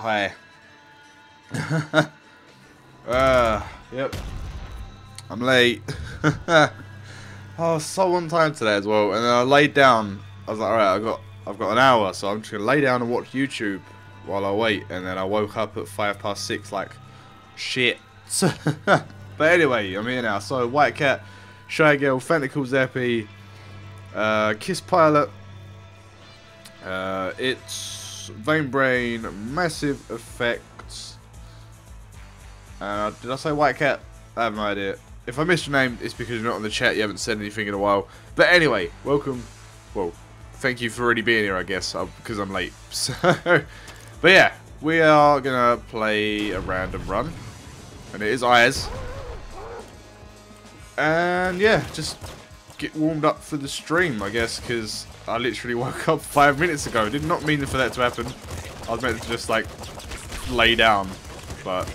Hi. uh, yep. I'm late. I was so on time today as well, and then I laid down. I was like, alright, I've got, I've got an hour, so I'm just gonna lay down and watch YouTube while I wait. And then I woke up at five past six, like, shit. but anyway, I'm here now. So White Cat, Shy Girl, Tentacles Epi, uh, Kiss Pilot. Uh, it's Vein Brain, Massive Effects. Uh, did I say White Cat? I have no idea. If I missed your name, it's because you're not on the chat. You haven't said anything in a while. But anyway, welcome. Well, thank you for already being here, I guess, because I'm late. So, but yeah, we are gonna play a random run, and it is Eyes. And yeah, just get warmed up for the stream, I guess, because I literally woke up five minutes ago. Did not mean for that to happen. I was meant to just like lay down, but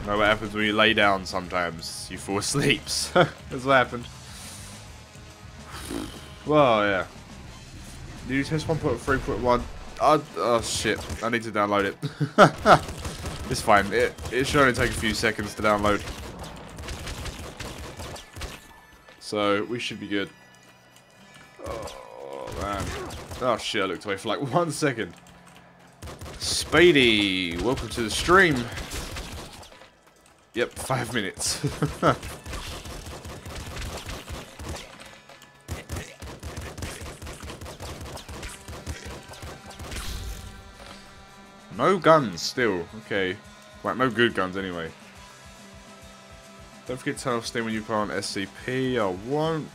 you know what happens when you lay down sometimes? You fall asleep. That's what happened. Well, yeah. New test 1.3.1? Oh, ah, oh shit, I need to download it. it's fine, it, it should only take a few seconds to download. So, we should be good. Oh, man. Oh shit, I looked away for like one second. Spady, welcome to the stream. Yep, five minutes. no guns still. Okay. Right, no good guns anyway. Don't forget to turn off Steam when you play on SCP. I won't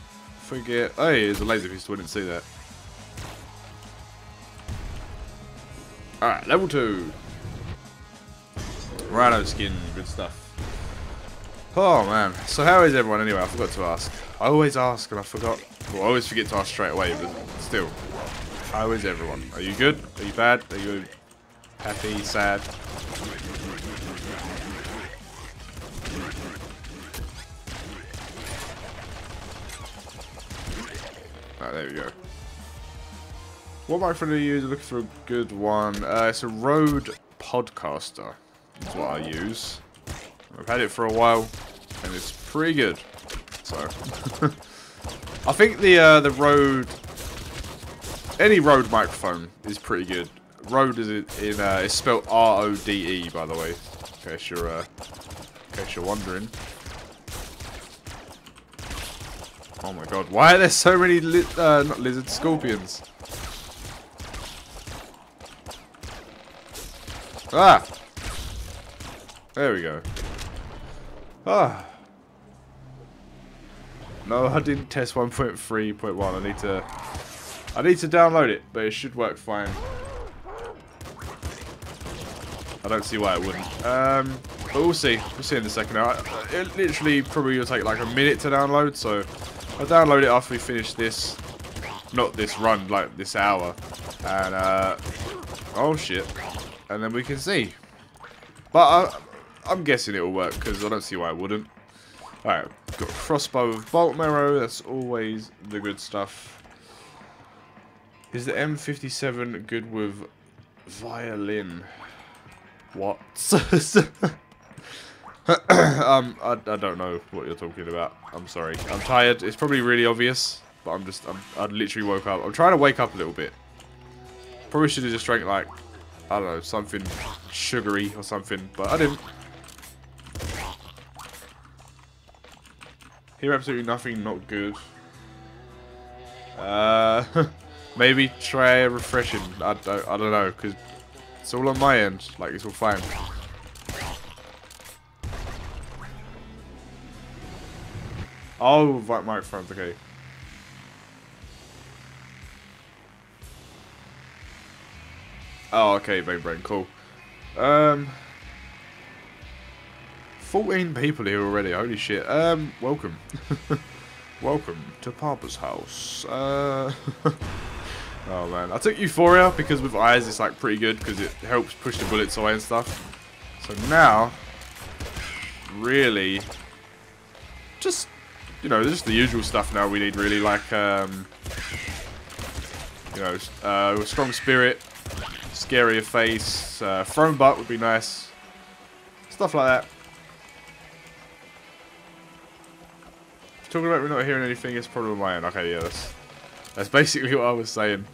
forget. Oh, yeah, there's a laser pistol. I didn't see that. Alright, level 2. Rhino skin. Good stuff. Oh, man. So how is everyone anyway? I forgot to ask. I always ask and I forgot. Well, I always forget to ask straight away, but still. How is everyone? Are you good? Are you bad? Are you happy? Sad? There we go. What microphone do you use? Looking for a good one. Uh, it's a Rode Podcaster. That's what I use. I've had it for a while, and it's pretty good. So, I think the uh, the Rode, any Rode microphone is pretty good. Rode is in uh, it's spelled R O D E by the way, in case you're uh, in case you're wondering. Oh my god, why are there so many li uh, not lizard scorpions? Ah! There we go. Ah. No, I didn't test 1.3.1. I need to I need to download it, but it should work fine. I don't see why it wouldn't. Um, but we'll see. We'll see in the second. It literally probably will take like a minute to download, so I'll download it after we finish this. Not this run, like this hour. And, uh... Oh, shit. And then we can see. But I, I'm guessing it'll work, because I don't see why it wouldn't. Alright, got crossbow with bolt marrow. That's always the good stuff. Is the M57 good with violin? What? um, I, I don't know what you're talking about. I'm sorry. I'm tired. It's probably really obvious, but I'm just, I'm, I literally woke up. I'm trying to wake up a little bit. Probably should have just drank like, I don't know, something sugary or something, but I didn't. Hear absolutely nothing not good. Uh, maybe try a refreshing. I don't, I don't know, because it's all on my end. Like, it's all fine. Oh, right microphones, okay. Oh, okay, Bang Brain, cool. Um, 14 people here already, holy shit. Um, welcome. welcome to Papa's house. Uh, oh man, I took Euphoria because with eyes it's like pretty good because it helps push the bullets away and stuff. So now, really, just you know, just the usual stuff now we need really, like, um, you know, uh, strong spirit, scarier face. Uh, throne butt would be nice. Stuff like that. Talking about we're not hearing anything, it's probably my own. Okay, yeah, that's, that's basically what I was saying.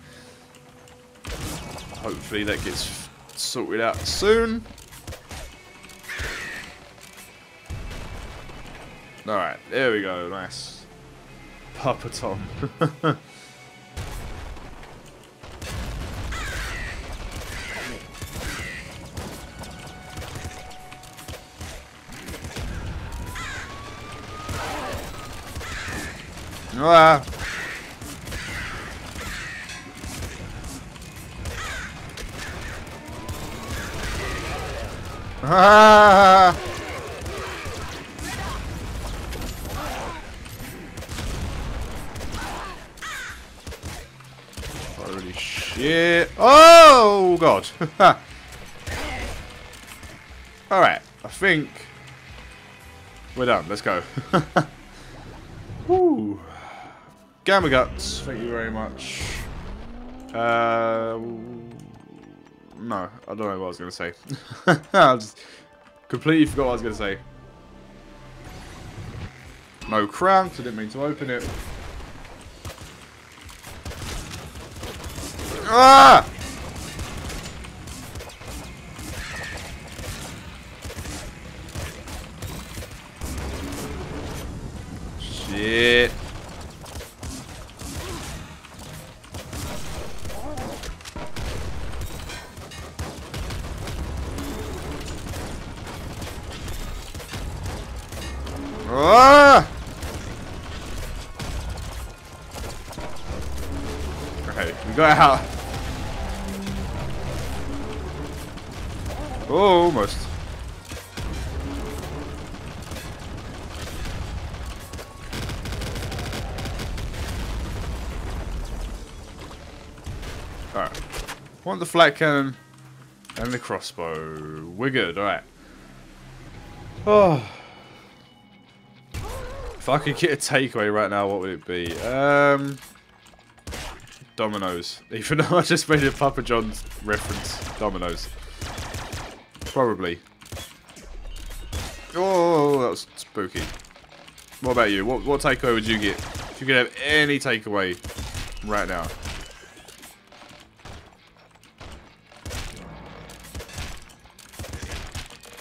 Hopefully that gets sorted out soon. Alright, there we go, nice. Papa Tom. Ah. Ah. Holy shit. Oh, God. Alright, I think we're done. Let's go. Woo. Gamma Guts, thank you very much. Uh, no, I don't know what I was going to say. I just completely forgot what I was going to say. No crown, I didn't mean to open it. Ah! Shit. Ah! Okay, we got out. Oh, almost. Alright. Want the flak cannon and the crossbow. We're good, alright. Oh. If I could get a takeaway right now, what would it be? Um, Domino's. Even though I just made a Papa John's reference. Domino's. Probably. Oh, oh, oh, that was spooky. What about you? What, what takeaway would you get? If you could have any takeaway right now.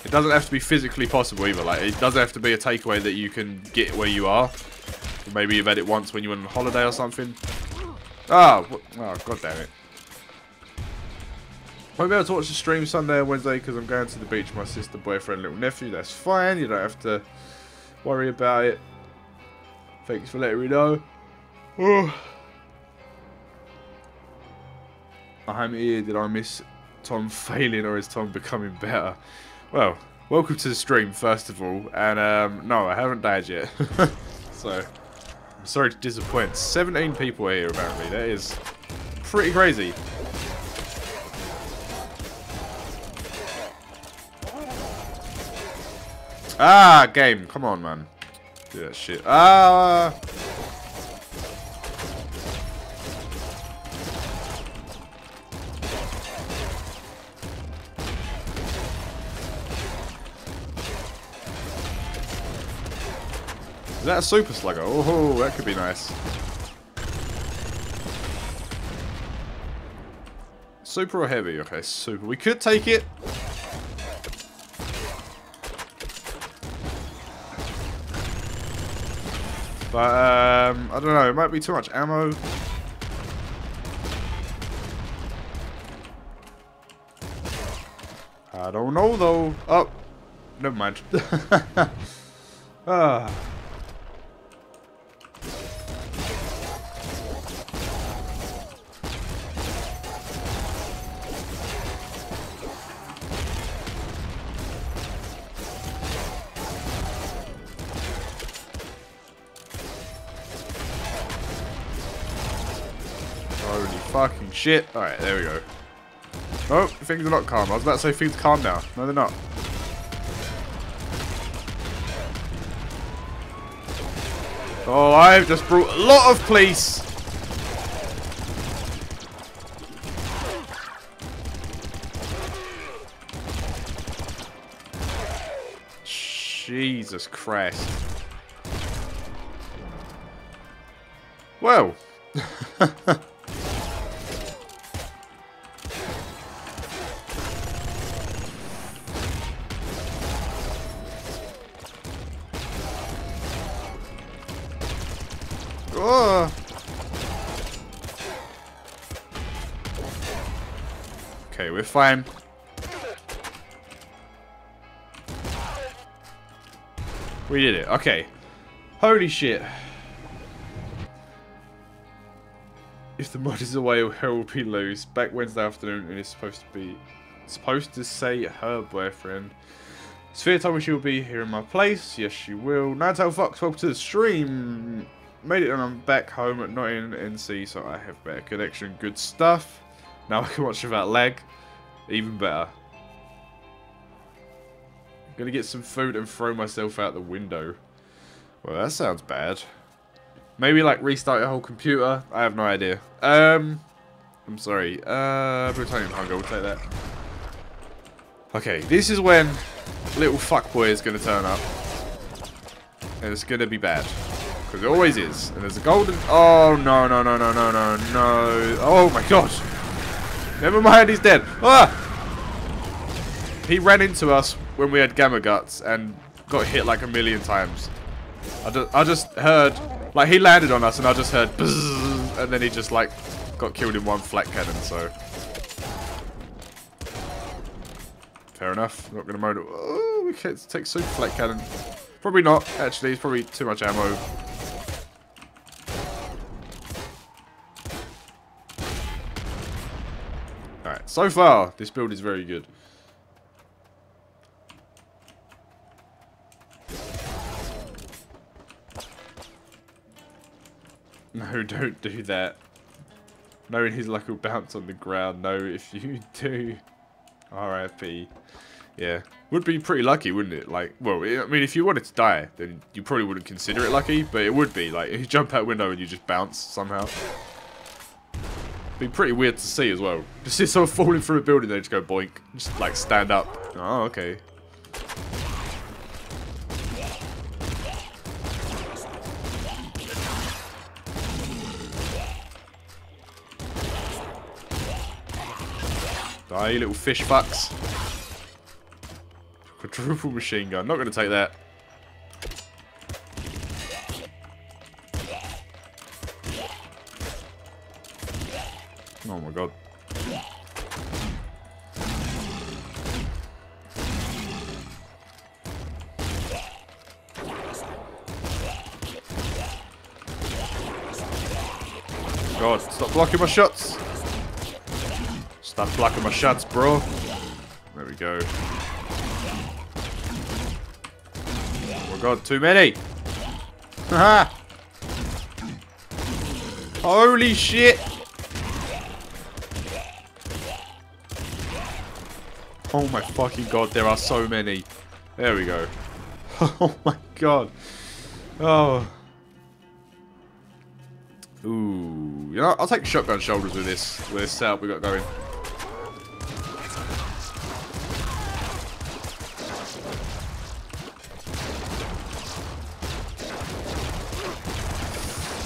It doesn't have to be physically possible either. Like it doesn't have to be a takeaway that you can get where you are. Maybe you've had it once when you went on holiday or something. Oh, oh god damn it. Won't be able to watch the stream Sunday and Wednesday because I'm going to the beach with my sister, boyfriend, little nephew. That's fine. You don't have to worry about it. Thanks for letting me know. Oh. I'm here. Did I miss Tom failing or is Tom becoming better? Well, welcome to the stream, first of all. And, um, no, I haven't died yet. so, I'm sorry to disappoint. 17 people here, apparently. That is pretty crazy. Ah, game. Come on, man. Do that shit. Ah! Is that a super slugger? Oh, that could be nice. Super or heavy? Okay, super. We could take it. But, um, I don't know. It might be too much ammo. I don't know, though. Oh, never mind. ah. Shit. Alright, there we go. Oh, things are not calm. I was about to say things calm now. No, they're not. Oh, I've just brought a lot of police. Jesus Christ. Well. oh. Okay, we're fine. We did it. Okay. Holy shit. If the mod is away, her will be loose. Back Wednesday afternoon, and it's supposed to be supposed to say her boyfriend. Sphere told me she will be here in my place. Yes, she will. Ninetale Fox, welcome to the stream. Made it and I'm back home at not in NC, so I have better connection. Good stuff. Now I can watch without lag. Even better. I'm Gonna get some food and throw myself out the window. Well, that sounds bad. Maybe, like, restart your whole computer? I have no idea. Um, I'm sorry. Uh, Plutonium Hunger, we'll take that. Okay, this is when little fuckboy is gonna turn up. And it's gonna be bad. Because it always is. And there's a golden... Oh, no, no, no, no, no, no, no. Oh, my gosh. Never mind, he's dead. Ah! He ran into us when we had Gamma Guts and got hit like a million times. I just, I just heard, like he landed on us and I just heard and then he just like got killed in one flak cannon, so. Fair enough, not gonna moan. Oh, we can't take super flak cannon. Probably not, actually, it's probably too much ammo. So far, this build is very good. No, don't do that. Knowing his luck will bounce on the ground. No, if you do. RIP. Yeah. Would be pretty lucky, wouldn't it? Like, well, I mean, if you wanted to die, then you probably wouldn't consider it lucky, but it would be. Like, you jump out window and you just bounce somehow. Be pretty weird to see as well. Just see someone falling through a building, they just go boink. Just, like, stand up. Oh, okay. Die, little fish fucks. Quadruple machine gun. Not going to take that. Oh my god. God, stop blocking my shots. Stop blocking my shots, bro. There we go. Oh my god, too many. Haha. Holy shit. Oh my fucking god, there are so many. There we go. Oh my god. Oh. Ooh. You know, I'll take shotgun shoulders with this with this setup we got going.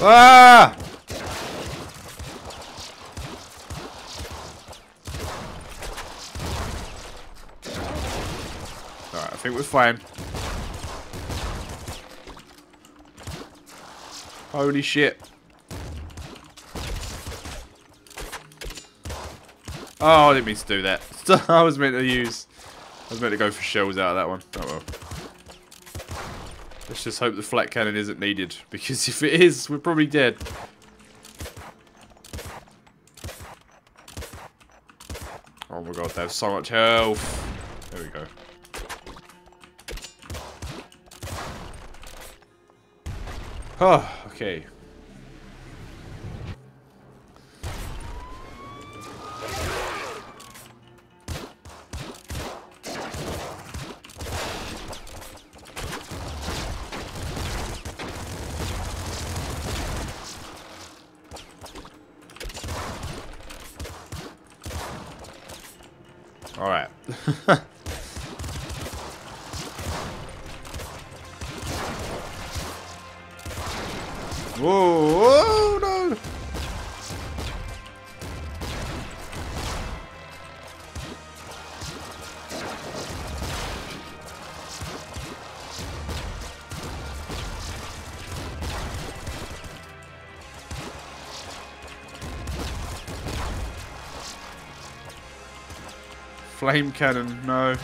Ah! Think we're fine. Holy shit. Oh, I didn't mean to do that. I was meant to use... I was meant to go for shells out of that one. Oh well. Let's just hope the flak cannon isn't needed, because if it is, we're probably dead. Oh my god, they have so much health. There we go. Oh, okay. Flame cannon, no.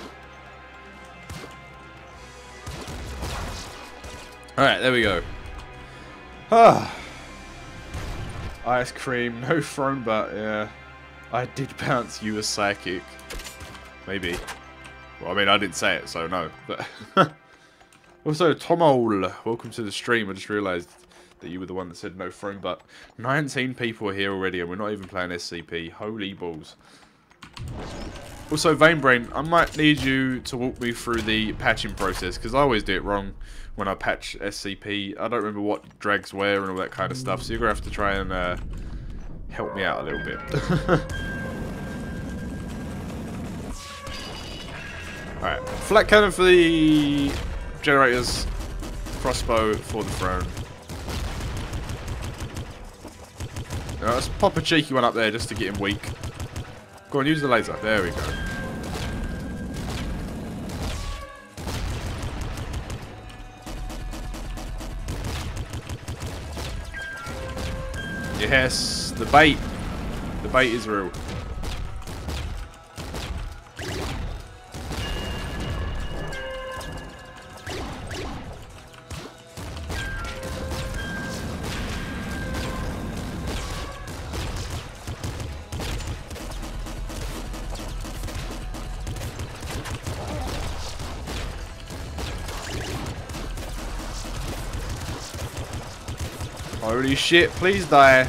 Alright, there we go. Ah. Ice cream, no throne but yeah. I did bounce you a psychic. Maybe. Well, I mean, I didn't say it, so no. But also, Tomol, welcome to the stream. I just realised that you were the one that said no throne, but 19 people are here already, and we're not even playing SCP. Holy balls. Also, Vein I might need you to walk me through the patching process, because I always do it wrong when I patch SCP. I don't remember what drags where and all that kind of stuff, so you're going to have to try and uh, help me out a little bit. Alright, flak cannon for the generators, crossbow for the throne. Let's pop a cheeky one up there just to get him weak. Go on, use the laser. There we go. Yes, the bait. The bait is real. Holy shit, please die.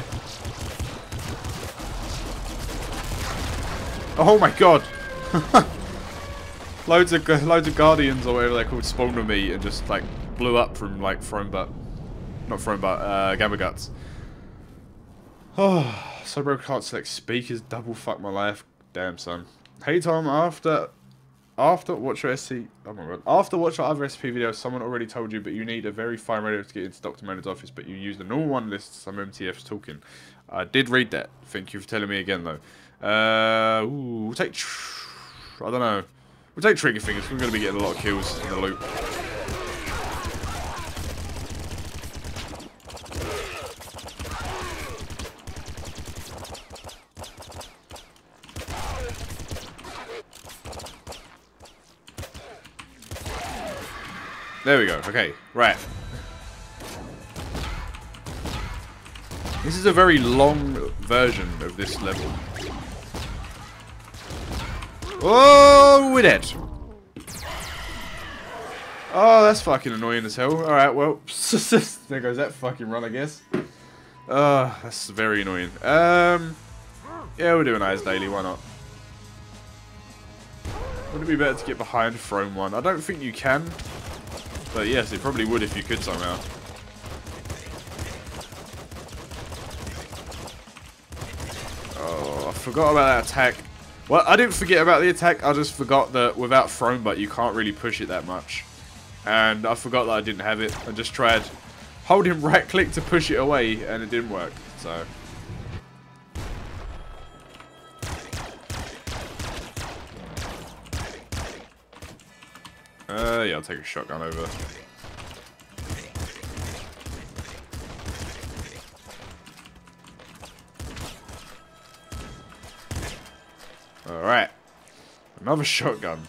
Oh my god. loads of loads of guardians or whatever they're called spawned on me and just like blew up from like throne butt. Not throne butt, uh, gamma guts. Oh, so bro can't select speakers, double fuck my life. Damn son. Hey Tom, after after watch your SC oh my god. After watch your other SP video, someone already told you but you need a very fine radio to get into Dr. Maynard's office, but you use the normal one list some MTF's talking. I did read that. Thank you for telling me again though. Uh, ooh, we'll take... I don't know. We'll take Trigger Fingers. We're going to be getting a lot of kills in the loop. There we go. Okay, right. This is a very long version of this level. Oh, we're dead. Oh, that's fucking annoying as hell. Alright, well, there goes that fucking run, I guess. Oh, that's very annoying. Um, yeah, we'll do an Eyes Daily, why not? Would it be better to get behind Throne 1? I don't think you can. But yes, it probably would if you could somehow. Oh, I forgot about that attack. Well, I didn't forget about the attack, I just forgot that without Throne Butt you can't really push it that much. And I forgot that I didn't have it. I just tried holding right click to push it away and it didn't work. So Uh yeah, I'll take a shotgun over. Alright. Another shotgun.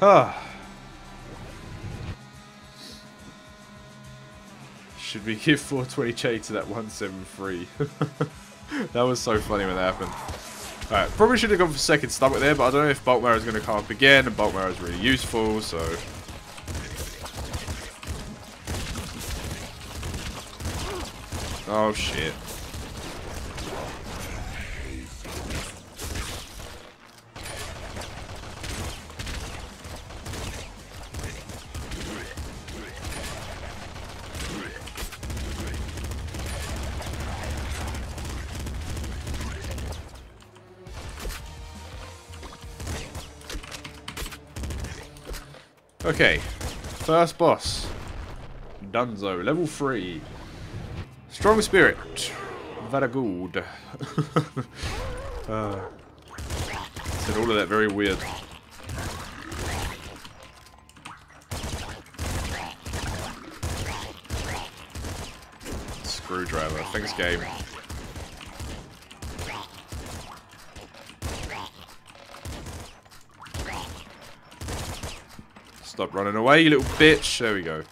Ah. Should we give 420k to that 173? that was so funny when that happened. Alright, probably should have gone for second stomach there, but I don't know if bulk is going to come up again, and bulk is really useful, so... Oh shit. Okay. First boss. Dunzo, level 3. Strong Spirit. Very good. uh, said all of that very weird. Screwdriver. Thanks, game. Stop running away, you little bitch. There we go.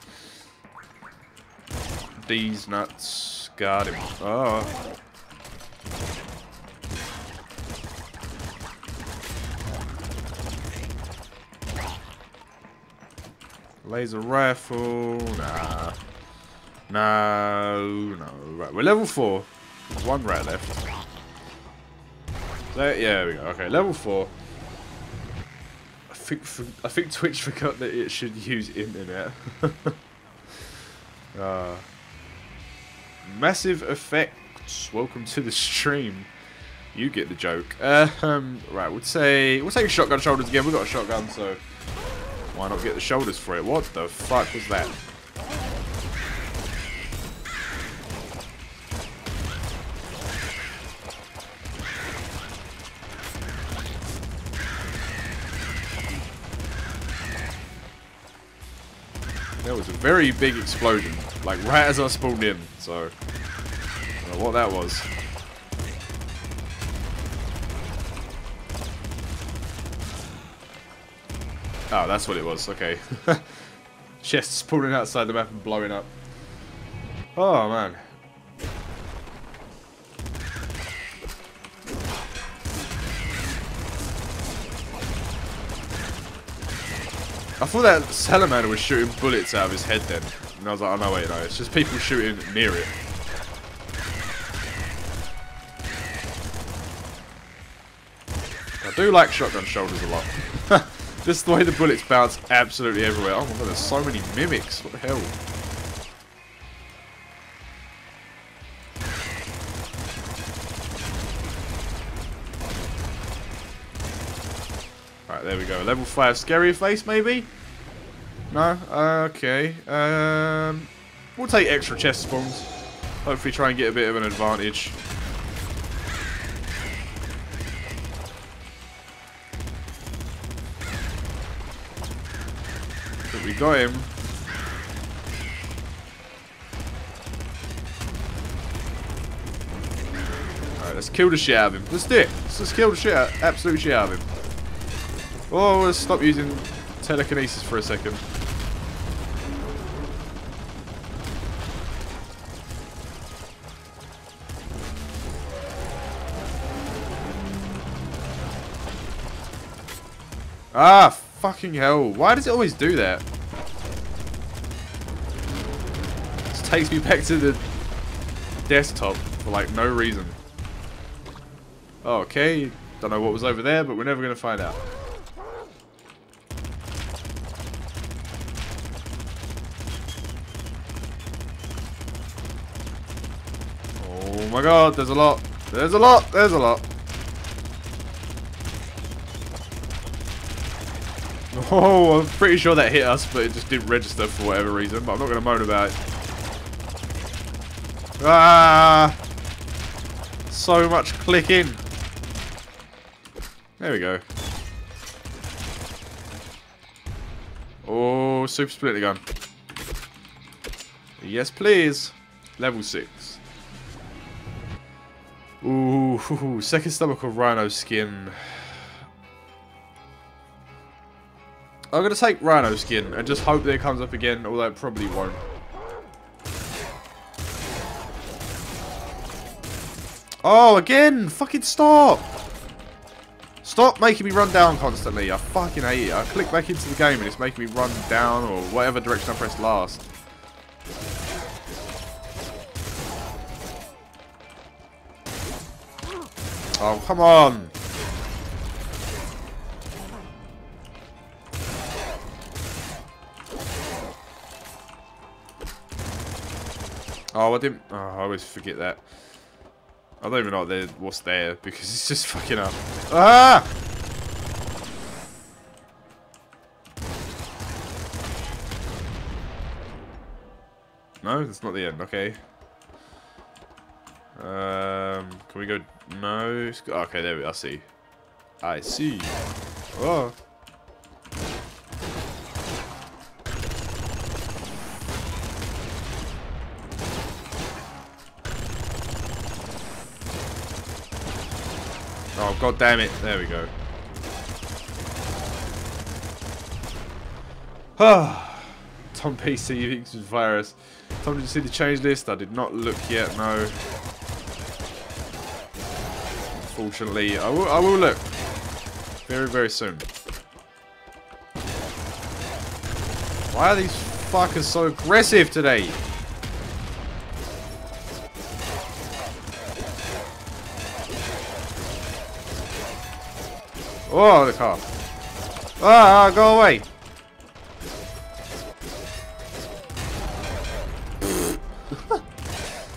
These nuts. Got him. Oh. Laser rifle. Nah. No, no. Right, we're level 4. one rat left. There, yeah, we go. Okay, level 4 think I think Twitch forgot that it should use internet. uh, massive effects. Welcome to the stream. You get the joke. Uh, um, right, we'll say we'll take shotgun shoulders again. We've got a shotgun, so why not get the shoulders for it? What the fuck was that? Very big explosion, like right as I spawned in, so I don't know what that was. Oh, that's what it was, okay. Chests spawning outside the map and blowing up. Oh, man. I thought that salamander was shooting bullets out of his head then. And I was like, oh no, wait, no. It's just people shooting near it. I do like shotgun shoulders a lot. just the way the bullets bounce absolutely everywhere. Oh my god, there's so many mimics. What the hell? Level 5 scary face, maybe? No? okay. Um, we'll take extra chest spawns. Hopefully try and get a bit of an advantage. But we got him. Alright, let's kill the shit out of him. Let's do it. Let's just kill the shit out, absolute shit out of him. Oh, let's stop using telekinesis for a second. Ah, fucking hell. Why does it always do that? Just takes me back to the desktop for like no reason. Okay. Don't know what was over there, but we're never going to find out. Oh my god, there's a lot. There's a lot. There's a lot. Oh, I'm pretty sure that hit us, but it just didn't register for whatever reason. But I'm not going to moan about it. Ah! So much clicking. There we go. Oh, super splinter gun. Yes, please. Level 6. Ooh, second stomach of rhino skin. I'm going to take rhino skin and just hope that it comes up again, although it probably won't. Oh, again! Fucking stop! Stop making me run down constantly. I fucking hate it. I click back into the game and it's making me run down or whatever direction I press last. Oh, come on! Oh, I didn't... Oh, I always forget that. I don't even know what what's there, because it's just fucking up. Ah! No, it's not the end. Okay. Um, can we go no. Okay, there we. I see. I see. Oh. Oh, god damn it. There we go. Tom PC virus. Tom, did you see the change list? I did not look yet, no. Unfortunately, I will, I will look. Very, very soon. Why are these fuckers so aggressive today? Oh, the car. Ah, go away.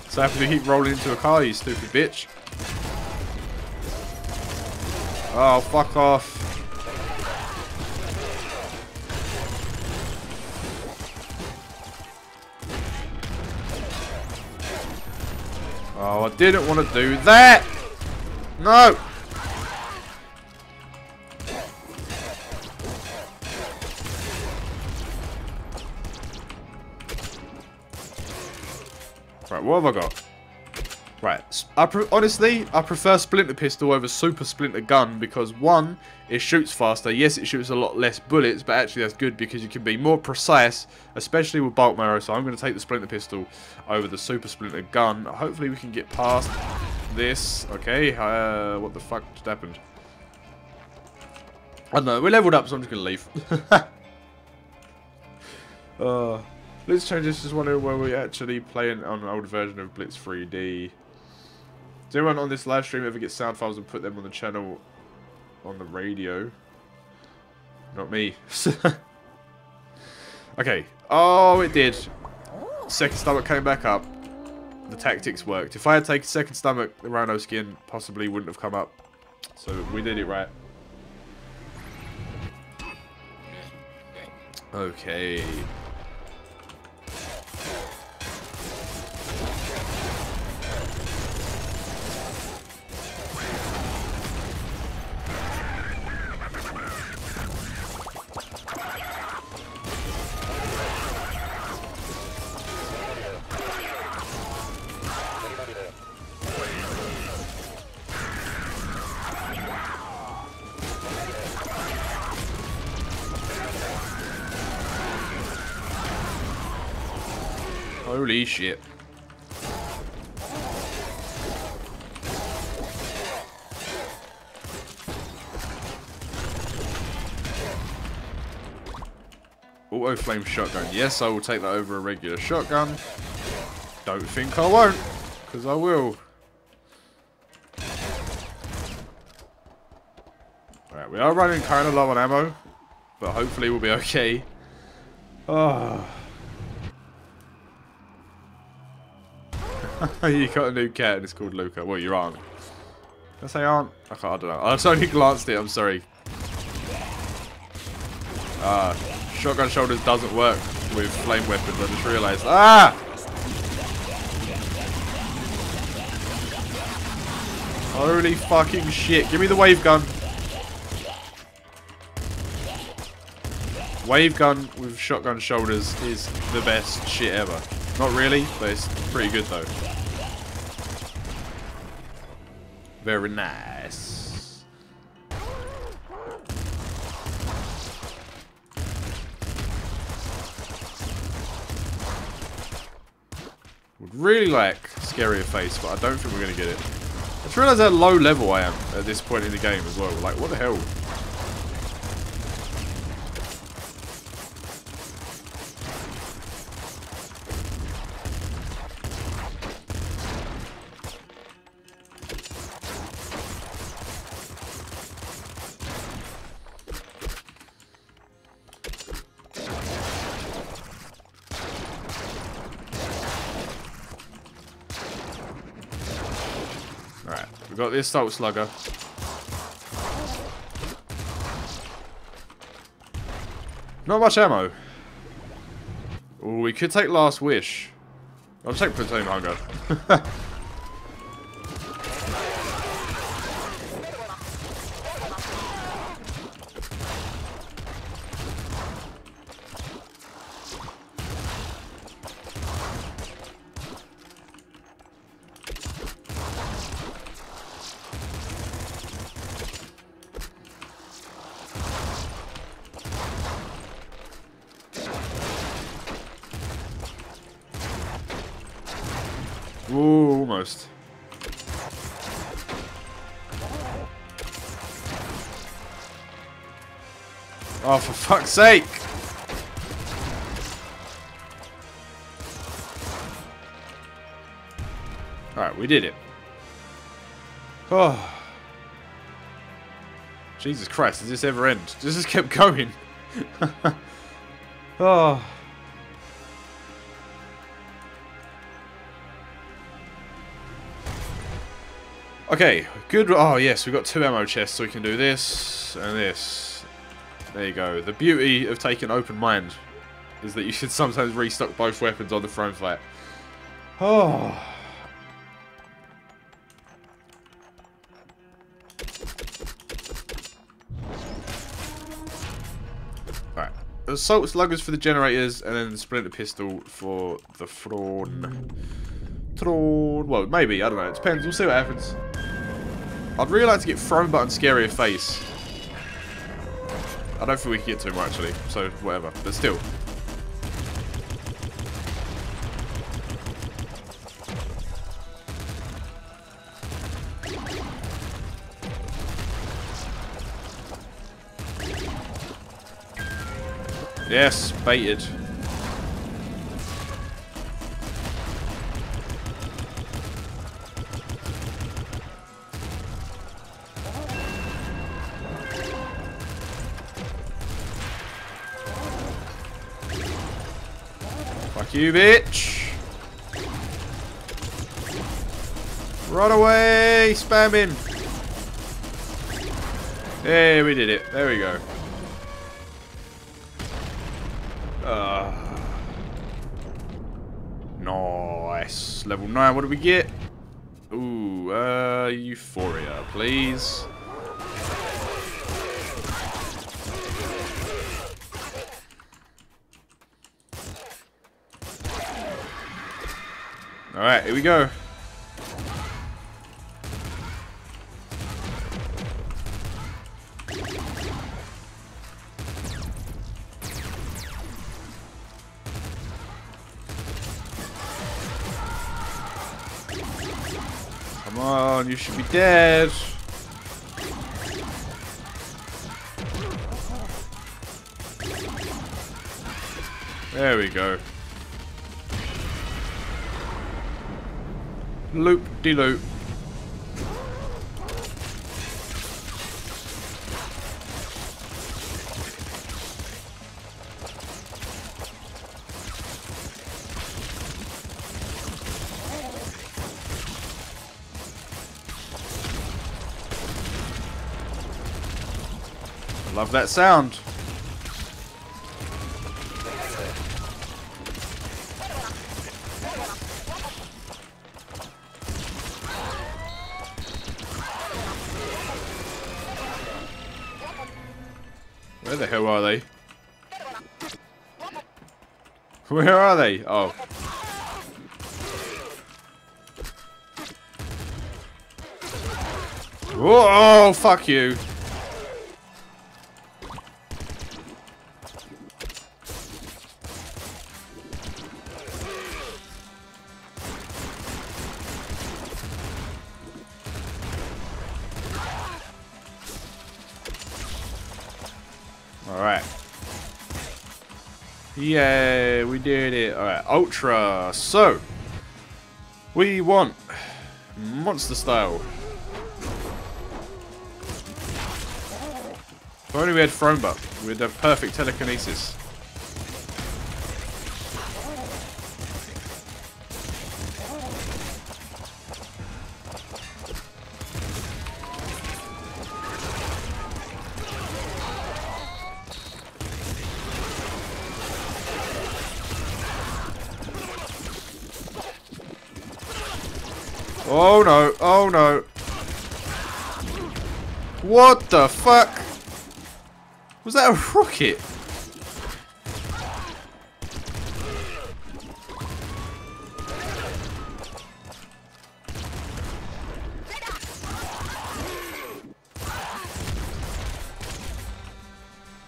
so happy to keep rolling into a car, you stupid bitch. Oh, fuck off. Oh, I didn't want to do that! No! Right, what have I got? Right, I honestly, I prefer Splinter Pistol over Super Splinter Gun because one, it shoots faster. Yes, it shoots a lot less bullets, but actually that's good because you can be more precise, especially with Bolt Marrow. So I'm going to take the Splinter Pistol over the Super Splinter Gun. Hopefully we can get past this. Okay, uh, what the fuck just happened? I don't know, we're leveled up, so I'm just going to leave. uh, Blitz Changes is one where we actually playing on an old version of Blitz 3D. Does anyone on this live stream ever get sound files and put them on the channel on the radio? Not me. okay. Oh, it did. Second stomach came back up. The tactics worked. If I had taken second stomach, the rhino skin possibly wouldn't have come up. So we did it right. Okay. Flame shotgun. Yes, I will take that over a regular shotgun. Don't think I won't, because I will. Alright, we are running kind of low on ammo, but hopefully we'll be okay. Oh. you got a new cat and it's called Luca. Well, your aunt. I say aunt? I, can't, I don't know. I only glanced it. I'm sorry. Uh, shotgun shoulders doesn't work with flame weapons. I just realised. Ah! Holy fucking shit. Give me the wave gun. Wave gun with shotgun shoulders is the best shit ever. Not really, but it's pretty good though. Very nice. Would really like scarier face, but I don't think we're going to get it. I just realised how low level I am at this point in the game as well. Like, what the hell? The Assault Slugger. Not much ammo. Ooh, we could take Last Wish. I'll take plutonium hunger. Sake! Alright, we did it. Oh. Jesus Christ, does this ever end? This kept going? oh. Okay, good. Oh, yes, we've got two ammo chests, so we can do this and this. There you go. The beauty of taking open mind is that you should sometimes restock both weapons on the throne fight. Oh. Alright. Assault sluggers for the generators, and then splinter pistol for the throne. Throne. Well, maybe. I don't know. It depends. We'll see what happens. I'd really like to get Throne Butt and scarier face. I don't think we can get to him actually, so whatever. But still. Yes, baited. You, bitch. Run away, spamming. Hey, we did it. There we go. Uh, nice. Level 9, what do we get? Ooh, uh, Euphoria, please. Go. Come on, you should be dead. There we go. Loop de loop. Love that sound. Where are they? Oh. Whoa, oh, fuck you. Alright. Yay, did it. Alright, Ultra. So, we want monster style. If only we had Throne Butt, we'd have perfect telekinesis. That a rocket?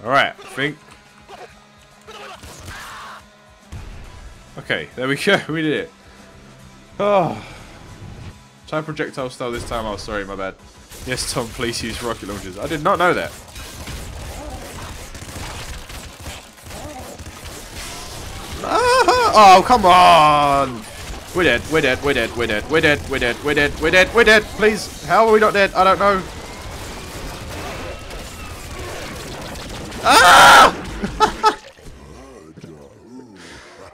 Alright, I think. Okay, there we go, we did it. Ah. Oh. Try projectile style this time. Oh, sorry, my bad. Yes, Tom, please use rocket launchers. I did not know that. Oh, come on! We're dead, we're dead, we're dead, we're dead, we're dead, we're dead, we're dead, we're dead, we're dead, please! How are we not dead? I don't know. Ah!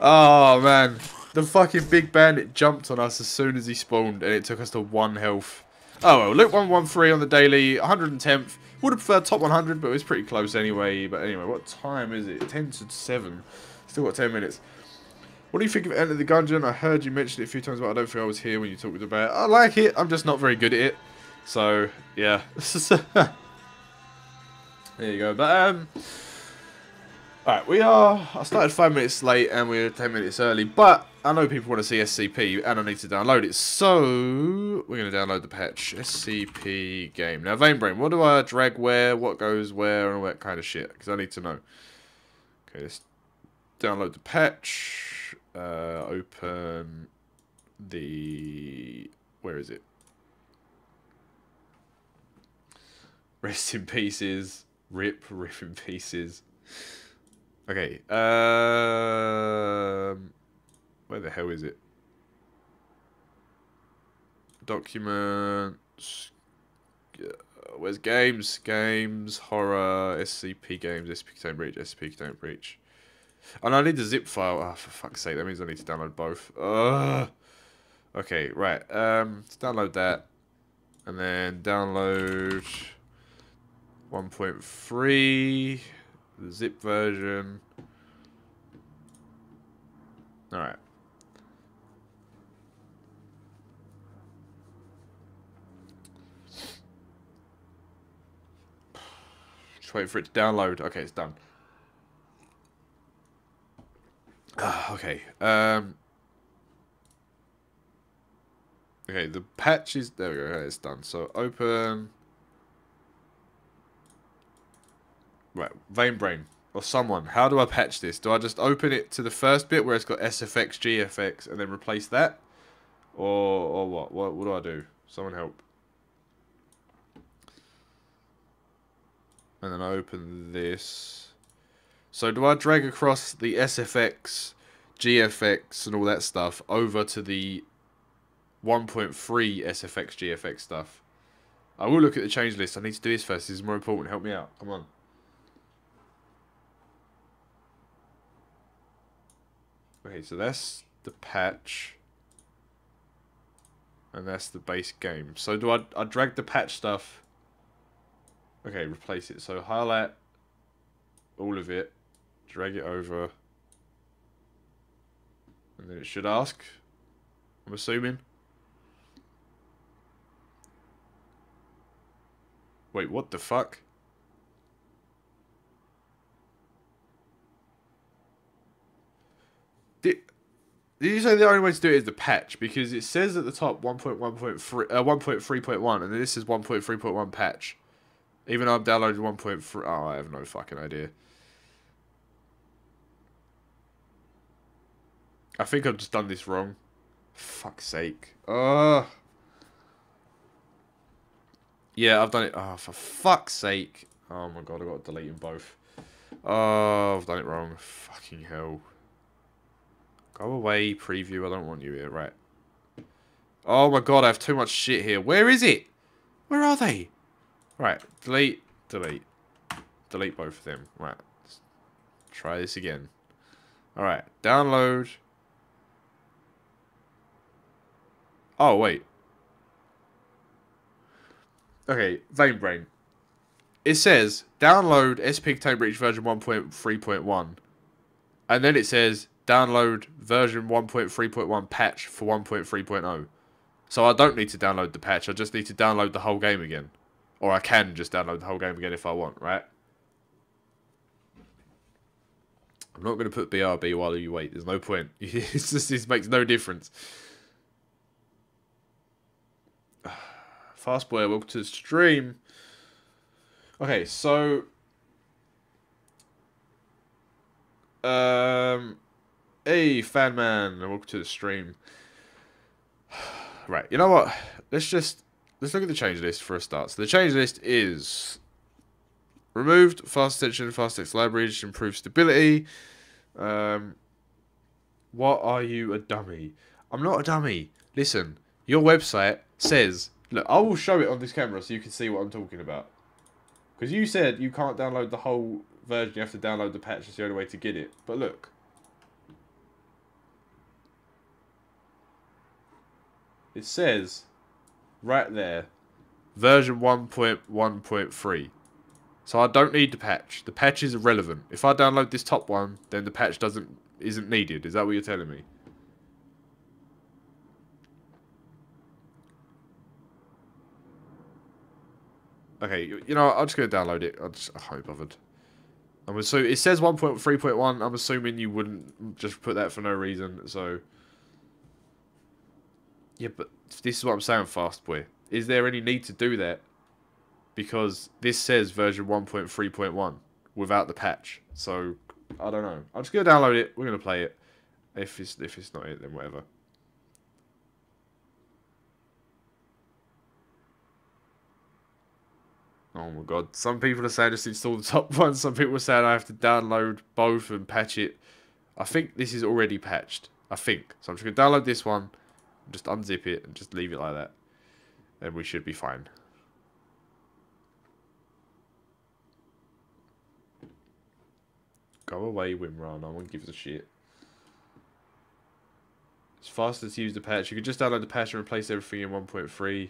oh, man. The fucking big bandit jumped on us as soon as he spawned, and it took us to one health. Oh well, Luke 113 on the daily, 110th. Would have preferred top 100, but it was pretty close anyway. But anyway, what time is it? 10 to 7. Still got 10 minutes. What do you think of Enter the Gungeon? I heard you mention it a few times, but I don't think I was here when you talked about it. I like it, I'm just not very good at it. So, yeah. there you go. But, um... Alright, we are... I started 5 minutes late and we're 10 minutes early, but I know people want to see SCP and I need to download it, so we're going to download the patch. SCP game. Now, Vein Brain, what do I drag where, what goes where, and all that kind of shit, because I need to know. Okay, let's download the patch, uh, open the... where is it? Rest in pieces. Rip, rip in pieces. Okay. Um, where the hell is it? Documents. Where's games? Games, horror, SCP games, SCP Contain Breach, SCP Contain Breach. And I need the zip file. Oh, for fuck's sake, that means I need to download both. Ugh. Okay, right. Um, let's download that. And then download 1.3 the zip version. Alright. Just wait for it to download. Okay, it's done. Okay. Um. Okay, the patch is there. We go. It's done. So open. Right, Vein Brain. Or someone. How do I patch this? Do I just open it to the first bit where it's got SFX, GFX, and then replace that? Or, or what? what? What do I do? Someone help. And then I open this. So do I drag across the SFX, GFX, and all that stuff over to the 1.3 SFX, GFX stuff? I will look at the change list. I need to do this first. This is more important. Help me out. Come on. Okay, so that's the patch. And that's the base game. So do I, I drag the patch stuff. Okay, replace it. So highlight all of it. Drag it over. And then it should ask. I'm assuming. Wait, what the fuck? Did, did you say the only way to do it is the patch? Because it says at the top 1.1.3, uh, 1.3.1, and this is 1.3.1 patch. Even though I've downloaded 1.3, oh, I have no fucking idea. I think I've just done this wrong. Fuck's sake. Ugh. Yeah, I've done it. Oh, for fuck's sake. Oh my god, I've got to delete them both. Oh, I've done it wrong. Fucking hell. Go away, preview. I don't want you here. Right. Oh my god, I have too much shit here. Where is it? Where are they? Right. Delete. Delete. Delete both of them. Right. Let's try this again. Alright. Download. Oh, wait. Okay. Vein Brain. It says, download SP Contain Breach version 1.3.1. And then it says, download version 1.3.1 patch for 1.3.0. So I don't need to download the patch. I just need to download the whole game again. Or I can just download the whole game again if I want, right? I'm not going to put BRB while you wait. There's no point. it's just, this makes no difference. Fast boy, welcome to the stream. Okay, so um hey fan man, welcome to the stream. Right, you know what? Let's just let's look at the change list for a start. So the change list is removed fast attention, fast text library, improve stability. Um what are you a dummy? I'm not a dummy. Listen, your website says look, I will show it on this camera so you can see what I'm talking about. Because you said you can't download the whole version, you have to download the patch, it's the only way to get it. But look. It says, right there, version 1.1.3. So I don't need the patch. The patch is irrelevant. If I download this top one, then the patch doesn't isn't needed. Is that what you're telling me? Okay, you know, I'm just going to download it. I just I be bothered. I'm assuming, it says 1.3.1. I'm assuming you wouldn't just put that for no reason, so... Yeah, but this is what I'm saying, Fast Boy. Is there any need to do that? Because this says version 1.3.1 without the patch. So, I don't know. I'm just going to download it. We're going to play it. If it's, if it's not it, then whatever. Oh my god. Some people are saying just install the top one. Some people are saying I have to download both and patch it. I think this is already patched. I think. So I'm just going to download this one. Just unzip it and just leave it like that. And we should be fine. Go away, Wimra. No one gives a shit. It's faster to use the patch. You can just download the patch and replace everything in 1.3.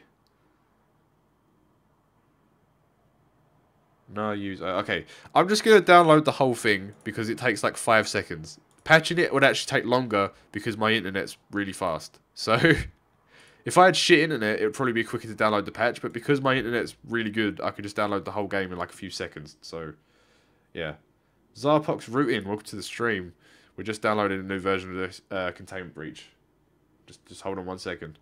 No use. Uh, okay, I'm just gonna download the whole thing because it takes like five seconds. Patching it would actually take longer because my internet's really fast. So, if I had shit internet, it would probably be quicker to download the patch. But because my internet's really good, I could just download the whole game in like a few seconds. So, yeah. Zarpox rooting, welcome to the stream. We're just downloading a new version of this uh, containment breach. Just, just hold on one second.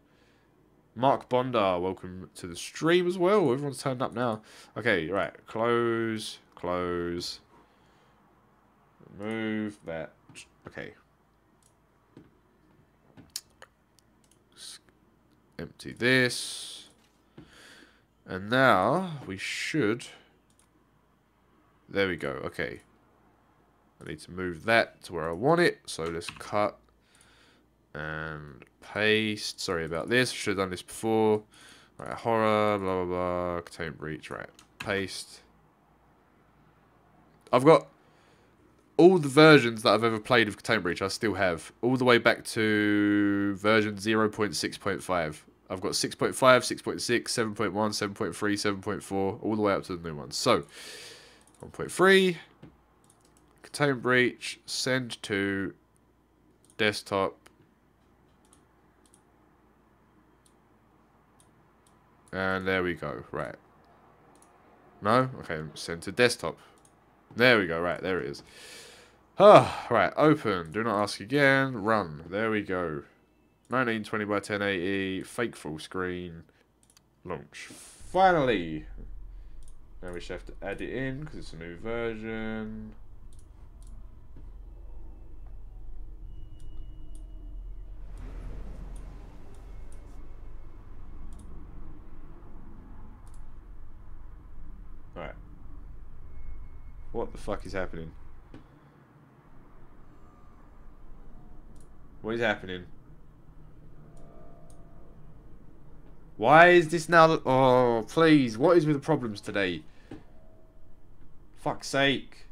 Mark Bondar, welcome to the stream as well. Everyone's turned up now. Okay, right. Close, close. Move that. Okay. empty this. And now we should... There we go. Okay. I need to move that to where I want it. So let's cut and paste. Sorry about this. Should have done this before. Right, horror, blah, blah, blah. Contain breach. Right, paste. I've got all the versions that I've ever played of Contain Breach, I still have. All the way back to version 0.6.5. I've got 6.5, 6.6, 7.1, 7.3, 7.4, all the way up to the new ones. So, 1.3, Contain Breach, send to desktop. And there we go, right. No? Okay, send to desktop. There we go, right, there it is. Ah, right, open, do not ask again, run, there we go. 1920 by 1080, fake full screen, launch. Finally! Now we should have to add it in because it's a new version. Alright. What the fuck is happening? What is happening? Why is this now... Oh, please. What is with the problems today? Fuck's sake.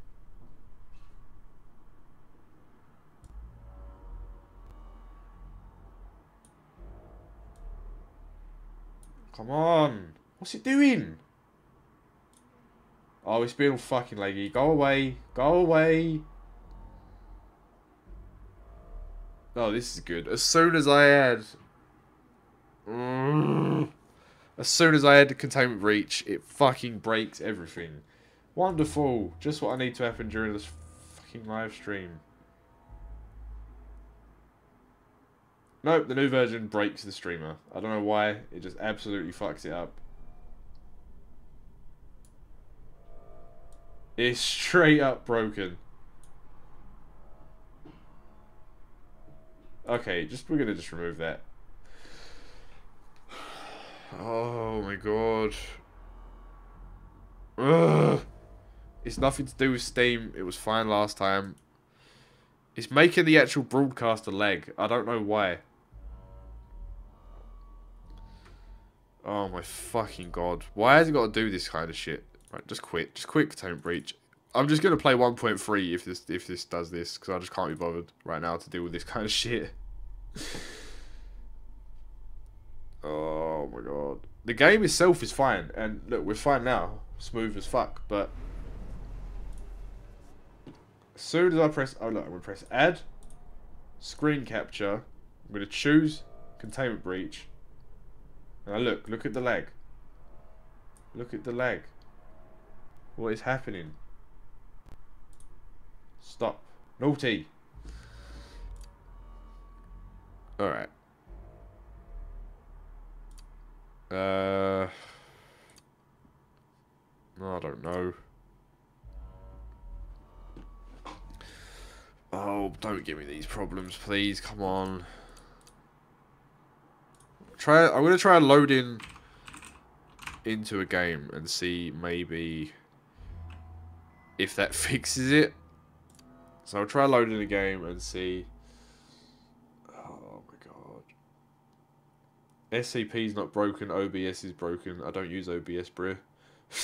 Come on. What's it doing? Oh, it's being fucking leggy. Go away. Go away. Oh, this is good. As soon as I add... Mm. As soon as I had the containment breach, it fucking breaks everything. Wonderful. Just what I need to happen during this fucking live stream. Nope, the new version breaks the streamer. I don't know why. It just absolutely fucks it up. It's straight up broken. Okay, just we're gonna just remove that. Oh my god. Ugh. It's nothing to do with Steam. It was fine last time. It's making the actual broadcaster lag. I don't know why. Oh my fucking god. Why has it got to do this kind of shit? Right, just quit. Just quit Containment Breach. I'm just gonna play 1.3 if this if this does this because I just can't be bothered right now to deal with this kind of shit. oh my god. The game itself is fine, and look, we're fine now, smooth as fuck. But as soon as I press, oh look, I'm gonna press add, screen capture. I'm gonna choose containment breach. Now look, look at the lag. Look at the lag. What is happening? Stop. Naughty. Alright. Uh, I don't know. Oh, don't give me these problems, please. Come on. Try. I'm gonna try loading into a game and see maybe if that fixes it. So I'll try loading the game and see. Oh my god. SCP is not broken, OBS is broken. I don't use OBS, bro.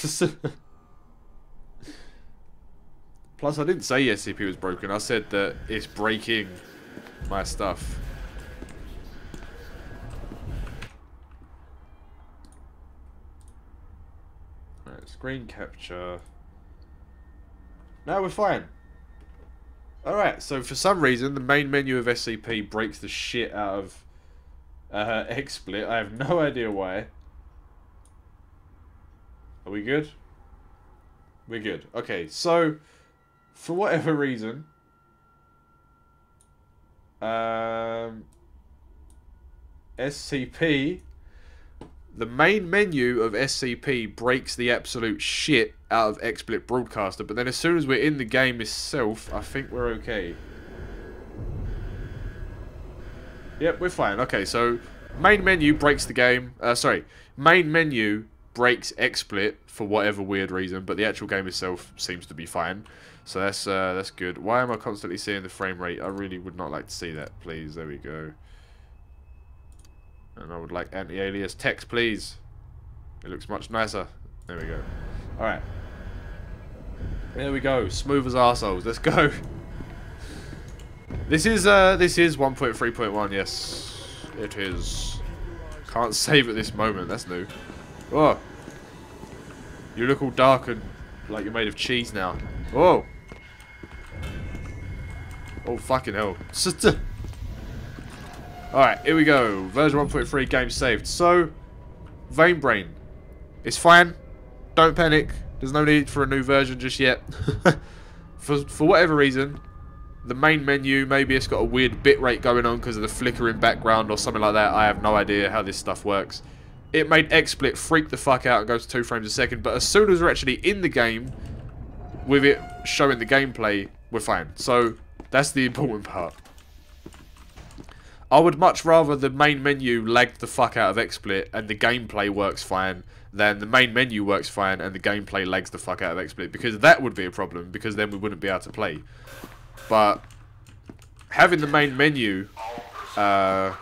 Plus, I didn't say SCP was broken. I said that it's breaking my stuff. Right, screen capture. Now we're fine. Alright, so for some reason, the main menu of SCP breaks the shit out of uh, XSplit. I have no idea why. Are we good? We're good. Okay, so, for whatever reason, um, SCP the main menu of SCP breaks the absolute shit out of XSplit Broadcaster, but then as soon as we're in the game itself, I think we're okay. Yep, we're fine. Okay, so main menu breaks the game. Uh, sorry, main menu breaks XSplit for whatever weird reason, but the actual game itself seems to be fine. So that's uh, that's good. Why am I constantly seeing the frame rate? I really would not like to see that. Please, there we go. And I would like anti-alias text, please. It looks much nicer. There we go. Alright. There we go. Smooth as arseholes. Let's go. This is uh this is 1.3.1, yes. It is. Can't save at this moment, that's new. Oh. You look all dark and like you're made of cheese now. Oh. Oh fucking hell. Alright, here we go. Version 1.3 game saved. So, Vein Brain. It's fine. Don't panic. There's no need for a new version just yet. for, for whatever reason, the main menu, maybe it's got a weird bitrate going on because of the flickering background or something like that. I have no idea how this stuff works. It made XSplit freak the fuck out and go to 2 frames a second, but as soon as we're actually in the game, with it showing the gameplay, we're fine. So, that's the important part. I would much rather the main menu lagged the fuck out of XSplit and the gameplay works fine than the main menu works fine and the gameplay lags the fuck out of XSplit because that would be a problem because then we wouldn't be able to play. But having the main menu, uh,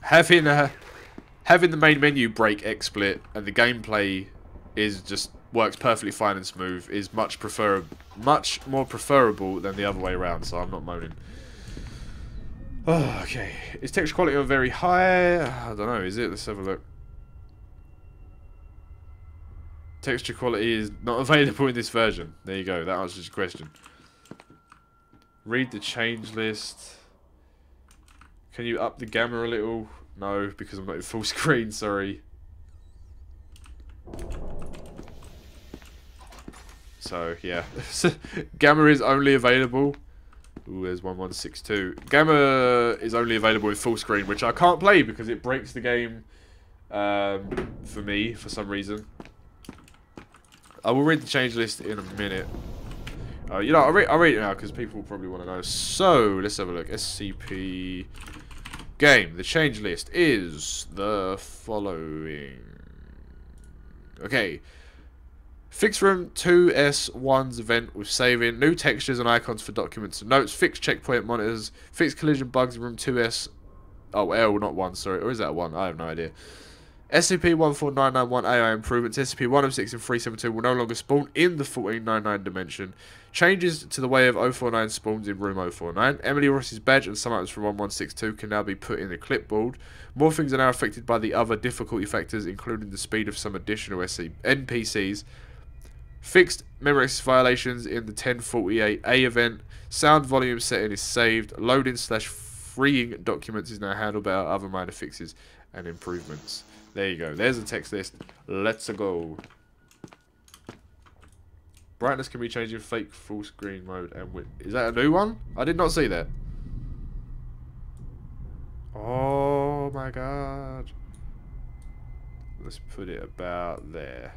having uh, having the main menu break XSplit and the gameplay is just works perfectly fine and smooth is much prefer much more preferable than the other way around. So I'm not moaning. Oh, okay. Is texture quality on very high? I don't know, is it? Let's have a look. Texture quality is not available in this version. There you go, that answers your question. Read the change list. Can you up the gamma a little? No, because I'm not in full screen, sorry. So, yeah. gamma is only available... Ooh, there's 1162. Gamma is only available in full screen, which I can't play because it breaks the game um, for me, for some reason. I will read the change list in a minute. Uh, you know, I'll read, I'll read it now because people probably want to know. So, let's have a look. SCP game. The change list is the following. Okay. Fix room 2S1's event with saving. New textures and icons for documents and notes. Fix checkpoint monitors. Fix collision bugs in room 2S. Oh, L, not 1, sorry. Or is that 1? I have no idea. SCP-14991 AI improvements. SCP-106 and 372 will no longer spawn in the 1499 dimension. Changes to the way of 049 spawns in room 049. Emily Ross's badge and some items from 1162 can now be put in the clipboard. More things are now affected by the other difficulty factors, including the speed of some additional SC NPCs. Fixed memory violations in the 1048A event. Sound volume setting is saved. Loading slash freeing documents is now handled by other minor fixes and improvements. There you go. There's the text list. Let's go. Brightness can be changed in fake full screen mode. and Is that a new one? I did not see that. Oh my god. Let's put it about there.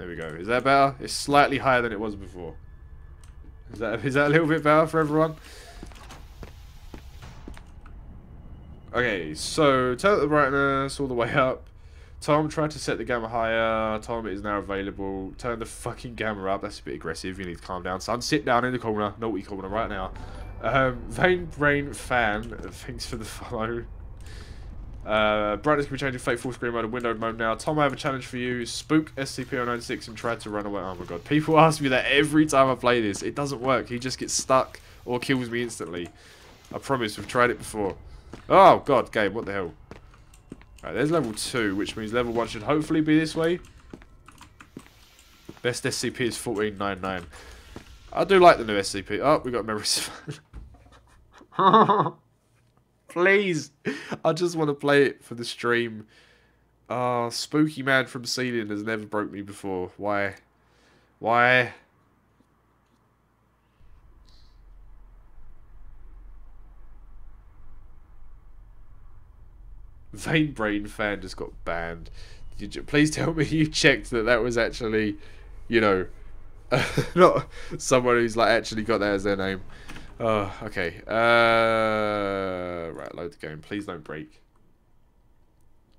There we go. Is that better? It's slightly higher than it was before. Is that is that a little bit better for everyone? Okay, so turn up the brightness all the way up. Tom tried to set the gamma higher. Tom is now available. Turn the fucking gamma up. That's a bit aggressive. You need to calm down. Son, sit down in the corner. Naughty corner right now. Um, Brain Fan, thanks for the follow. Uh, brightness can be changed in fake full screen mode and windowed mode now. Tom, I have a challenge for you. Spook SCP-096 and try to run away. Oh my god. People ask me that every time I play this. It doesn't work. He just gets stuck or kills me instantly. I promise, we've tried it before. Oh god, game, what the hell? Right, there's level 2, which means level 1 should hopefully be this way. Best SCP is 1499. I do like the new SCP. Oh, we got memories. Please. I just want to play it for the stream. Oh, Spooky Man from Ceiling has never broke me before. Why? Why? Vein Brain fan just got banned. You, please tell me you checked that that was actually, you know, not someone who's like actually got that as their name. Oh, okay. Uh, right, load the game. Please don't break.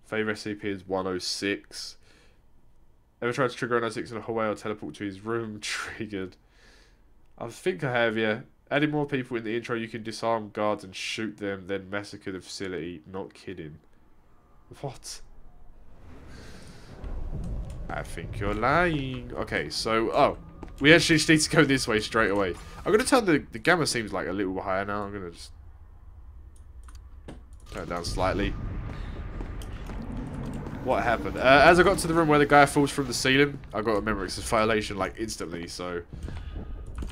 Favorite SCP is 106. Ever tried to trigger 106 in a hallway or teleport to his room? Triggered. I think I have, yeah. Adding more people in the intro, you can disarm guards and shoot them, then massacre the facility. Not kidding. What? I think you're lying. Okay, so, oh. We actually need to go this way straight away. I'm going to turn the, the gamma seems like a little higher now. I'm going to just turn it down slightly. What happened? Uh, as I got to the room where the guy falls from the ceiling, I got a memory violation like instantly, so...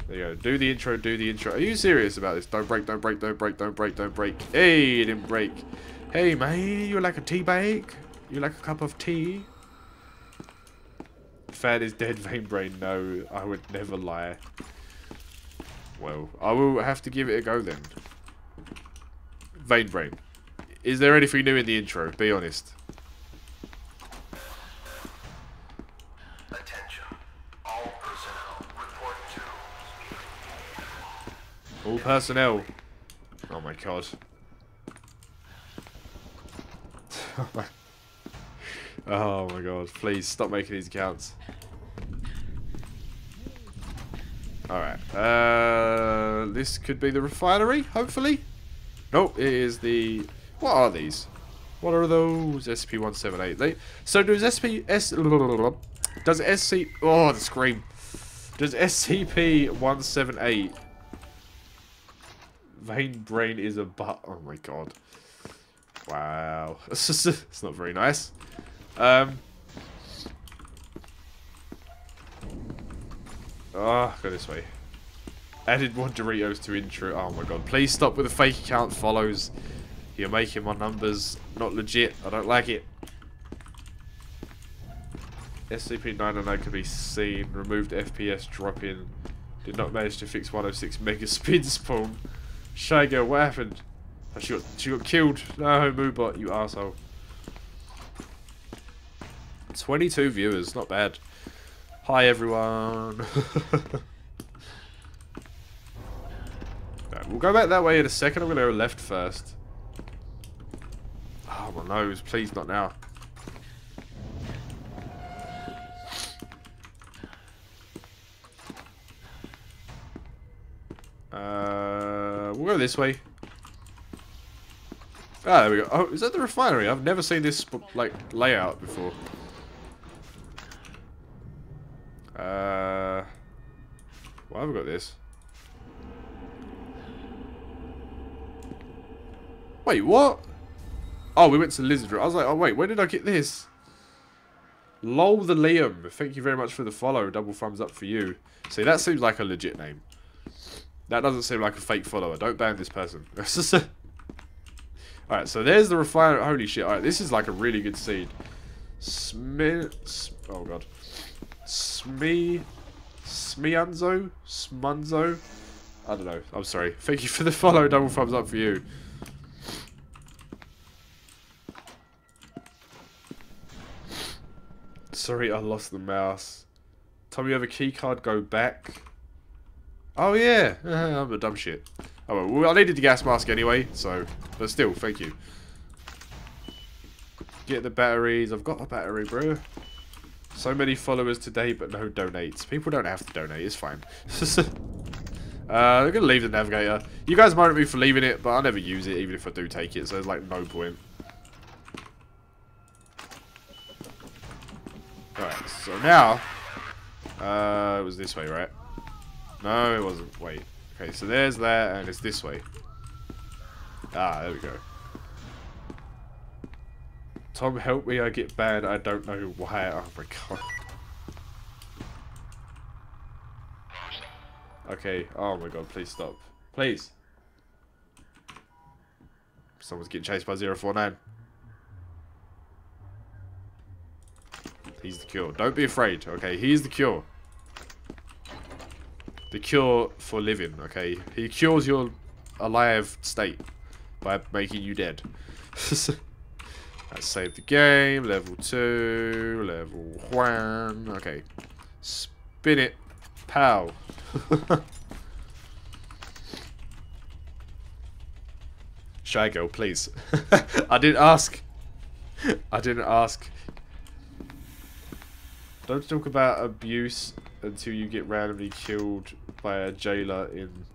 There you go. Do the intro, do the intro. Are you serious about this? Don't break, don't break, don't break, don't break, don't break. Hey, it didn't break. Hey, man, you like a tea bag? You like a cup of tea? Fan is dead, vein brain. No, I would never lie. Well, I will have to give it a go then. Vein brain. Is there anything new in the intro? Be honest. Attention. All personnel report to All personnel. Oh my god. oh my god, please stop making these accounts. Alright, uh, this could be the refinery, hopefully? Nope, it is the... What are these? What are those? SCP-178. They So does SP... S, does SC... Oh, the scream. Does SCP-178... Vein brain is a butt. Oh my god. Wow. it's not very nice. Um. Oh, go this way. Added more Doritos to intro. Oh my god. Please stop with the fake account follows. You're making my numbers not legit. I don't like it. SCP-909 can be seen. Removed FPS drop-in. Did not manage to fix 106 mega spin spawn. Girl, what happened? Oh, she got she got killed. No, Moobot, you asshole. 22 viewers, not bad. Hi everyone. right, we'll go back that way in a second. I'm gonna go left first. Oh my nose, please not now. Uh, we'll go this way. Ah, there we go. Oh, is that the refinery? I've never seen this, like, layout before. Uh, why have we got this? Wait, what? Oh, we went to Lizard I was like, oh wait, where did I get this? Lol the Liam. Thank you very much for the follow. Double thumbs up for you. See, that seems like a legit name. That doesn't seem like a fake follower. Don't ban this person. Alright, so there's the refinery. Holy shit. Alright, this is like a really good seed. Smith. Oh god. Smee. Smianzo? Smunzo? I don't know. I'm sorry. Thank you for the follow. Double thumbs up for you. Sorry, I lost the mouse. Tell me you have a key card, go back. Oh yeah, I'm a dumb shit. Oh well, I needed the gas mask anyway, so, but still, thank you. Get the batteries. I've got a battery, bro. So many followers today, but no donates. People don't have to donate. It's fine. uh, I'm going to leave the navigator. You guys moan at me for leaving it, but I never use it, even if I do take it, so there's like no point. Alright, so now... Uh, it was this way, right? No, it wasn't. Wait. Okay, so there's that, and it's this way. Ah, there we go. Tom, help me, I get banned. I don't know why. Oh my god. Okay, oh my god, please stop. Please. Someone's getting chased by 049. He's the cure. Don't be afraid, okay? He's the cure. The cure for living, okay? He cures your alive state by making you dead. Let's save the game. Level 2. Level 1. Okay. Spin it. Pow. Girl, please. I didn't ask. I didn't ask. Don't talk about abuse until you get randomly killed by a jailer in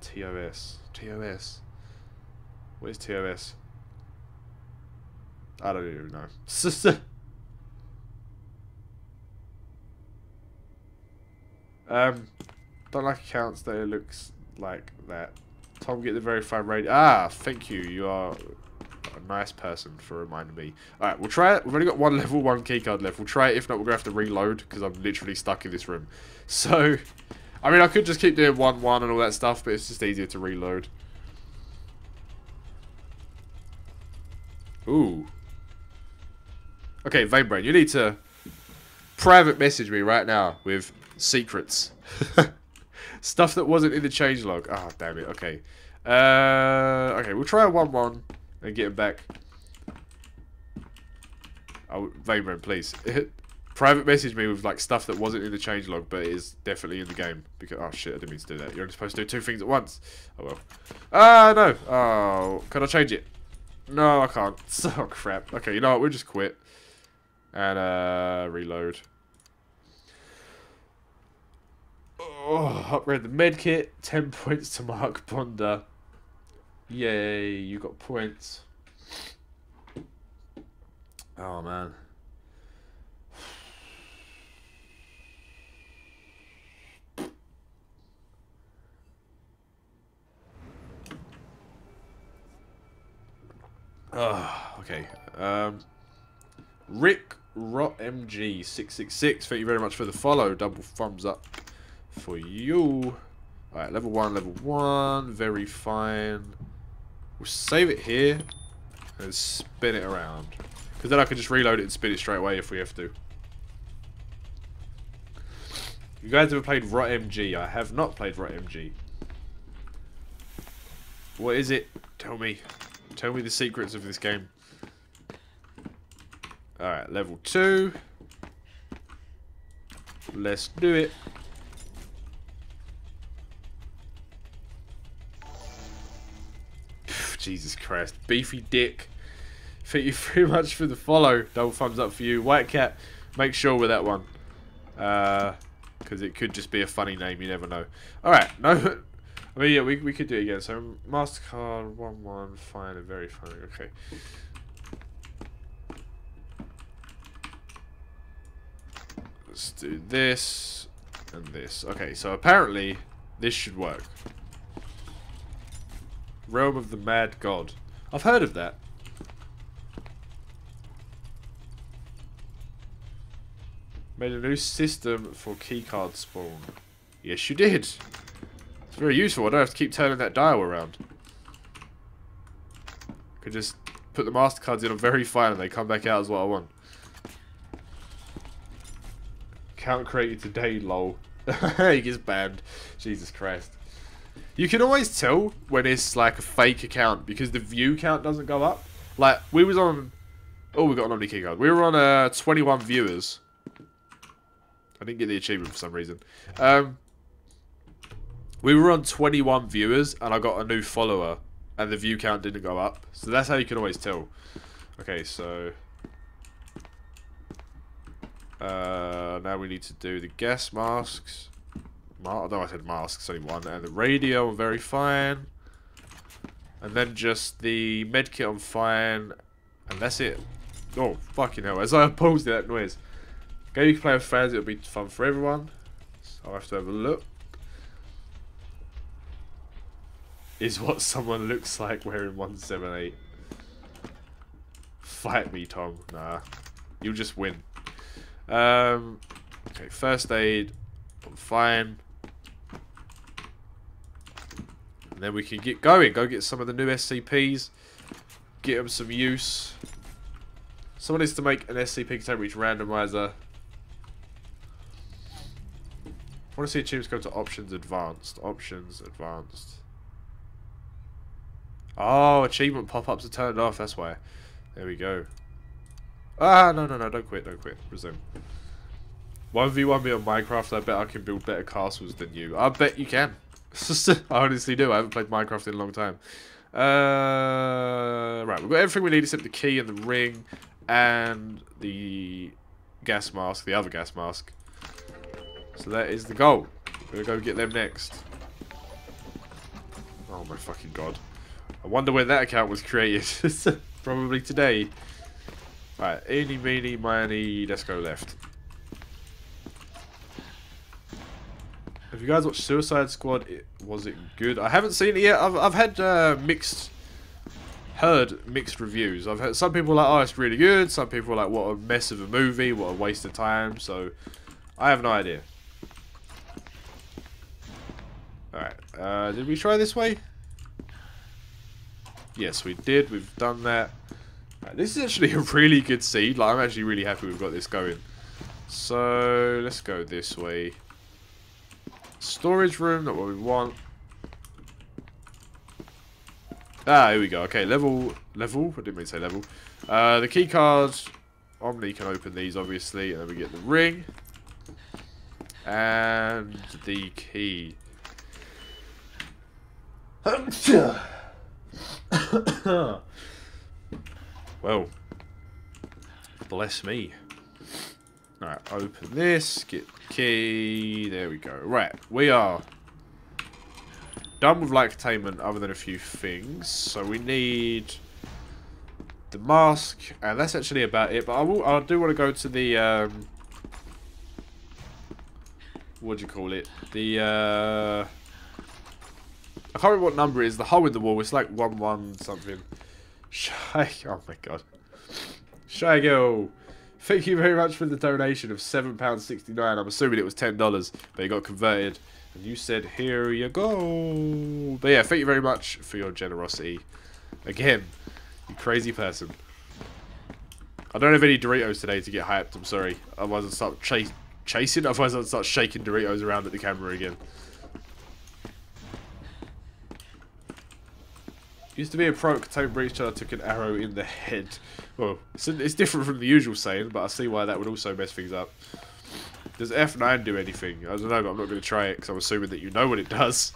TOS. TOS. What is TOS? I don't even know. um, don't like accounts that it looks like that. Tom, get the verified rating. Ah, thank you. You are a nice person for reminding me. Alright, we'll try it. We've only got one level, one keycard left. We'll try it. If not, we're going to have to reload because I'm literally stuck in this room. So, I mean, I could just keep doing 1-1 and all that stuff, but it's just easier to reload. Ooh. Okay, Vainbrain, you need to private message me right now with secrets. Stuff that wasn't in the changelog. Ah, oh, damn it. Okay. Uh, okay, we'll try a 1-1 and get him back. Oh, Vainbrain, please. Private message me with like stuff that wasn't in the changelog, but is definitely in the game. Because oh shit, I didn't mean to do that. You're only supposed to do two things at once. Oh well. Ah no. Oh, can I change it? No, I can't. Oh crap. Okay, you know what? We'll just quit and uh, reload. Oh, upgrade the medkit. Ten points to Mark Bonder. Yay, you got points. Oh man. Oh, okay. Um, Rick Rot MG666. Thank you very much for the follow. Double thumbs up for you. Alright, level 1, level 1. Very fine. We'll save it here and spin it around. Because then I can just reload it and spin it straight away if we have to. You guys ever played Rot MG? I have not played Rot MG. What is it? Tell me. Tell me the secrets of this game. Alright, level 2. Let's do it. Jesus Christ. Beefy dick. Thank you very much for the follow. Double thumbs up for you. White Cat, make sure with that one. Uh, Because it could just be a funny name, you never know. Alright, no... I mean, yeah, we, we could do it again. So, MasterCard, 1-1, fine and very funny. Okay. Let's do this and this. Okay, so apparently this should work. Realm of the Mad God. I've heard of that. Made a new system for keycard spawn. Yes, you did. It's very useful. I don't have to keep turning that dial around. Could just put the MasterCards in on very fine and they come back out as what I want. Count created today, lol. he gets banned. Jesus Christ. You can always tell when it's like a fake account because the view count doesn't go up. Like, we was on... Oh, we got an Omni key card. We were on uh, 21 viewers. I didn't get the achievement for some reason. Um, we were on 21 viewers and I got a new follower and the view count didn't go up. So that's how you can always tell. Okay, so... Uh, now we need to do the gas masks. Ma no, I said masks, only one. And the radio, very fine. And then just the medkit, I'm fine. And that's it. Oh, fucking hell. As I opposed that noise. Game you can play with fans, it'll be fun for everyone. So I'll have to have a look. Is what someone looks like wearing 178. Fight me, Tom. Nah. You'll just win. Um, okay, first aid. I'm fine. And then we can get going. Go get some of the new SCPs. Get them some use. Someone needs to make an SCP container reach randomizer. I want to see achievements go to options advanced. Options advanced. Oh, achievement pop-ups are turned off. That's why. There we go. Ah, no, no, no. Don't quit. Don't quit. Resume. 1v1 me on Minecraft. I bet I can build better castles than you. I bet you can. I honestly do. I haven't played Minecraft in a long time. Uh, right, we've got everything we need except the key and the ring and the gas mask, the other gas mask. So that is the goal. We're going to go get them next. Oh my fucking god. I wonder when that account was created. Probably today. Right, eeny, meeny, miny, let's go left. Have you guys watched Suicide Squad? It, was it good? I haven't seen it yet. I've, I've had uh, mixed, heard mixed reviews. I've heard some people like, oh, it's really good. Some people like, what a mess of a movie, what a waste of time. So, I have no idea. Alright, uh, did we try this way? Yes, we did. We've done that. Right, this is actually a really good seed. Like, I'm actually really happy we've got this going. So, let's go this way. Storage room, not what we want. Ah, here we go. Okay, level, level, I didn't mean to say level. Uh, the key cards, Omni can open these, obviously, and then we get the ring. And the key. well, bless me. Alright, open this, get key, there we go. Right, we are done with light containment other than a few things. So we need the mask, and that's actually about it. But I will, I do want to go to the, um, what do you call it? The, uh, I can't remember what number it is. The hole in the wall. It's like 1 1 something. Shy. Oh my god. Shago. Thank you very much for the donation of £7.69. I'm assuming it was $10, but it got converted. And you said, here you go. But yeah, thank you very much for your generosity. Again, you crazy person. I don't have any Doritos today to get hyped, I'm sorry. Otherwise I'll start chase chasing, otherwise I'll start shaking Doritos around at the camera again. Used to be a pro contained breach till I took an arrow in the head. Well, it's, it's different from the usual saying, but I see why that would also mess things up. Does F9 do anything? I don't know, but I'm not going to try it because I'm assuming that you know what it does.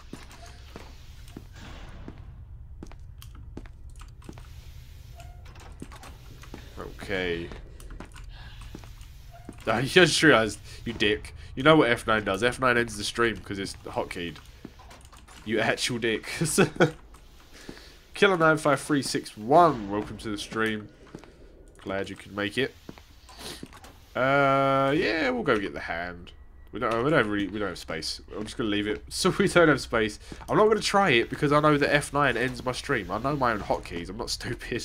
Okay. You just realised, you dick. You know what F9 does. F9 ends the stream because it's hotkeyed. You actual dick. Killer95361, welcome to the stream. Glad you could make it. Uh, yeah, we'll go get the hand. We don't, we don't really, we don't have space. I'm just gonna leave it. So we don't have space. I'm not gonna try it because I know that F9 ends my stream. I know my own hotkeys. I'm not stupid.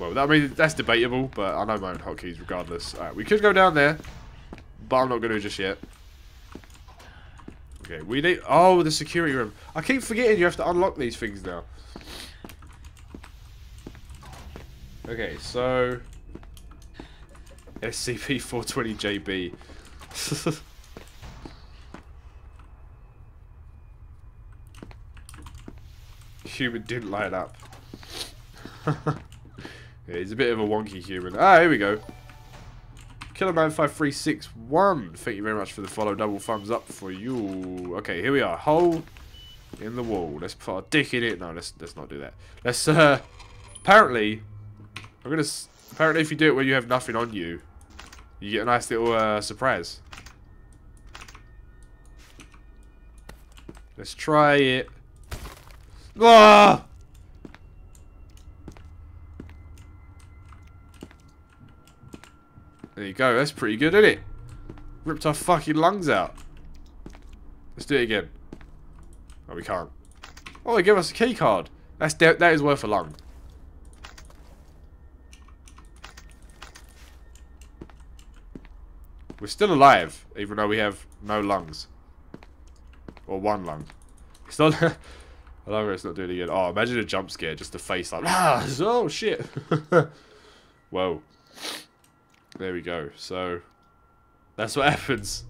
Well, I mean that's debatable, but I know my own hotkeys regardless. We could go down there, but I'm not gonna just yet. Okay, we need... Oh, the security room. I keep forgetting you have to unlock these things now. Okay, so... SCP-420-JB. human didn't light up. yeah, he's a bit of a wonky human. Ah, here we go. Killer95361, thank you very much for the follow. Double thumbs up for you. Okay, here we are. Hole in the wall. Let's put our dick in it. No, let's let's not do that. Let's uh apparently I'm gonna apparently if you do it when you have nothing on you, you get a nice little uh, surprise. Let's try it. Ah! There you go. That's pretty good, isn't it? Ripped our fucking lungs out. Let's do it again. Oh, we can't. Oh, they give us a key card. That's that is worth a lung. We're still alive, even though we have no lungs. Or one lung. It's not... I love it's not doing it again. Oh, imagine a jump scare, just a face like, ah, oh shit. Whoa. There we go. So, that's what happens.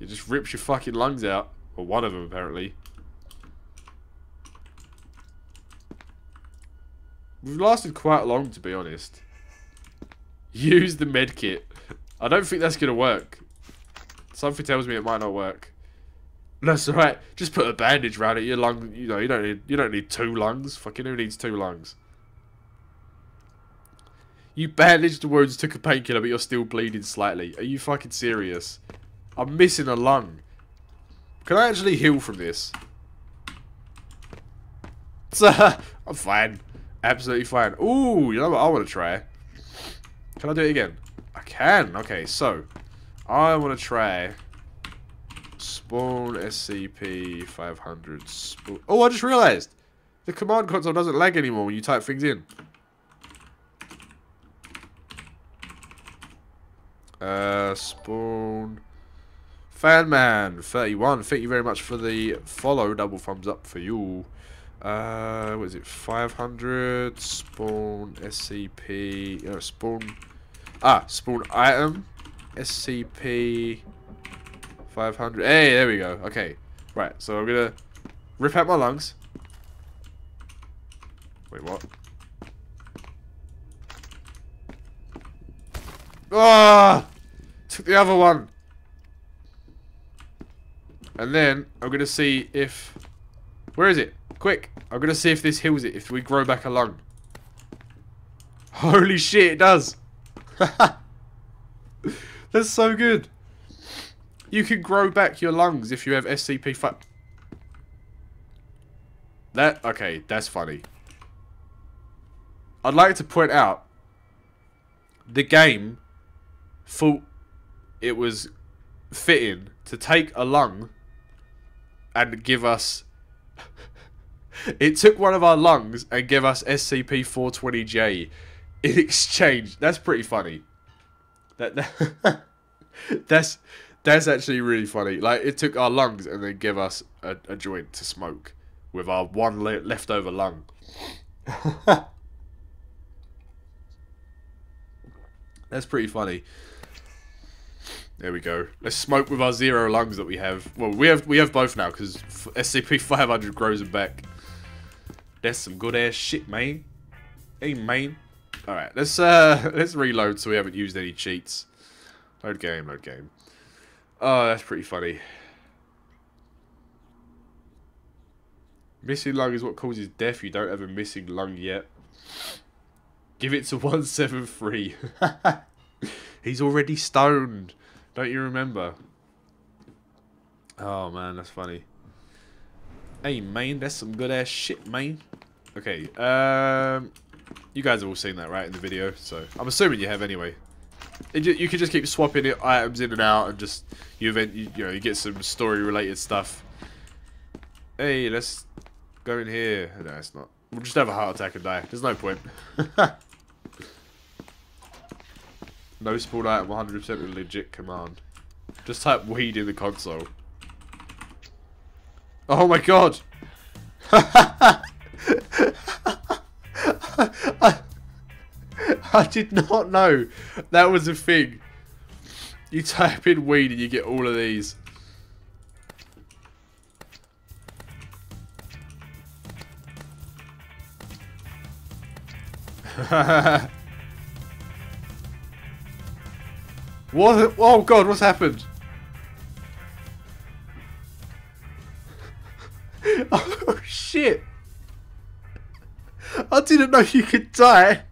It just rips your fucking lungs out. Or one of them, apparently. We've lasted quite long, to be honest. Use the medkit. I don't think that's going to work. Something tells me it might not work. That's alright. Just put a bandage around it. Your lung, you know, you don't need, you don't need two lungs. Fucking who needs two lungs? You bandaged the wounds, took a painkiller, but you're still bleeding slightly. Are you fucking serious? I'm missing a lung. Can I actually heal from this? I'm fine. Absolutely fine. Ooh, you know what I want to try? Can I do it again? I can. Okay, so. I want to try... Spawn SCP-500 spawn... Oh, I just realized! The command console doesn't lag anymore when you type things in. Uh, Spawn. Fanman, 31. Thank you very much for the follow. Double thumbs up for you. Uh, what is it? 500. Spawn. SCP. Know, spawn. Ah, spawn item. SCP. 500. Hey, there we go. Okay. Right, so I'm gonna rip out my lungs. Wait, what? Ah! Took the other one. And then I'm going to see if... Where is it? Quick. I'm going to see if this heals it. If we grow back a lung. Holy shit, it does. That's so good. You can grow back your lungs if you have SCP-5... That... Okay, that's funny. I'd like to point out the game thought it was fitting to take a lung and give us. it took one of our lungs and give us SCP-420J in exchange. That's pretty funny. That, that that's That's actually really funny. Like it took our lungs and then gave us a, a joint to smoke with our one le- leftover lung. That's pretty funny. There we go. Let's smoke with our zero lungs that we have. Well, we have we have both now because SCP 500 grows them back. That's some good ass shit, man. Hey, man. All right, let's uh let's reload so we haven't used any cheats. Load game, load game. Oh, that's pretty funny. Missing lung is what causes death. You don't have a missing lung yet. Give it to 173. He's already stoned. Don't you remember? Oh, man, that's funny. Hey, man, that's some good ass shit, man. Okay, um... You guys have all seen that, right, in the video, so... I'm assuming you have anyway. It, you can just keep swapping it, items in and out and just you event you, you know you get some story related stuff. Hey, let's go in here. No, it's not. We'll just have a heart attack and die. There's no point. no spawn item 100% a legit command. Just type weed in the console. Oh my god! I did not know that was a thing. You type in weed and you get all of these. what? Oh god, what's happened? oh shit! I didn't know you could die.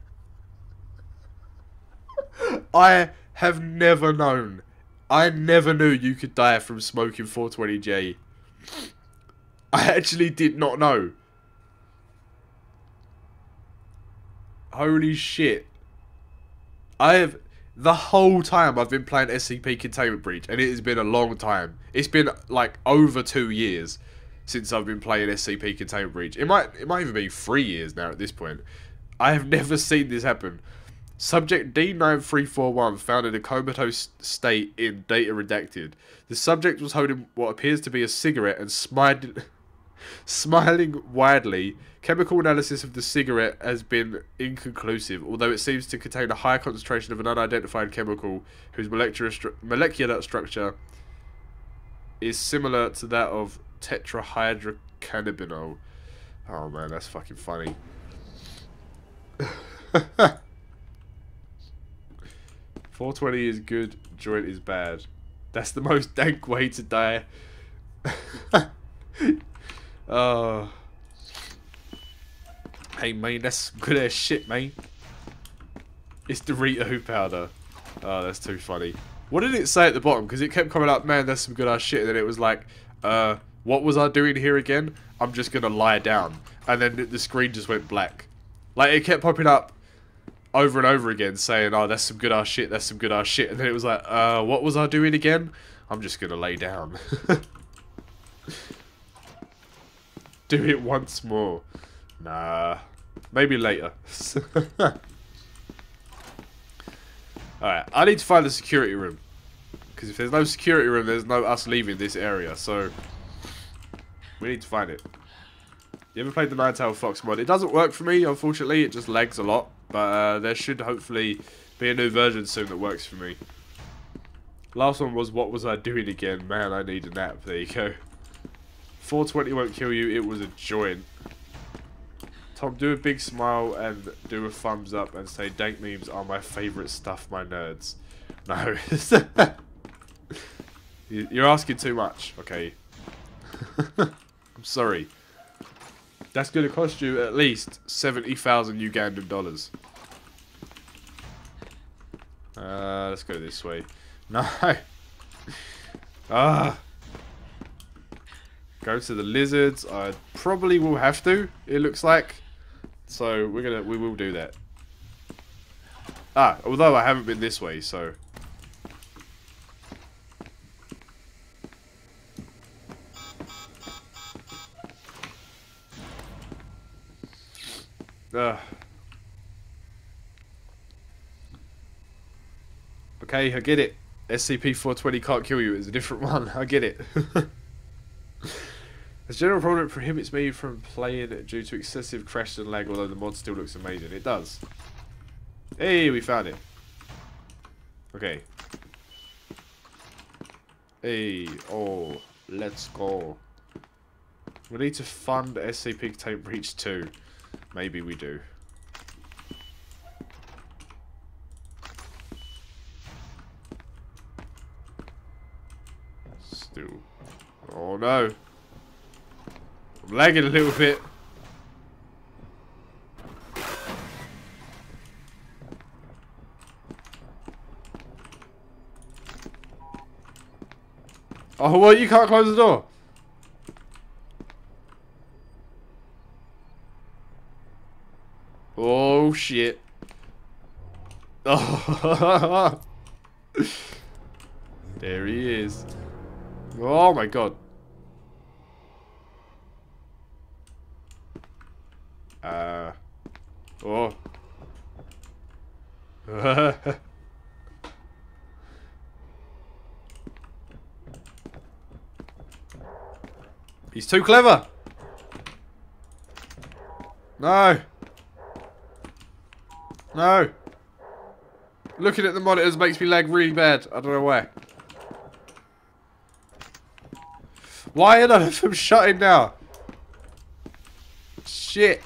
I have never known. I never knew you could die from smoking 420J. I actually did not know. Holy shit. I have... The whole time I've been playing SCP Containment Breach, and it has been a long time. It's been like over two years since I've been playing SCP Containment Breach. It might it might even be three years now at this point. I have never seen this happen. Subject D9341 found in a comatose state in data redacted. The subject was holding what appears to be a cigarette and smiled, smiling widely. Chemical analysis of the cigarette has been inconclusive, although it seems to contain a high concentration of an unidentified chemical whose molecular, stru molecular structure is similar to that of tetrahydrocannabinol. Oh man, that's fucking funny. 420 is good, joint is bad. That's the most dank way to die. oh. Hey, man, that's good ass shit, man. It's Dorito powder. Oh, that's too funny. What did it say at the bottom? Because it kept coming up, man, that's some good ass shit. And then it was like, uh, what was I doing here again? I'm just going to lie down. And then the screen just went black. Like, it kept popping up over and over again saying, oh, that's some good ass shit, that's some good ass shit. And then it was like, uh, what was I doing again? I'm just going to lay down. Do it once more. Nah. Maybe later. Alright, I need to find the security room. Because if there's no security room, there's no us leaving this area. So, we need to find it. You ever played the Nine-Tailed Fox mod? It doesn't work for me, unfortunately. It just lags a lot. But uh, there should hopefully be a new version soon that works for me. Last one was, what was I doing again? Man, I need a nap. There you go. 420 won't kill you. It was a joint. Tom, do a big smile and do a thumbs up and say, dank memes are my favourite stuff, my nerds. No. You're asking too much, okay. I'm sorry. That's going to cost you at least 70,000 Ugandan dollars. Uh, let's go this way. No. ah. Go to the lizards. I probably will have to, it looks like. So we're gonna we will do that. Ah, although I haven't been this way, so Ugh. Okay, I get it. SCP-420 can't kill you. It's a different one. I get it. As general problem, prohibits me from playing due to excessive crash and lag, although the mod still looks amazing. It does. Hey, we found it. Okay. Hey, oh, let's go. We need to fund SCP Containment Breach 2. Maybe we do. Still. Oh no. I'm lagging a little bit. Oh, well, you can't close the door. Oh, shit. Oh. there he is. Oh, my God. Uh. Oh. He's too clever. No. No. Looking at the monitors makes me lag really bad. I don't know why. Why are none of them shutting now? Shit.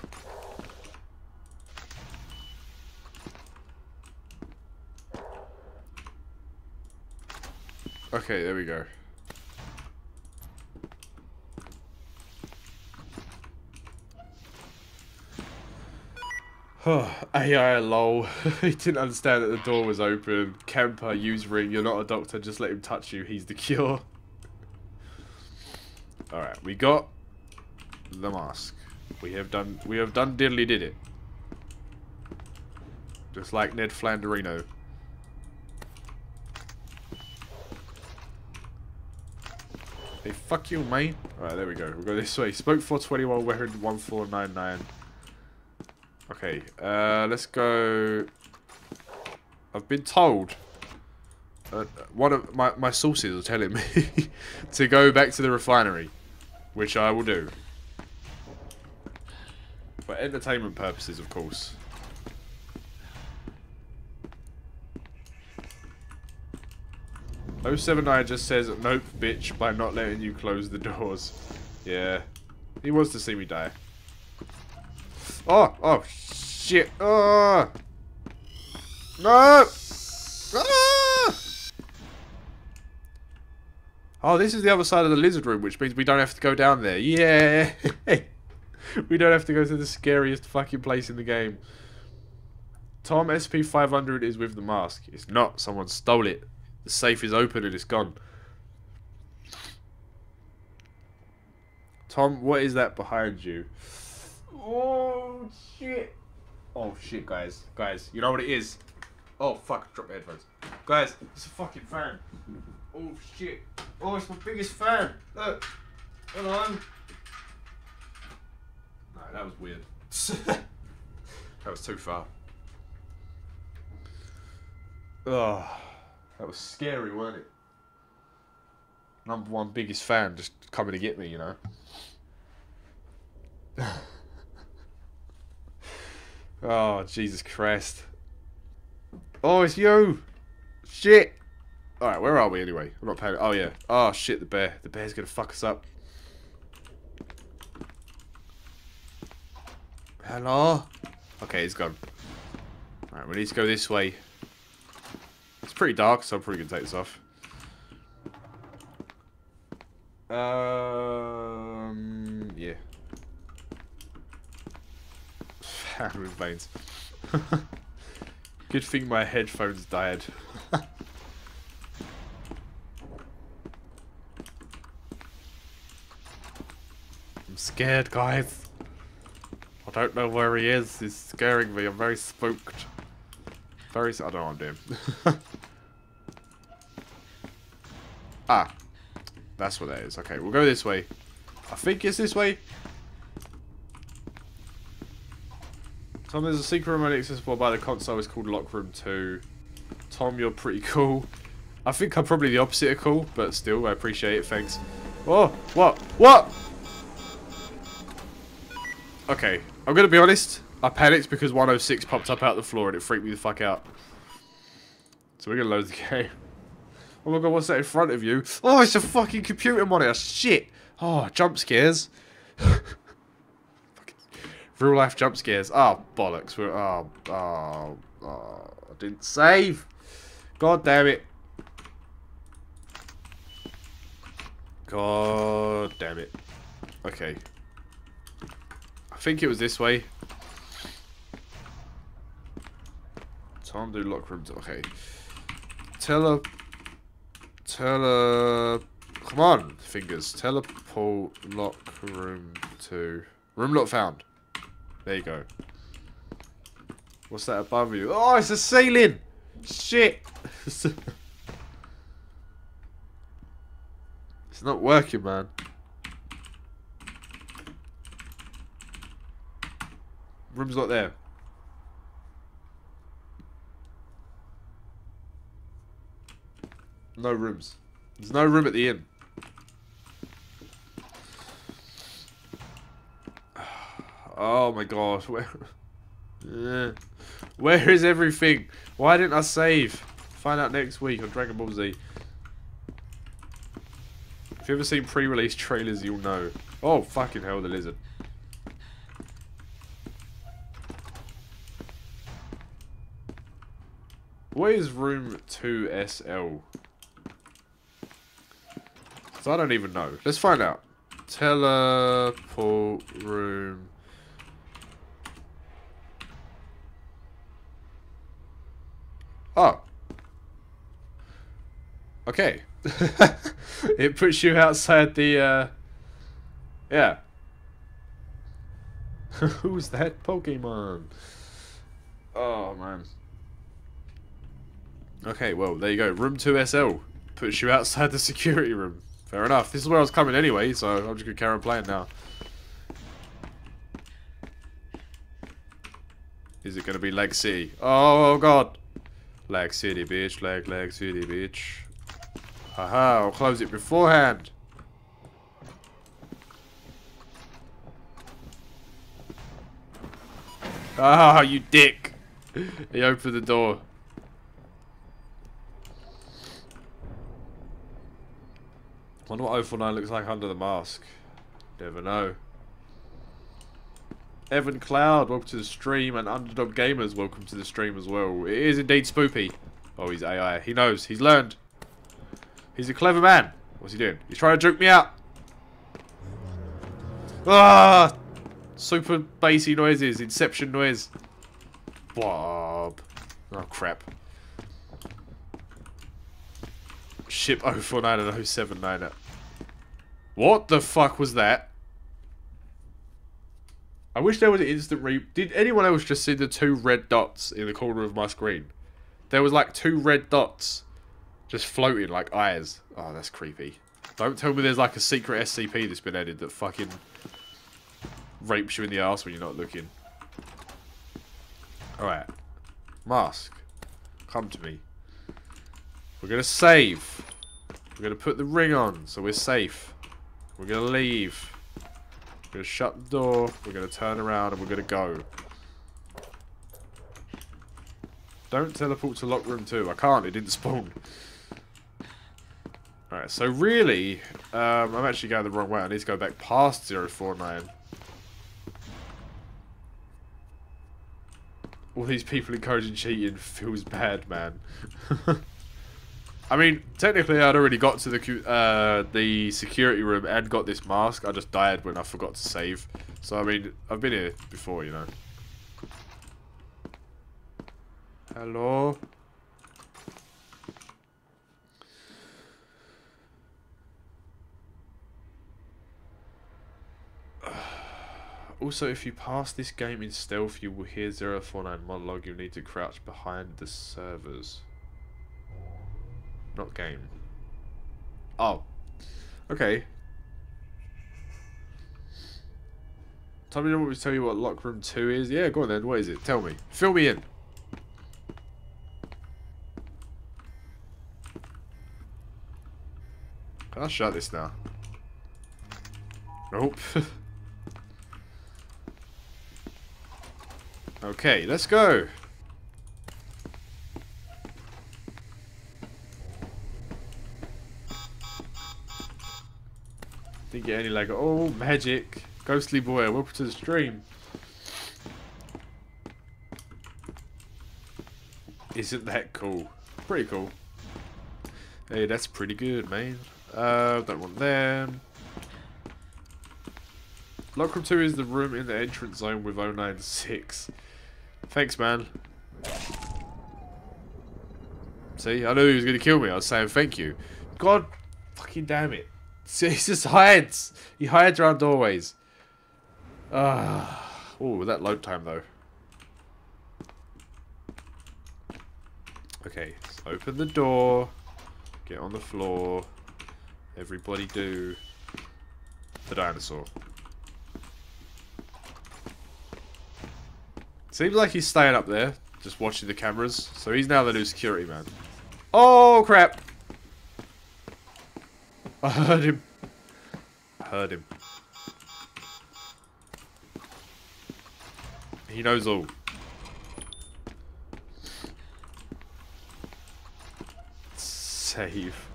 Okay, there we go. AI lol. he didn't understand that the door was open. Kemper, use ring. You're not a doctor. Just let him touch you. He's the cure. Alright, we got the mask. We have done we have done diddly did it. Just like Ned Flanderino. Hey, fuck you, mate. Alright, there we go. We'll go this way. Spoke 421, we're in 1499. Okay, uh, let's go... I've been told... Uh, one of my, my sources are telling me to go back to the refinery. Which I will do. For entertainment purposes, of course. Oh seven nine just says, nope, bitch, by not letting you close the doors. Yeah. He wants to see me die. Oh, oh, shit. Oh. No! Ah! Oh, this is the other side of the lizard room, which means we don't have to go down there. Yeah! we don't have to go to the scariest fucking place in the game. Tom SP500 is with the mask. It's not. Someone stole it. The safe is open and it's gone. Tom, what is that behind you? Oh, shit. Oh, shit, guys. Guys, you know what it is? Oh, fuck. Drop my headphones. Guys, it's a fucking fan. Oh, shit. Oh, it's my biggest fan. Look. Hold on. No, that was weird. that was too far. Oh, that was scary, wasn't it? Number one biggest fan just coming to get me, you know. Oh, Jesus Christ. Oh, it's you! Shit! Alright, where are we anyway? I'm not paying. Oh, yeah. Oh, shit, the bear. The bear's gonna fuck us up. Hello? Okay, he's gone. Alright, we need to go this way. It's pretty dark, so I'm probably gonna take this off. Um, yeah. veins. Good thing my headphones died. scared, guys. I don't know where he is. He's scaring me. I'm very spooked. Very... I don't know what I'm doing. ah. That's what that is. Okay, we'll go this way. I think it's this way. Tom, there's a secret room only accessible by the console. It's called Lock Room 2. Tom, you're pretty cool. I think I'm probably the opposite of cool, but still, I appreciate it. Thanks. Oh, what? What? Okay, I'm gonna be honest. I panicked because 106 popped up out the floor and it freaked me the fuck out. So we're gonna load the game. Oh my god, what's that in front of you? Oh, it's a fucking computer monitor. Shit. Oh, jump scares. Real life jump scares. Oh, bollocks. We're, oh, oh, oh, I didn't save. God damn it. God damn it. Okay. Think it was this way. Time to lock rooms. Okay. Tele... Tele... Come on, fingers. Teleport lock room to... Room not found. There you go. What's that above you? Oh, it's a ceiling! Shit! it's not working, man. Room's not there. No rooms. There's no room at the inn. Oh my god, where... Where is everything? Why didn't I save? Find out next week on Dragon Ball Z. If you've ever seen pre-release trailers, you'll know. Oh, fucking hell, the lizard. Where is room 2SL? So I don't even know. Let's find out. Teleport room Oh. Okay. it puts you outside the, uh... Yeah. Who's that Pokemon? Oh, man. Okay, well, there you go. Room 2SL. Puts you outside the security room. Fair enough. This is where I was coming anyway, so I'm just going to carry on playing now. Is it going to be Leg City? Oh, God. Lag City, bitch. Lag, lag City, bitch. Haha, I'll close it beforehand. Ah, you dick. he opened the door. Wonder what 049 looks like under the mask. Never know. Evan Cloud, welcome to the stream, and Underdog Gamers, welcome to the stream as well. It is indeed Spoopy. Oh, he's AI. He knows. He's learned. He's a clever man. What's he doing? He's trying to juke me out. Ah! Super bassy noises. Inception noise. Bob. Oh, crap. Ship 049 and 079. What the fuck was that? I wish there was an instant re- Did anyone else just see the two red dots in the corner of my screen? There was like two red dots just floating like eyes. Oh, that's creepy. Don't tell me there's like a secret SCP that's been added that fucking rapes you in the ass when you're not looking. Alright. Mask. Come to me. We're going to save. We're going to put the ring on so we're safe. We're going to leave. We're going to shut the door. We're going to turn around and we're going to go. Don't teleport to lock room 2. I can't. It didn't spawn. Alright, so really, um, I'm actually going the wrong way. I need to go back past 049. All these people encouraging cheating feels bad, man. I mean, technically I'd already got to the uh, the security room and got this mask. I just died when I forgot to save. So, I mean, I've been here before, you know. Hello? Also, if you pass this game in stealth, you will hear 049 monologue. You need to crouch behind the servers. Not game. Oh. Okay. Tell me, want me to tell you what lock room 2 is? Yeah, go on then. What is it? Tell me. Fill me in. Can I shut this now? Nope. okay, let's go. Didn't get any like, oh, magic. Ghostly boy, welcome to the stream. Isn't that cool? Pretty cool. Hey, that's pretty good, man. Uh, don't want them. Lockroom 2 is the room in the entrance zone with 096. Thanks, man. See, I knew he was going to kill me. I was saying thank you. God fucking damn it. See, he just hides. He hides around doorways. Uh, oh, that load time, though. Okay, open the door. Get on the floor. Everybody do the dinosaur. Seems like he's staying up there, just watching the cameras. So he's now the new security man. Oh, crap. I heard him. I heard him. He knows all. Save.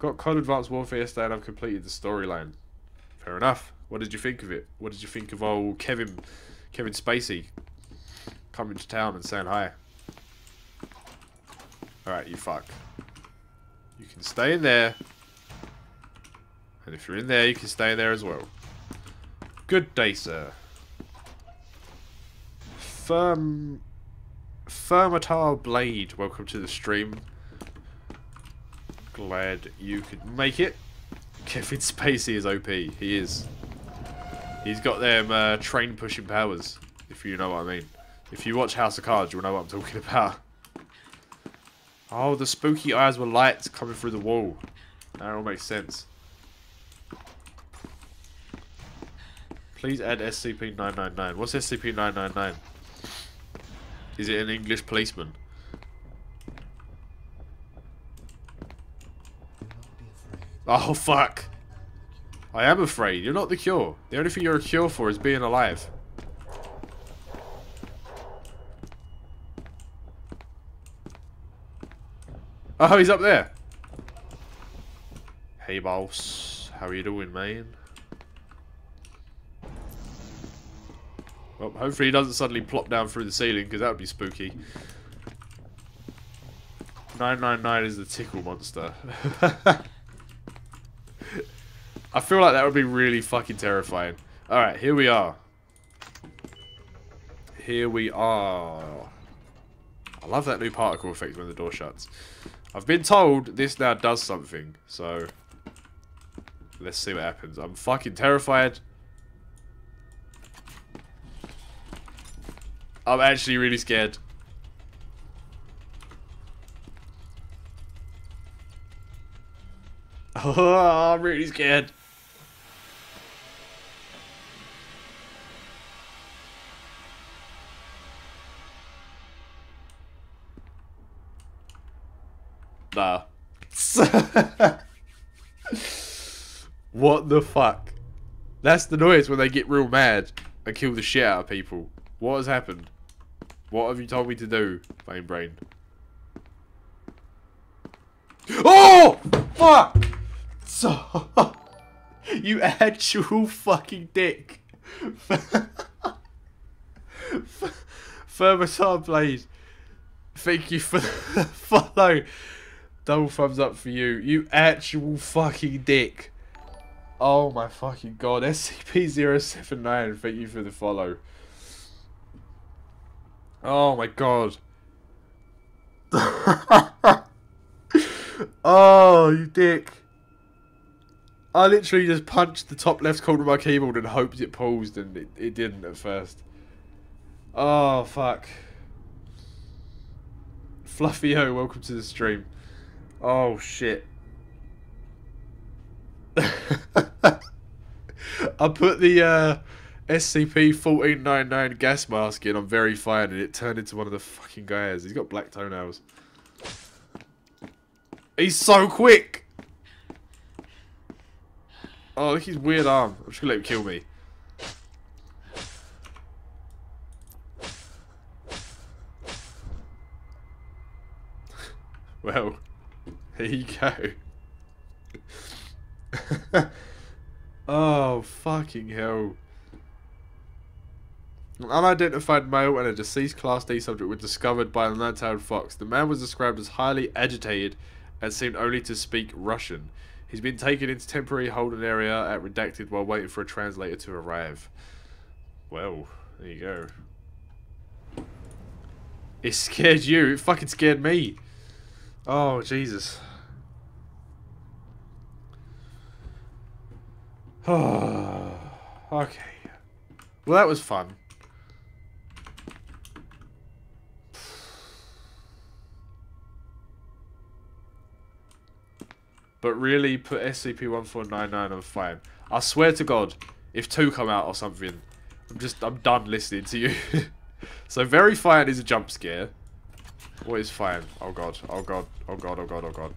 Got COD Advanced Warfare yesterday and I've completed the storyline. Fair enough. What did you think of it? What did you think of old Kevin, Kevin Spacey coming to town and saying hi? Alright, you fuck. You can stay in there. And if you're in there, you can stay in there as well. Good day, sir. Firm... Firmatar Blade, welcome to the stream glad you could make it. Kevin Spacey is OP. He is. He's got them uh, train pushing powers, if you know what I mean. If you watch House of Cards, you'll know what I'm talking about. Oh, the spooky eyes were lights coming through the wall. That all makes sense. Please add SCP-999. What's SCP-999? Is it an English policeman? Oh, fuck. I am afraid. You're not the cure. The only thing you're a cure for is being alive. Oh, he's up there. Hey, boss. How are you doing, man? Well, hopefully he doesn't suddenly plop down through the ceiling, because that would be spooky. 999 is the tickle monster. I feel like that would be really fucking terrifying. Alright, here we are. Here we are. I love that new particle effect when the door shuts. I've been told this now does something, so... Let's see what happens. I'm fucking terrified. I'm actually really scared. I'm really scared. Nah. what the fuck? That's the noise when they get real mad and kill the shit out of people. What has happened? What have you told me to do, Fame Brain? Oh! Fuck! So, you actual fucking dick. Thermosar Blade. Thank you for the follow. Double thumbs up for you. You actual fucking dick. Oh my fucking god. SCP-079, thank you for the follow. Oh my god. oh, you dick. I literally just punched the top left corner of my keyboard and hoped it paused and it, it didn't at first. Oh, fuck. Fluffy-O, welcome to the stream. Oh, shit. I put the uh, SCP-1499 gas mask in on Very Fine and it turned into one of the fucking guys. He's got black toenails. He's so quick. Oh, look at his weird arm. I'm just gonna let him kill me. Well, here you go. oh, fucking hell. An unidentified male and a deceased Class D subject were discovered by the night fox. The man was described as highly agitated and seemed only to speak Russian. He's been taken into temporary holding area at Redacted while waiting for a translator to arrive. Well, there you go. It scared you. It fucking scared me. Oh, Jesus. Okay. Well, that was fun. But really, put SCP-1499 on 5. I swear to God, if 2 come out or something, I'm just, I'm done listening to you. so, very fine is a jump scare. What is fine? Oh god, oh god, oh god, oh god, oh god.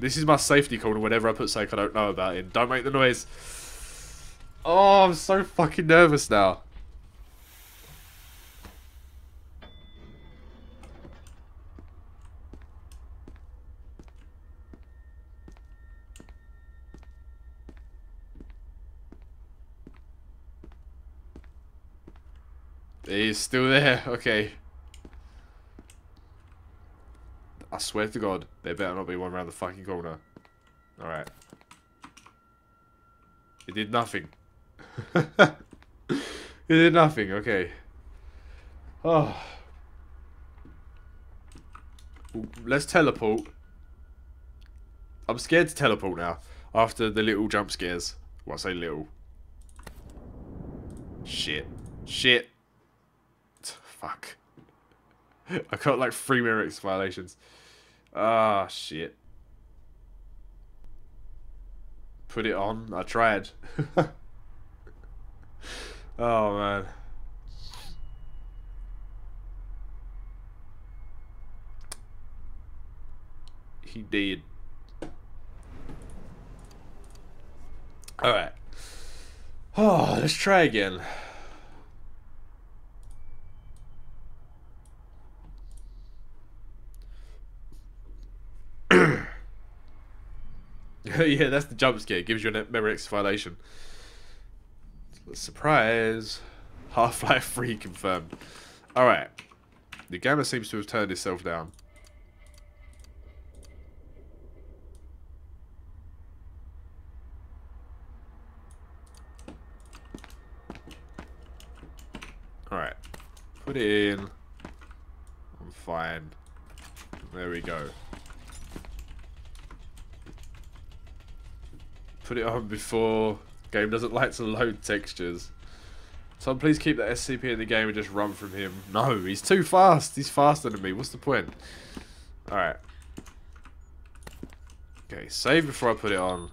This is my safety corner whenever I put something I don't know about in. Don't make the noise. Oh, I'm so fucking nervous now. He's still there, okay. I swear to God, there better not be one around the fucking corner. Alright. It did nothing. it did nothing, okay. Oh. let's teleport. I'm scared to teleport now. After the little jump scares. Well, I say little. Shit. Shit. Fuck. I got like three Mirrex violations. Ah, shit. Put it on. I tried. oh, man. He did. Alright. Oh, let's try again. yeah, that's the jump scare. It gives you a Mirrex violation. Surprise! Half-Life 3 confirmed. Alright. The gamma seems to have turned itself down. Alright. Put it in. I'm fine. There we go. Put it on before. Game doesn't like to load textures. So please keep the SCP in the game and just run from him. No, he's too fast. He's faster than me. What's the point? Alright. Okay, save before I put it on.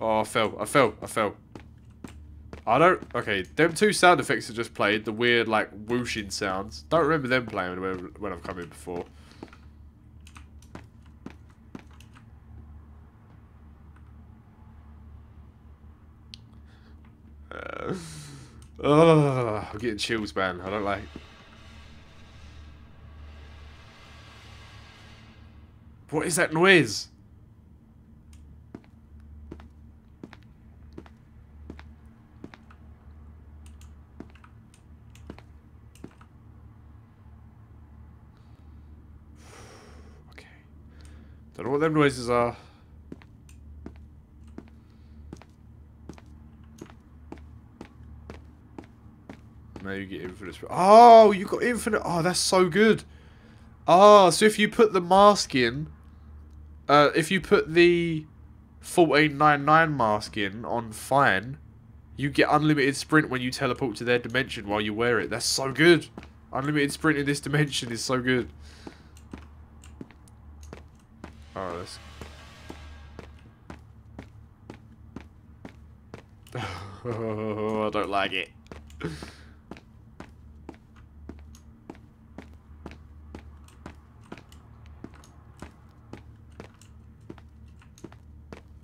Oh, I fell. I fell. I fell. I don't... Okay, them two sound effects I just played, the weird, like, whooshing sounds. Don't remember them playing when, when I've come in before. Uh, oh, I'm getting chills, man. I don't like... What is that noise? What them noises are. Now you get infinite. Oh, you got infinite. Oh, that's so good. Oh, so if you put the mask in, uh, if you put the 1499 mask in on fine, you get unlimited sprint when you teleport to their dimension while you wear it. That's so good. Unlimited sprint in this dimension is so good. Oh, this. oh, I don't like it.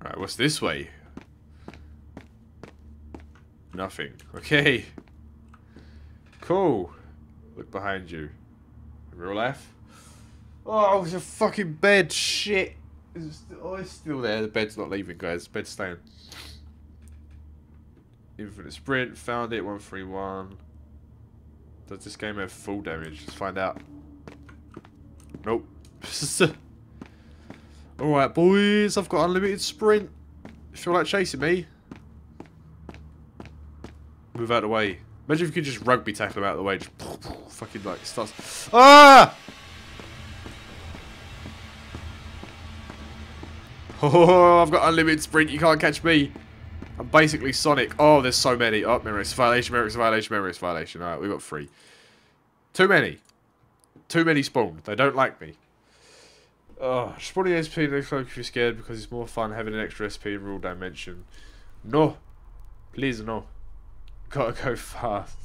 Alright, what's this way? Nothing. Okay. Cool. Look behind you. Real life? Oh, it's a fucking bed. Shit. It's still, oh, it's still there. The bed's not leaving, guys. The bed's staying. Infinite sprint. Found it. 131. Does this game have full damage? Let's find out. Nope. Alright, boys. I've got unlimited sprint. You feel like chasing me? Move out of the way. Imagine if you could just rugby tackle him out of the way. Just fucking like starts. Ah! Oh, I've got unlimited sprint. You can't catch me. I'm basically Sonic. Oh, there's so many. Oh, memories violation, memories violation, memories violation. All right, we've got three. Too many. Too many spawned. They don't like me. Oh, spawning SP looks like you're scared because it's more fun having an extra SP in rule dimension. No. Please, no. Gotta go fast.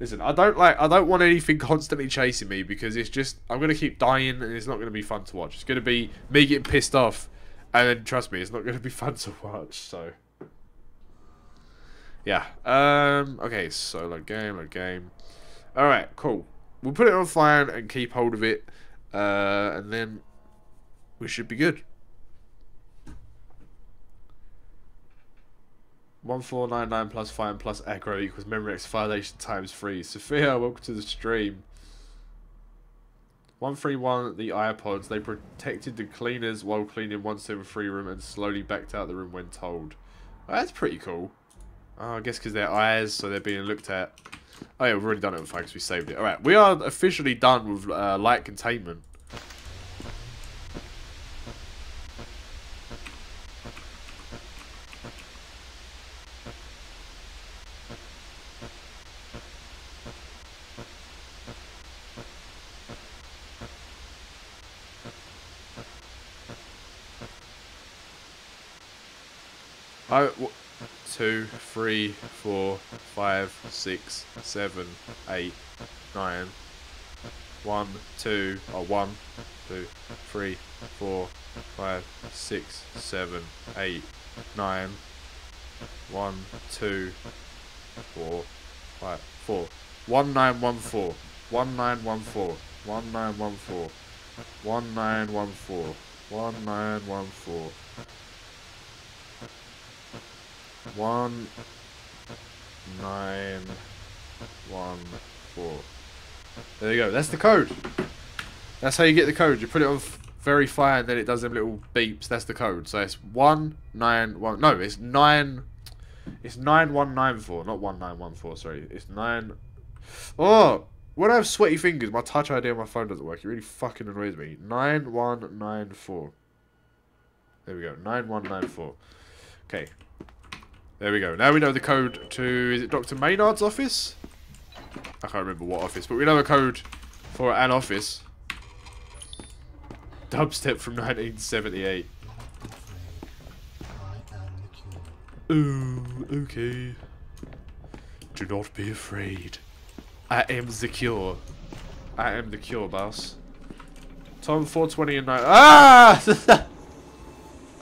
Listen, I don't like. I don't want anything constantly chasing me because it's just. I'm gonna keep dying and it's not gonna be fun to watch. It's gonna be me getting pissed off, and then trust me, it's not gonna be fun to watch. So. Yeah. Um. Okay. So like game, like game. All right. Cool. We'll put it on fire and keep hold of it, uh, and then we should be good. 1499 plus 5 plus aggro equals Memorex violation times 3. Sophia, welcome to the stream. 131, the Eye Pods. They protected the cleaners while cleaning 173 room and slowly backed out the room when told. Oh, that's pretty cool. Oh, I guess because they're eyes, so they're being looked at. Oh yeah, we've already done it with because we saved it. Alright, we are officially done with uh, light containment. I, two, three, four, five, six, seven, eight, nine. One, two, oh, one, two, three, four, five, six, seven, eight, nine. One, two, four, five, four. One nine one four. One nine one four. One nine one four. One nine one four. One nine one four. One nine one four. There you go. That's the code. That's how you get the code. You put it on verify and then it does them little beeps. That's the code. So it's one nine one. No, it's nine. It's nine one nine four, not one nine one four. Sorry, it's nine. Oh, when I have sweaty fingers, my touch ID on my phone doesn't work. It really fucking annoys me. Nine one nine four. There we go. Nine one nine four. Okay, there we go. Now we know the code to, is it Dr. Maynard's office? I can't remember what office, but we know a code for an office. Dubstep from 1978. Oh, okay. Do not be afraid. I am the cure. I am the cure, boss. Tom 420 and 9. Ah!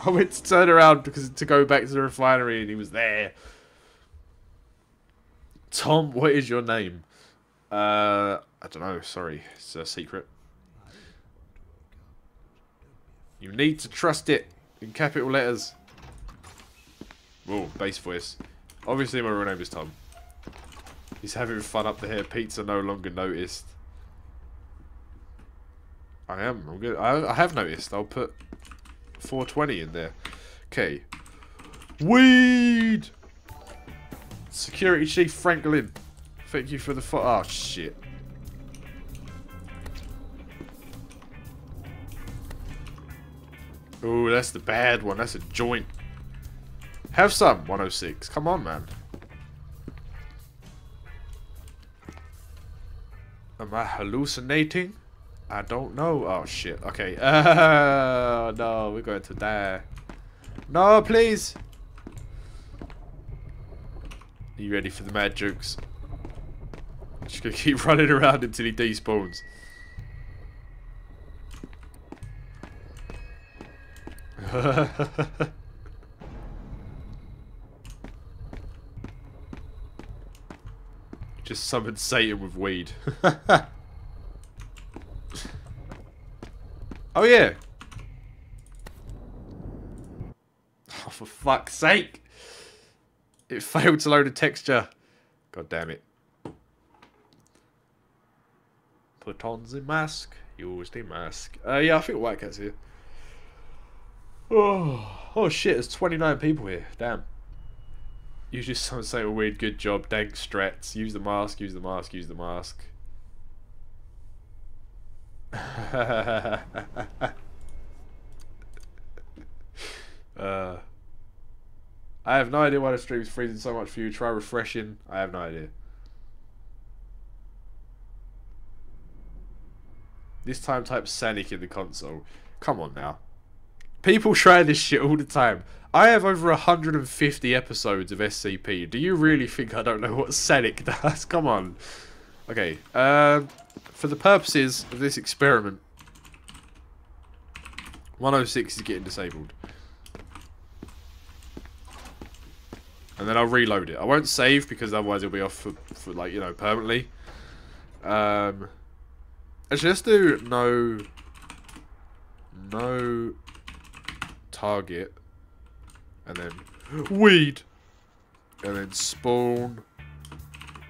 I went to turn around because to go back to the refinery and he was there. Tom, what is your name? Uh, I don't know. Sorry, it's a secret. You need to trust it in capital letters. Whoa, bass voice. Obviously, my real name is Tom. He's having fun up there. Pizza no longer noticed. I am. I'm good. I, I have noticed. I'll put 420 in there. Okay. Weed! Security Chief Franklin. Thank you for the fo- Oh, shit. Oh, that's the bad one. That's a joint. Have some, 106. Come on, man. Am I hallucinating? I don't know. Oh, shit. Okay. Uh, no, we're going to die. No, please. Are you ready for the mad jokes? Just gonna keep running around until he despawns. Just summoned Satan with weed. Oh yeah. Oh, for fuck's sake. It failed to load a texture. God damn it. Put on the mask. Use the mask. Uh, yeah, I think White Cat's here. Oh, oh shit, there's 29 people here. Damn. You just say a weird good job. Dank strats. Use the mask, use the mask, use the mask. uh, I have no idea why the stream is freezing so much for you. Try refreshing. I have no idea. This time type Sanic in the console. Come on now. People try this shit all the time. I have over 150 episodes of SCP. Do you really think I don't know what Sanic does? Come on. Okay, um, for the purposes of this experiment, 106 is getting disabled. And then I'll reload it. I won't save because otherwise it'll be off for, for like, you know, permanently. Um, actually, let's do no, no target, and then weed, and then spawn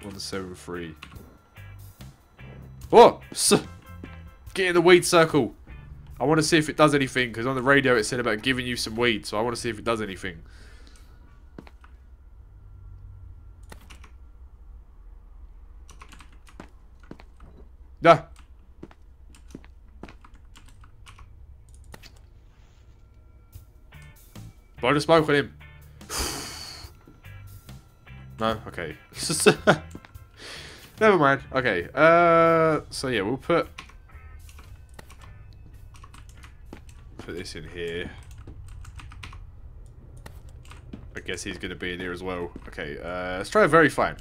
173. Oh! Get in the weed circle. I want to see if it does anything, because on the radio it said about giving you some weed, so I want to see if it does anything. No. Blow the smoke on him. no? Okay. Never mind. Okay. Uh, so yeah, we'll put... Put this in here. I guess he's going to be in here as well. Okay, uh, let's try a very fine.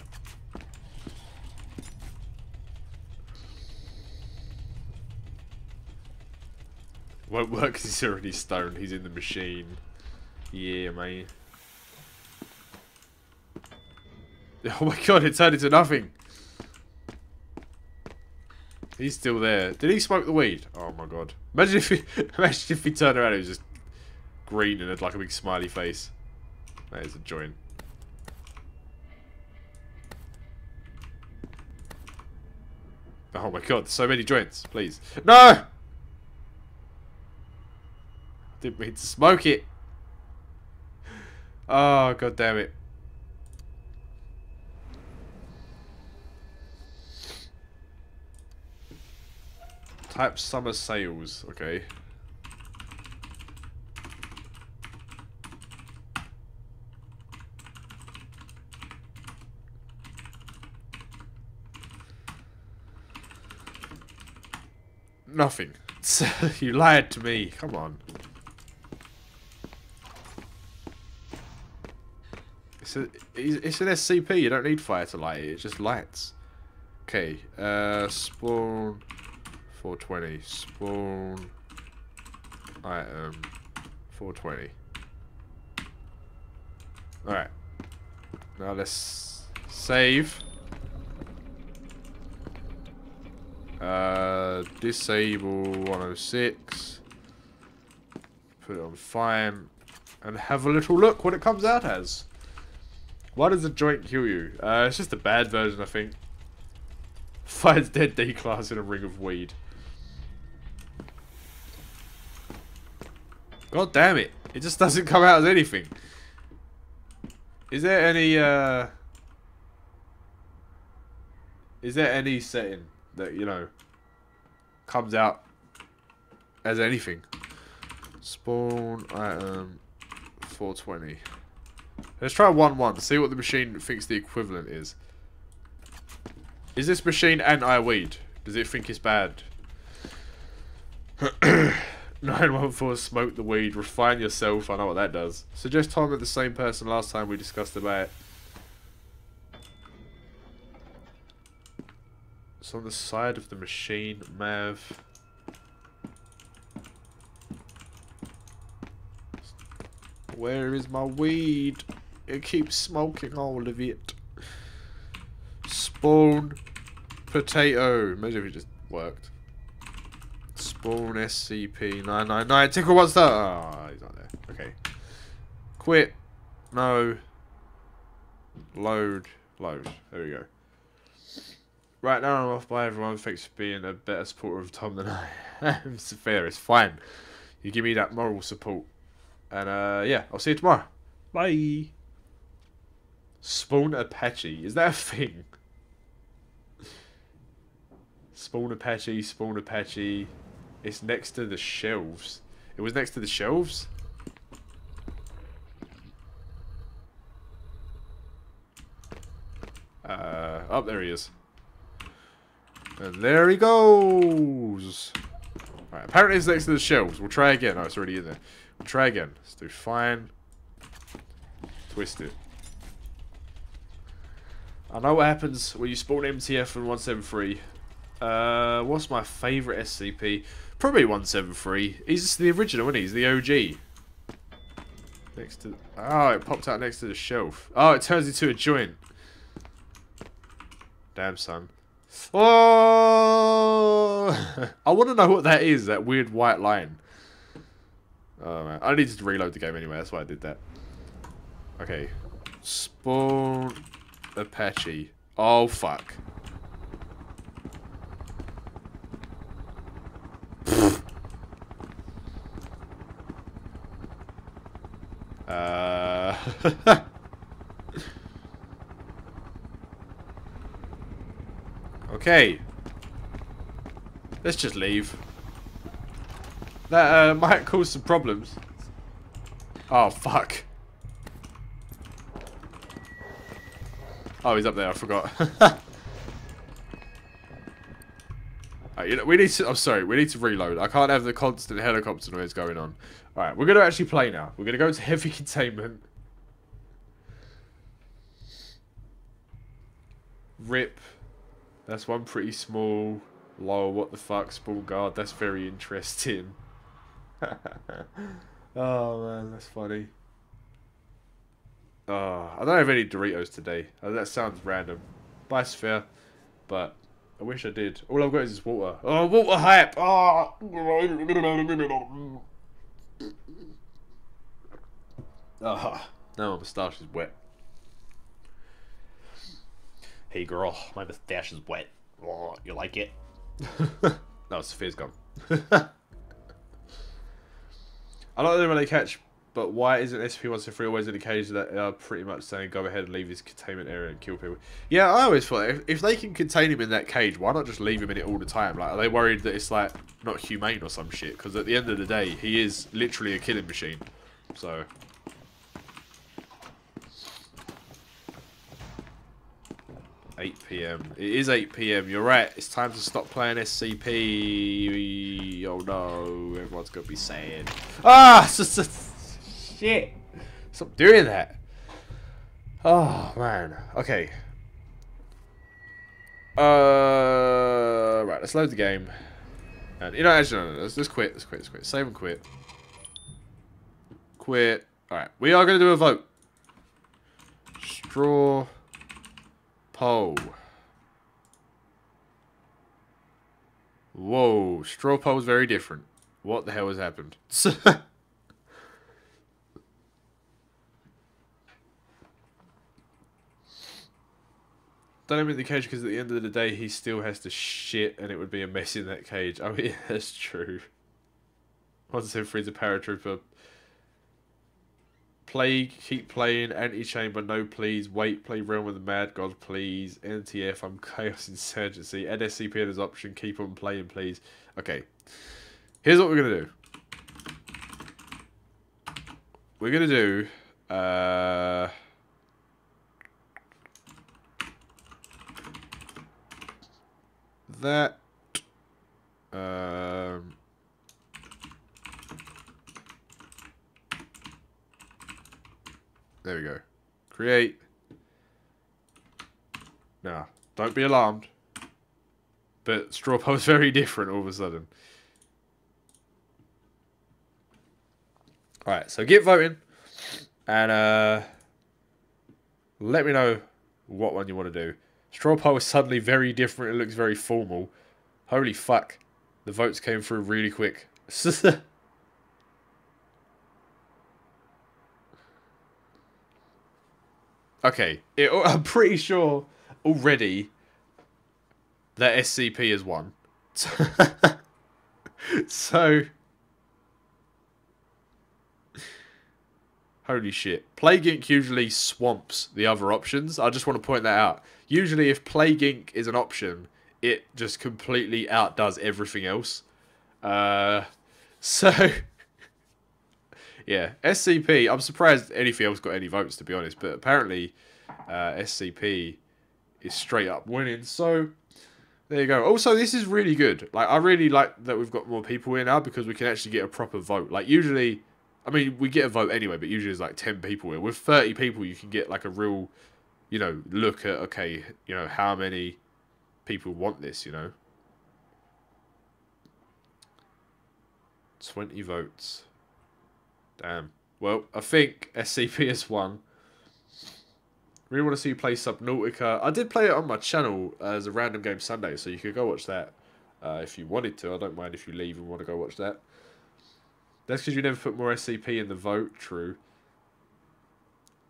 Won't work because he's already stoned. He's in the machine. Yeah, man. Oh my god, it turned into nothing. He's still there. Did he smoke the weed? Oh my god. Imagine if he imagine if he turned around and it was just green and had like a big smiley face. That is a joint. Oh my god, so many joints, please. No! Didn't mean to smoke it. Oh, god damn it. Type summer sales, okay. Nothing. you lied to me. Come on. It's, a, it's an SCP. You don't need fire to light it. It's just lights. Okay. Uh, spawn 420. Spawn item 420. Alright. Now let's save. Uh, disable 106. Put it on fine. And have a little look what it comes out as. Why does the joint kill you? Uh, it's just a bad version, I think. Finds dead D-class in a ring of weed. God damn it. It just doesn't come out as anything. Is there any, uh... Is there any setting that, you know, comes out as anything? Spawn item 420. Let's try 1-1 to see what the machine thinks the equivalent is. Is this machine anti-weed? Does it think it's bad? 914 smoke the weed, refine yourself. I know what that does. Suggest time with the same person last time we discussed about it. It's on the side of the machine, Mav. Where is my weed? It keeps smoking all of it. Spawn potato. Maybe it just worked. Spawn SCP-999. Tickle, what's that? Oh, he's not there. Okay. Quit. No. Load. Load. There we go. Right now I'm off by everyone. Thanks for being a better supporter of Tom than I am. it's fair. It's fine. You give me that moral support. And uh, yeah, I'll see you tomorrow. Bye. Spawn Apache. Is that a thing? Spawn Apache, Spawn Apache. It's next to the shelves. It was next to the shelves? Uh, oh, there he is. And there he goes. Right, apparently it's next to the shelves. We'll try again. Oh, it's already in there. We'll try again. Let's do fine. Twist it. I know what happens when you spawn MTF and 173. Uh, what's my favourite SCP? Probably 173. He's the original, isn't he? He's the OG. Next to... Oh, it popped out next to the shelf. Oh, it turns into a joint. Damn, son. Oh! I want to know what that is, that weird white line. Oh, man. I needed to reload the game anyway, that's why I did that. Okay. Spawn Apache. Oh, fuck. Uh... Okay. Let's just leave. That uh, might cause some problems. Oh, fuck. Oh, he's up there. I forgot. you know, we need to. I'm sorry. We need to reload. I can't have the constant helicopter noise going on. All right, we're gonna actually play now. We're gonna go to heavy containment. Rip. That's one pretty small. Lol, what the fuck, spawn guard. That's very interesting. oh man, that's funny. Oh, I don't have any Doritos today. Oh, that sounds random. Biosphere, but I wish I did. All I've got is this water. Oh, water hype! Oh. Now my moustache is wet. Hey girl, my mustache is wet. Oh, you like it? no, Sophia's gone. I don't really catch, but why isn't SCP-173 always in a cage that are pretty much saying go ahead and leave this containment area and kill people? Yeah, I always thought if, if they can contain him in that cage, why not just leave him in it all the time? Like, are they worried that it's like not humane or some shit? Because at the end of the day, he is literally a killing machine. So 8 p.m. It is 8 p.m. You're right. It's time to stop playing SCP. Oh no, everyone's gonna be sad. Ah, shit! Stop doing that. Oh man. Okay. Uh, right. Let's load the game. And you know, actually, no, no, let's, let's quit. Let's quit. Let's quit. Save and quit. Quit. All right. We are gonna do a vote. Straw. Poe. Whoa, straw poll is very different. What the hell has happened? Don't him in the cage because at the end of the day he still has to shit and it would be a mess in that cage. Oh yeah, that's true. Once every frees a paratrooper Play, keep playing. Antichamber, no please. Wait, play Realm of the Mad God, please. MTF, I'm Chaos Insurgency. Add SCP as option. Keep on playing, please. Okay. Here's what we're going to do. We're going to do... Uh... That... Um... There we go. Create. Now, don't be alarmed. But straw poll is very different all of a sudden. Alright, so get voting. And uh, let me know what one you want to do. Straw poll is suddenly very different. It looks very formal. Holy fuck. The votes came through really quick. okay, it, I'm pretty sure already that SCP has won. so, holy shit. Plague Inc. usually swamps the other options. I just want to point that out. Usually, if Plague Inc. is an option, it just completely outdoes everything else. Uh, so, yeah, SCP. I'm surprised anything else got any votes, to be honest, but apparently uh, SCP is straight up winning. So, there you go. Also, this is really good. Like, I really like that we've got more people here now because we can actually get a proper vote. Like, usually, I mean, we get a vote anyway, but usually it's like 10 people here. With 30 people, you can get like a real, you know, look at, okay, you know, how many people want this, you know. 20 votes. Damn. Well, I think SCP has won. Really want to see you play Subnautica. I did play it on my channel as a random game Sunday, so you could go watch that uh, if you wanted to. I don't mind if you leave and want to go watch that. That's because you never put more SCP in the vote. True.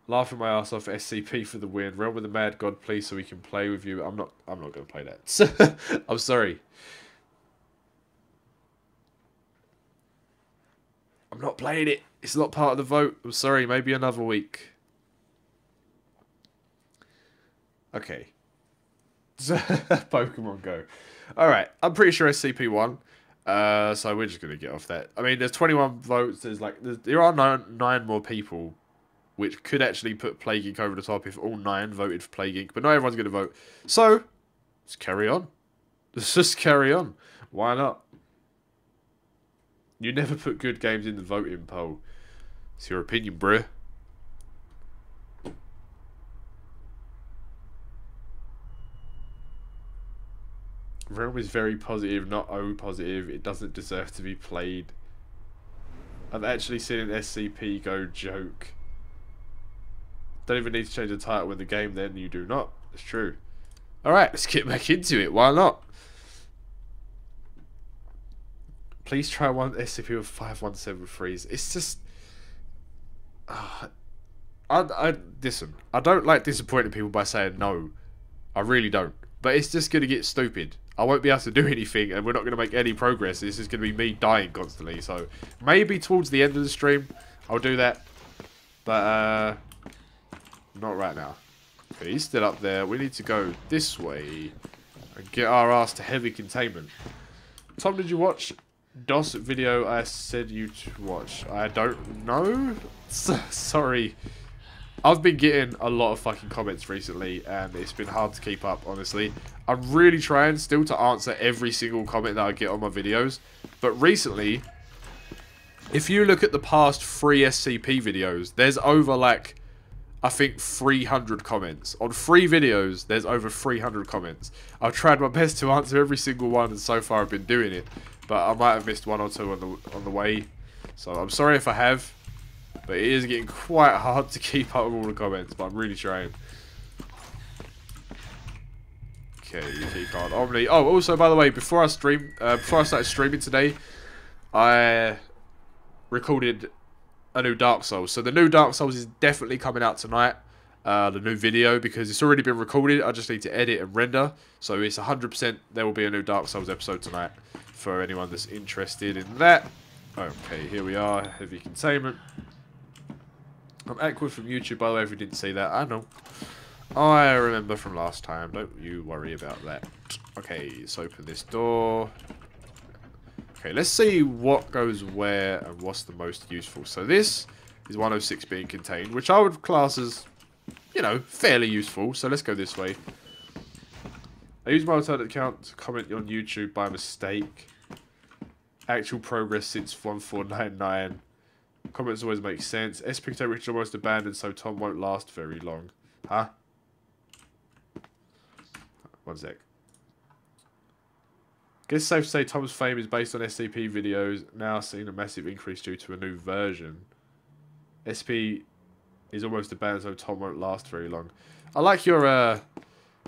Laughing my ass off SCP for the win. Realm with the Mad God, please, so we can play with you. I'm not. I'm not going to play that. I'm sorry. I'm not playing it. It's not part of the vote. I'm sorry. Maybe another week. Okay. Pokemon Go. Alright, I'm pretty sure SCP won. Uh, so we're just going to get off that. I mean, there's 21 votes. There's like, there's, there are nine, nine more people, which could actually put Plague Inc. over the top if all nine voted for Plague Inc. But not everyone's going to vote. So, let's carry on. Let's just carry on. Why not? You never put good games in the voting poll. It's your opinion, bruh. Realm is very positive, not O positive. It doesn't deserve to be played. I've actually seen an SCP go joke. Don't even need to change the title in the game then, you do not. It's true. Alright, let's get back into it. Why not? Please try one SCP with 5173s. It's just... Uh, I, I, listen, I don't like disappointing people by saying no. I really don't. But it's just going to get stupid. I won't be able to do anything and we're not going to make any progress. This is going to be me dying constantly. So maybe towards the end of the stream, I'll do that. But uh, not right now. Okay, he's still up there. We need to go this way and get our ass to heavy containment. Tom, did you watch DOS video I said you to watch? I don't know. Sorry. I've been getting a lot of fucking comments recently, and it's been hard to keep up, honestly. I'm really trying still to answer every single comment that I get on my videos, but recently, if you look at the past three SCP videos, there's over, like, I think 300 comments. On three videos, there's over 300 comments. I've tried my best to answer every single one, and so far I've been doing it, but I might have missed one or two on the, on the way, so I'm sorry if I have. But it is getting quite hard to keep up with all the comments, but I'm really trying. Okay, UT card Omni. Oh, also, by the way, before I stream, uh, before I started streaming today, I recorded a new Dark Souls. So the new Dark Souls is definitely coming out tonight. Uh, the new video because it's already been recorded. I just need to edit and render. So it's 100% there will be a new Dark Souls episode tonight for anyone that's interested in that. Okay, here we are. Heavy containment. I'm Aqua from YouTube, by the way, if you didn't see that. I know. I remember from last time. Don't you worry about that. Okay, let's open this door. Okay, let's see what goes where and what's the most useful. So this is 106 being contained, which I would class as, you know, fairly useful. So let's go this way. I used my alternate account to comment on YouTube by mistake. Actual progress since 1499. Comments always make sense. S-Picto Rich almost abandoned, so Tom won't last very long. Huh? One sec. Guess safe to say Tom's fame is based on SCP videos, now seeing a massive increase due to a new version. SP is almost abandoned, so Tom won't last very long. I like your uh,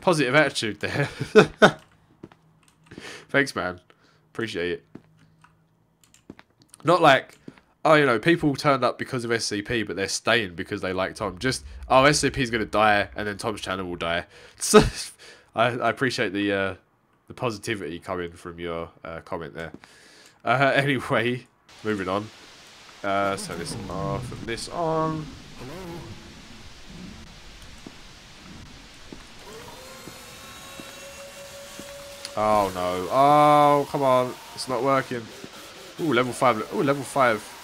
positive attitude there. Thanks, man. Appreciate it. Not like, oh, you know, people turned up because of SCP, but they're staying because they like Tom. Just, oh, SCP's going to die, and then Tom's channel will die. So, I, I appreciate the uh, the positivity coming from your uh, comment there. Uh, anyway, moving on. Uh, so this off and this on. Oh no. Oh, come on. It's not working. Ooh, level 5. Ooh, level 5.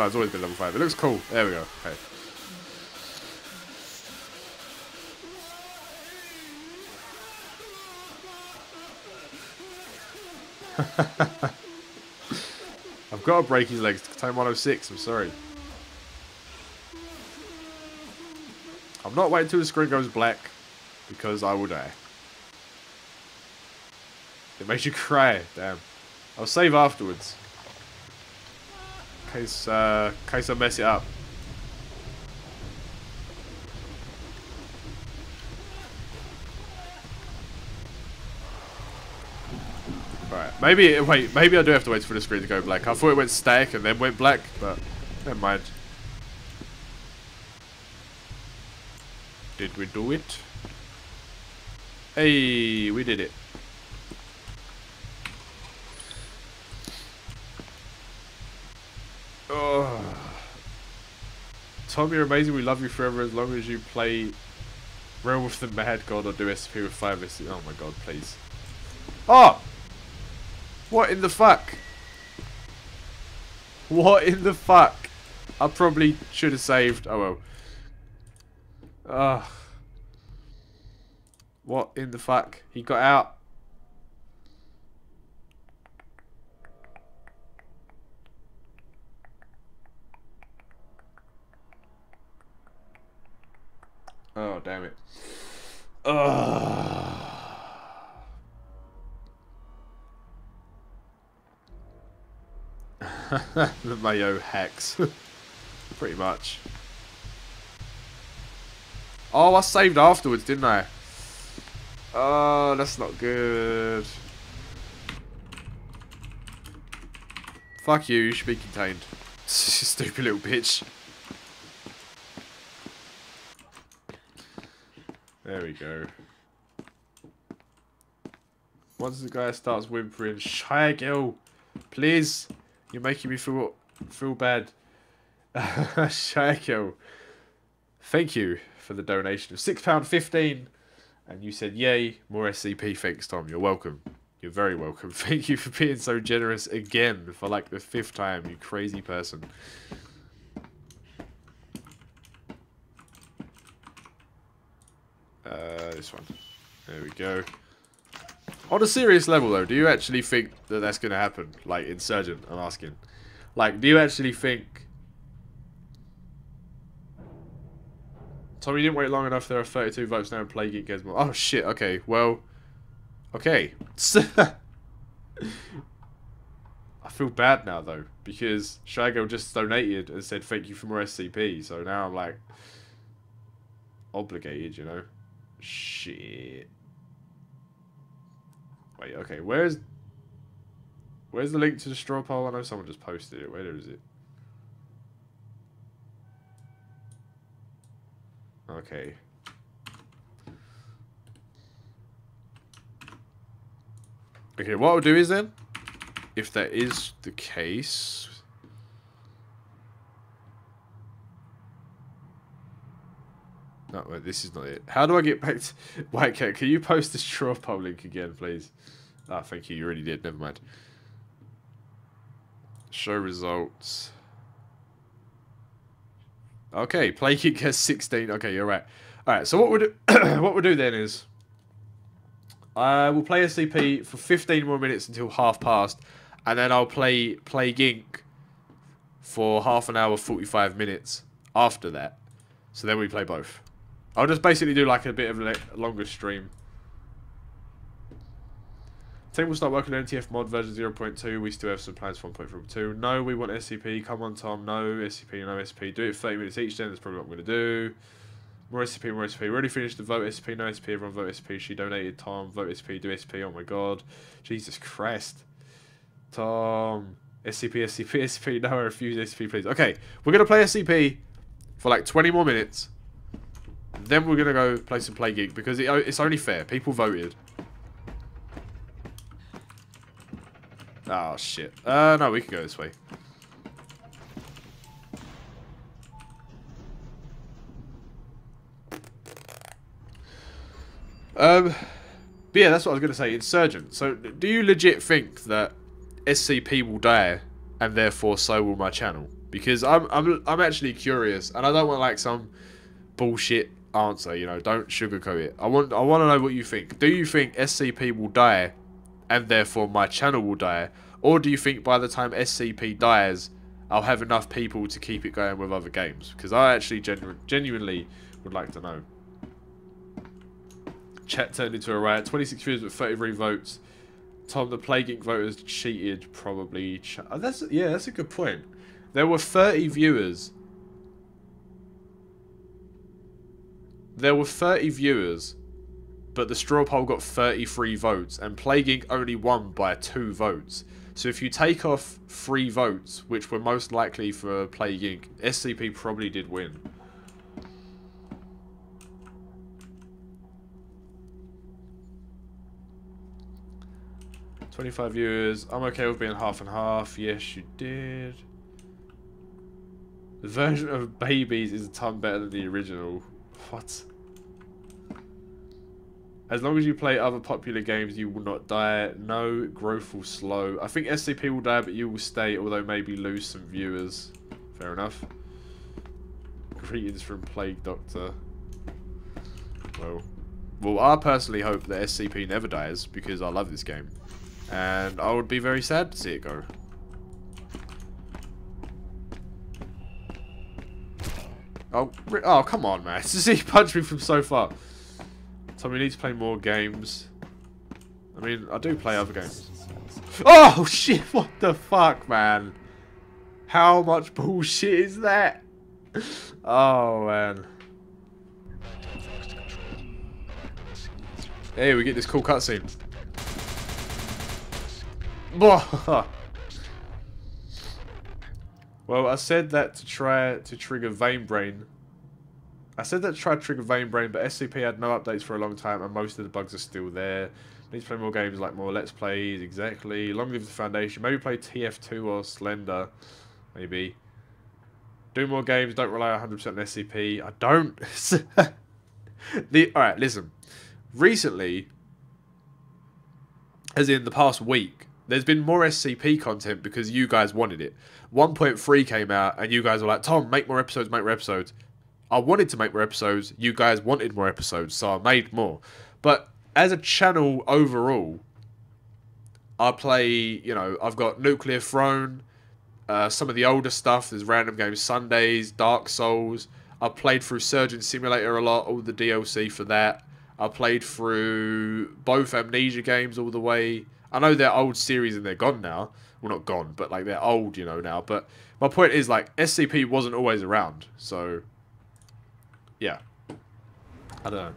Oh, it's always been level 5. It looks cool. There we go. Okay. I've got to break his legs. Time 106. I'm sorry. I'm not waiting till the screen goes black because I will die. It makes you cry. Damn. I'll save afterwards. Case, uh, case I mess it up. Right, maybe, wait, maybe I do have to wait for the screen to go black. I thought it went static and then went black, but never mind. Did we do it? Hey, we did it. Oh. Tom, you're amazing. We love you forever as long as you play Realm with the Mad God or do SP with 5 SC. Oh my god, please. Oh! What in the fuck? What in the fuck? I probably should have saved. Oh well. Ugh. What in the fuck? He got out. Oh, damn it. Ugh. the Mayo hex. Pretty much. Oh, I saved afterwards, didn't I? Oh, that's not good. Fuck you, you should be contained. Stupid little bitch. There we go. Once the guy starts whimpering, Shagil, please. You're making me feel feel bad. Shagil, thank you for the donation of £6.15. And you said, yay, more SCP. Thanks, Tom. You're welcome. You're very welcome. Thank you for being so generous again for like the fifth time, you crazy person. Uh, this one. There we go. On a serious level, though, do you actually think that that's going to happen? Like, Insurgent, I'm asking. Like, do you actually think... Tommy didn't wait long enough. There are 32 votes now in Plague Geek Gizmo. Oh, shit. Okay, well... Okay. I feel bad now, though, because Shago just donated and said thank you for more SCP, so now I'm, like, obligated, you know? Shit. Wait, okay, where's... Where's the link to the straw poll? I know someone just posted it. Where is it? Okay. Okay, what I'll do is then, if that is the case... No, wait, this is not it. How do I get back to... White Cat, can you post the straw poll link again, please? Ah, thank you. You already did. Never mind. Show results. Okay, Plague Inc. gets 16. Okay, you're right. Alright, so what we'll do what we'll do then is I will play SCP for 15 more minutes until half past, and then I'll play Plague Inc. for half an hour, 45 minutes after that. So then we play both. I'll just basically do like a bit of a longer stream. Team will start working on NTF mod version 0.2. We still have some plans for 1.2. No, we want SCP. Come on, Tom. No, SCP, no SCP. Do it 30 minutes each then. That's probably what I'm going to do. More SCP, more SCP. We already finished the vote SCP, no SCP. Everyone vote SCP. She donated. Tom, vote SCP, do SCP. Oh my god. Jesus Christ. Tom. SCP, SCP, SCP. No, I refuse SCP, please. Okay, we're going to play SCP for like 20 more minutes. Then we're going to go play some Plague Inc because it, it's only fair. People voted. Oh, shit. Uh, no, we can go this way. Um, but yeah, that's what I was going to say. Insurgent. So, do you legit think that SCP will die, and therefore so will my channel? Because I'm I'm I'm actually curious, and I don't want like some bullshit answer. You know, don't sugarcoat it. I want I want to know what you think. Do you think SCP will die, and therefore my channel will die, or do you think by the time SCP dies, I'll have enough people to keep it going with other games? Because I actually genu genuinely would like to know. Chat turned into a riot. 26 viewers with 33 votes. Tom, the Plague Inc. voters cheated, probably. Ch oh, that's yeah, that's a good point. There were 30 viewers. There were 30 viewers, but the straw poll got 33 votes, and Plague Inc. only won by two votes. So if you take off three votes, which were most likely for Plague Inc., SCP probably did win. 25 viewers. I'm okay with being half and half. Yes, you did. The version of Babies is a ton better than the original. What? As long as you play other popular games, you will not die. No, growth will slow. I think SCP will die, but you will stay, although maybe lose some viewers. Fair enough. Greetings from Plague Doctor. Well, well, I personally hope that SCP never dies, because I love this game. And I would be very sad to see it go. Oh, oh come on, man. he punched me from so far. So we need to play more games. I mean, I do play other games. Oh, shit. What the fuck, man? How much bullshit is that? Oh, man. Hey, we get this cool cutscene. well, I said that to try to trigger Vein Brain. I said that try to trigger Vein Brain, but SCP had no updates for a long time, and most of the bugs are still there. Need to play more games like more Let's Plays, exactly. Long live the Foundation. Maybe play TF2 or Slender, maybe. Do more games, don't rely 100% on SCP. I don't. the Alright, listen. Recently, as in the past week, there's been more SCP content because you guys wanted it. 1.3 came out and you guys were like, Tom, make more episodes, make more episodes. I wanted to make more episodes. You guys wanted more episodes, so I made more. But as a channel overall, I play, you know, I've got Nuclear Throne, uh, some of the older stuff. There's Random Games Sundays, Dark Souls. I played through Surgeon Simulator a lot, all the DLC for that. I played through both Amnesia games all the way. I know they're old series and they're gone now. Well, not gone, but like they're old, you know, now. But my point is, like, SCP wasn't always around. So, yeah. I don't know.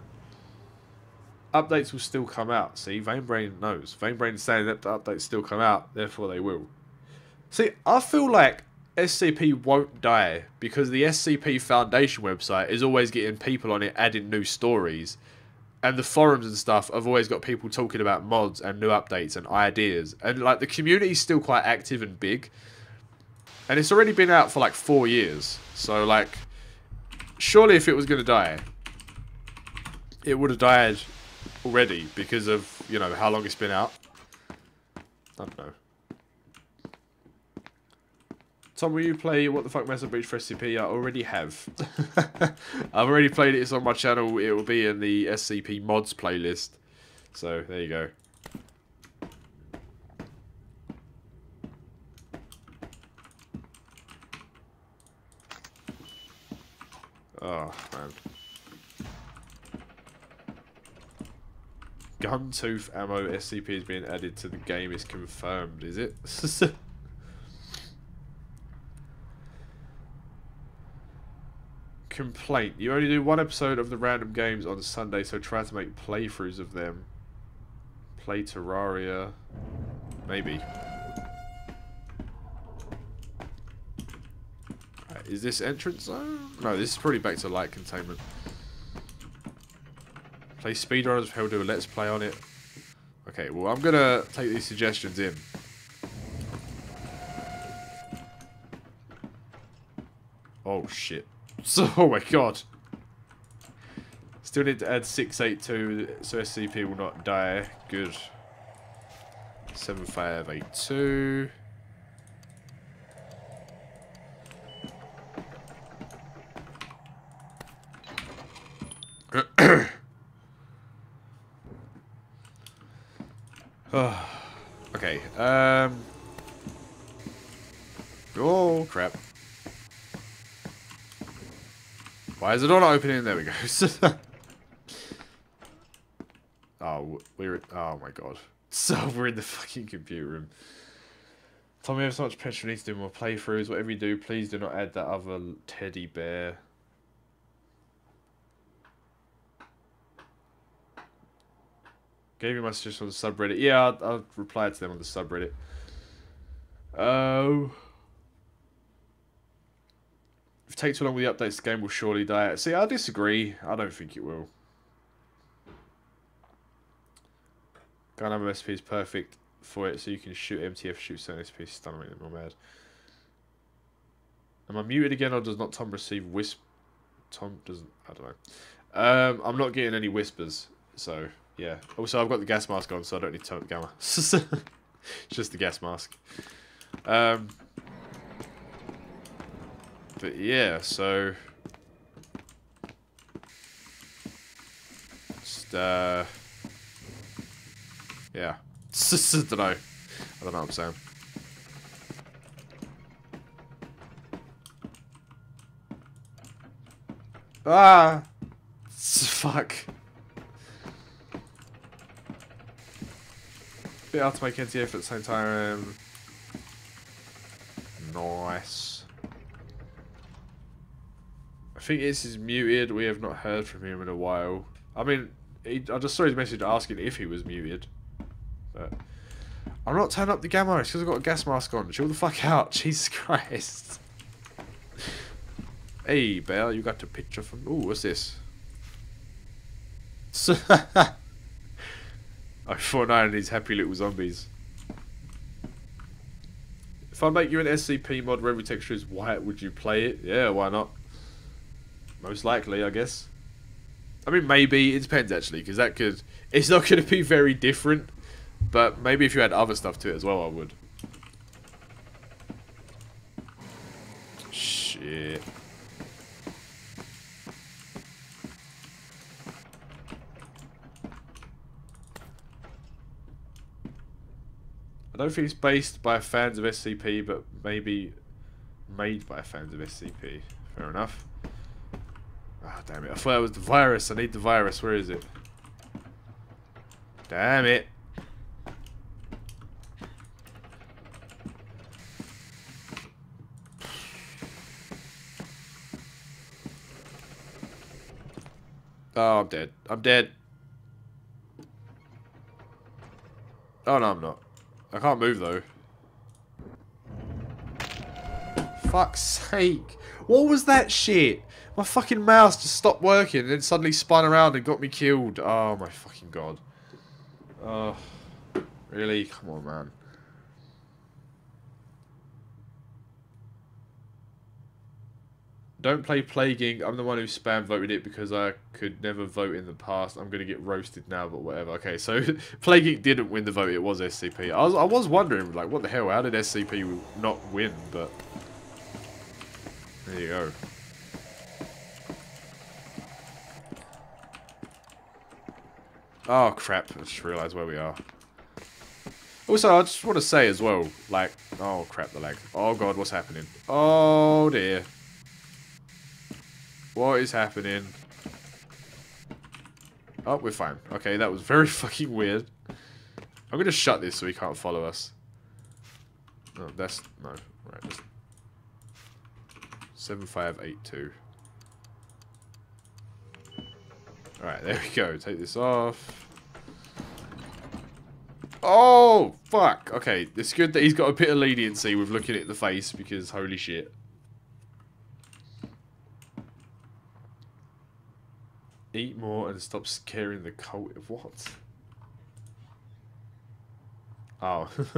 Updates will still come out. See, Vainbrain knows. Vainbrain's saying that the updates still come out, therefore they will. See, I feel like SCP won't die because the SCP Foundation website is always getting people on it adding new stories and the forums and stuff have always got people talking about mods and new updates and ideas and like the community is still quite active and big and it's already been out for like four years so like surely if it was going to die it would have died already because of you know how long it's been out i don't know Tom, will you play What the Fuck Master Breach for SCP? I already have. I've already played it. It's on my channel. It will be in the SCP mods playlist. So, there you go. Oh, man. Gun-tooth ammo SCP is being added to the game is confirmed, is it? Complaint. You only do one episode of the random games on Sunday, so try to make playthroughs of them. Play Terraria. Maybe. Is this entrance zone? No, this is probably back to light containment. Play speedrunners, hell do a let's play on it. Okay, well I'm gonna take these suggestions in. Oh shit. So, oh my god. Still need to add 682 so SCP will not die. Good. 7582. Oh, okay. Um. Oh crap! Why is it not opening? There we go. oh, we're. Oh my god. So we're in the fucking computer room. Tommy, we have so much potential. We need to do more playthroughs. Whatever you do, please do not add that other teddy bear. Gave you my suggestion on the subreddit. Yeah, I'll, I'll reply to them on the subreddit. Oh. if it takes too long with the updates, the game will surely die. See, I disagree. I don't think it will. Gun ammo SP is perfect for it, so you can shoot MTF, shoot certain SP, stun rate them, mad. Am I muted again, or does not Tom receive wisp? Tom doesn't. I don't know. Um, I'm not getting any whispers, so yeah. Also, I've got the gas mask on, so I don't need up gamma. it's just the gas mask. Um, but yeah, so just uh, yeah. I don't know. I don't know what I'm saying. Ah! Fuck. Bit hard to make NTF at the same time. Um, nice. I think this is muted. We have not heard from him in a while. I mean, he, I just saw his message asking if he was muted. But I'm not turning up the gamma. It's because I've got a gas mask on. Chill the fuck out. Jesus Christ. hey, Belle, you got a picture from... Ooh, what's this? I Fortnite and these happy little zombies. If I make you an SCP mod where every texture is white, would you play it? Yeah, why not? Most likely, I guess. I mean, maybe. It depends, actually, because that could... It's not going to be very different, but maybe if you had other stuff to it as well, I would. Shit. I don't think it's based by fans of SCP, but maybe made by fans of SCP. Fair enough. Ah, oh, damn it. I thought it was the virus. I need the virus. Where is it? Damn it. Oh, I'm dead. I'm dead. Oh, no, I'm not. I can't move though. Fuck's sake. What was that shit? My fucking mouse just stopped working and then suddenly spun around and got me killed. Oh my fucking god. Oh, really? Come on, man. Don't play Plague Inc. I'm the one who spam voted it because I could never vote in the past. I'm going to get roasted now, but whatever. Okay, so Plague Inc didn't win the vote. It was SCP. I was, I was wondering, like, what the hell? How did SCP not win? But there you go. Oh, crap. I just realised where we are. Also, I just want to say as well, like, oh, crap, the lag. Oh, God, what's happening? Oh, dear. What is happening? Oh, we're fine. Okay, that was very fucking weird. I'm gonna shut this so he can't follow us. No, that's no. Right. That's Seven five eight two. All right, there we go. Take this off. Oh fuck. Okay, it's good that he's got a bit of leniency with looking at the face because holy shit. Eat more and stop scaring the cult. Of what? Oh.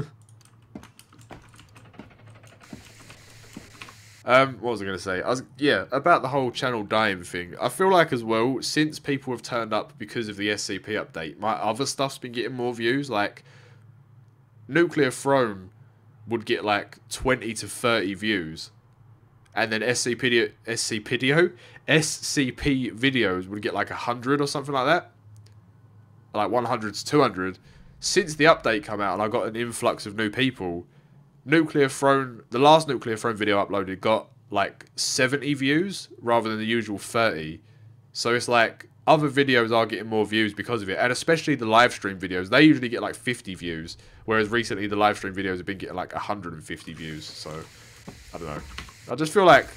um, what was I going to say? I was yeah about the whole channel dying thing. I feel like as well since people have turned up because of the SCP update, my other stuff's been getting more views. Like Nuclear Throne would get like twenty to thirty views, and then SCP SCP SCP videos would get like hundred or something like that, like one hundred to two hundred since the update come out and I got an influx of new people, Nuclear Throne, the last Nuclear Throne video uploaded got like 70 views rather than the usual 30. So it's like other videos are getting more views because of it. And especially the live stream videos, they usually get like 50 views. Whereas recently the live stream videos have been getting like 150 views. So I don't know. I just feel like.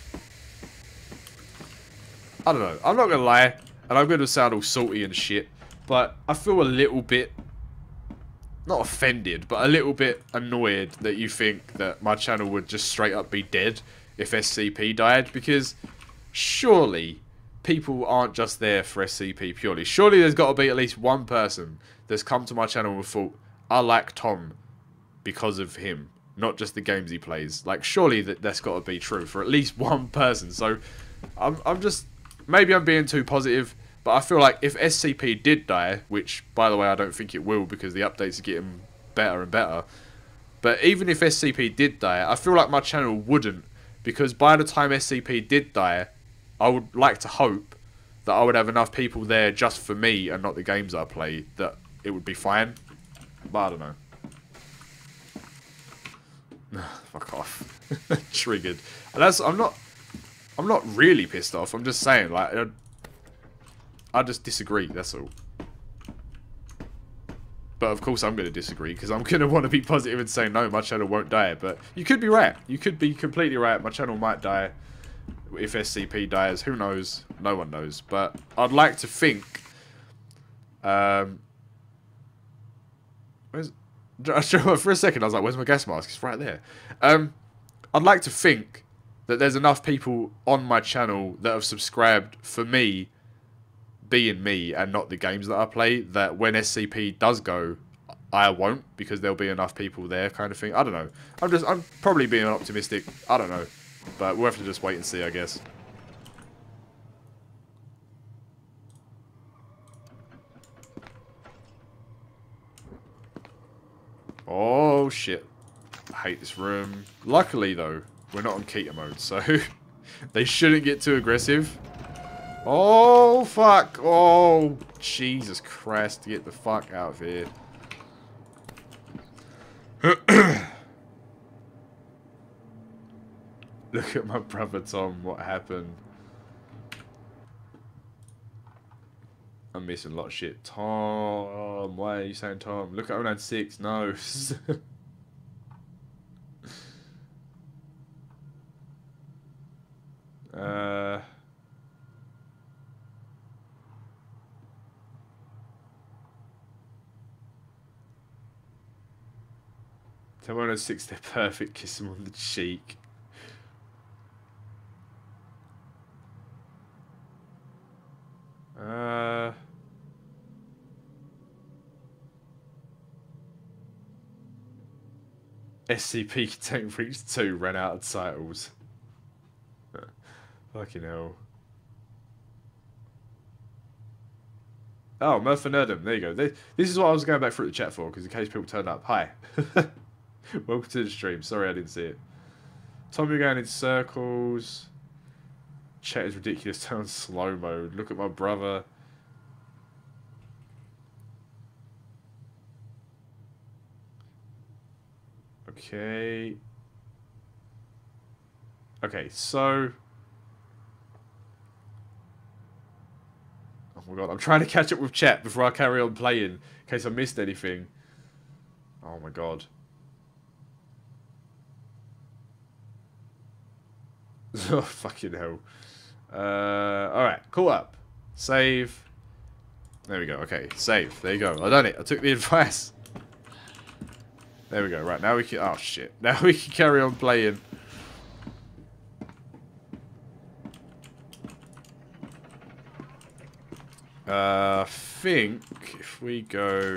I don't know. I'm not going to lie. And I'm going to sound all salty and shit. But I feel a little bit not offended, but a little bit annoyed that you think that my channel would just straight up be dead if SCP died, because surely people aren't just there for SCP purely. Surely there's got to be at least one person that's come to my channel and thought, I like Tom because of him, not just the games he plays. Like, surely that, that's got to be true for at least one person. So, I'm, I'm just, maybe I'm being too positive, but I feel like if SCP did die, which, by the way, I don't think it will because the updates are getting better and better. But even if SCP did die, I feel like my channel wouldn't because by the time SCP did die, I would like to hope that I would have enough people there just for me and not the games I play that it would be fine. But I don't know. Fuck off. Triggered. And that's I'm not I'm not really pissed off. I'm just saying like I just disagree, that's all. But of course I'm going to disagree because I'm going to want to be positive and say no, my channel won't die. But you could be right. You could be completely right. My channel might die if SCP dies. Who knows? No one knows. But I'd like to think... Um, where's, for a second I was like, where's my gas mask? It's right there. Um, I'd like to think that there's enough people on my channel that have subscribed for me being me and not the games that I play, that when SCP does go, I won't because there'll be enough people there, kind of thing. I don't know. I'm just, I'm probably being optimistic. I don't know, but we'll have to just wait and see, I guess. Oh shit! I hate this room. Luckily though, we're not on Keter mode, so they shouldn't get too aggressive. Oh, fuck. Oh, Jesus Christ. Get the fuck out of here. Look at my brother Tom. What happened? I'm missing a lot of shit. Tom. Why are you saying Tom? Look at 096. No. uh... Has six, they're perfect. Kiss them on the cheek. Uh... SCP Tank Breach 2 ran out of titles. Fucking hell. Oh, Murph and Erdem. There you go. This is what I was going back through the chat for, because in case people turn up. Hi. Welcome to the stream. Sorry I didn't see it. Tommy going in circles. Chat is ridiculous. Turn on slow mode. Look at my brother. Okay. Okay, so... my god, I'm trying to catch up with chat before I carry on playing in case I missed anything. Oh my god. oh, fucking hell. Uh, alright, call up. Save. There we go, okay, save. There you go. I done it. I took the advice. There we go. Right, now we can... Oh, shit. Now we can carry on playing. Uh, I think if we go...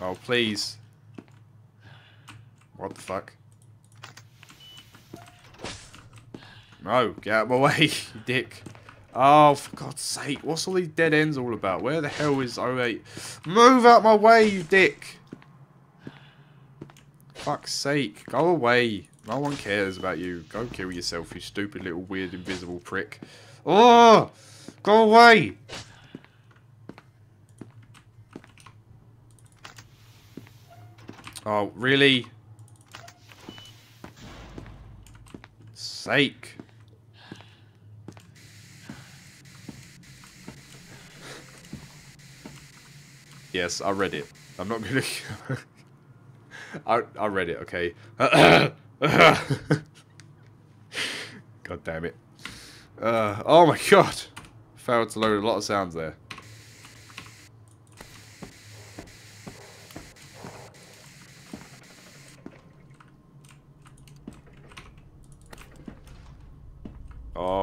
Oh, please. What the fuck? No, get out of my way, you dick. Oh, for God's sake. What's all these dead ends all about? Where the hell is 08? Move out my way, you dick. Fuck's sake. Go away. No one cares about you. Go kill yourself, you stupid little weird invisible prick. Oh! Go away! Oh, really? Sake. Yes, I read it. I'm not gonna. I I read it. Okay. god damn it. Uh, oh my god. Failed to load a lot of sounds there.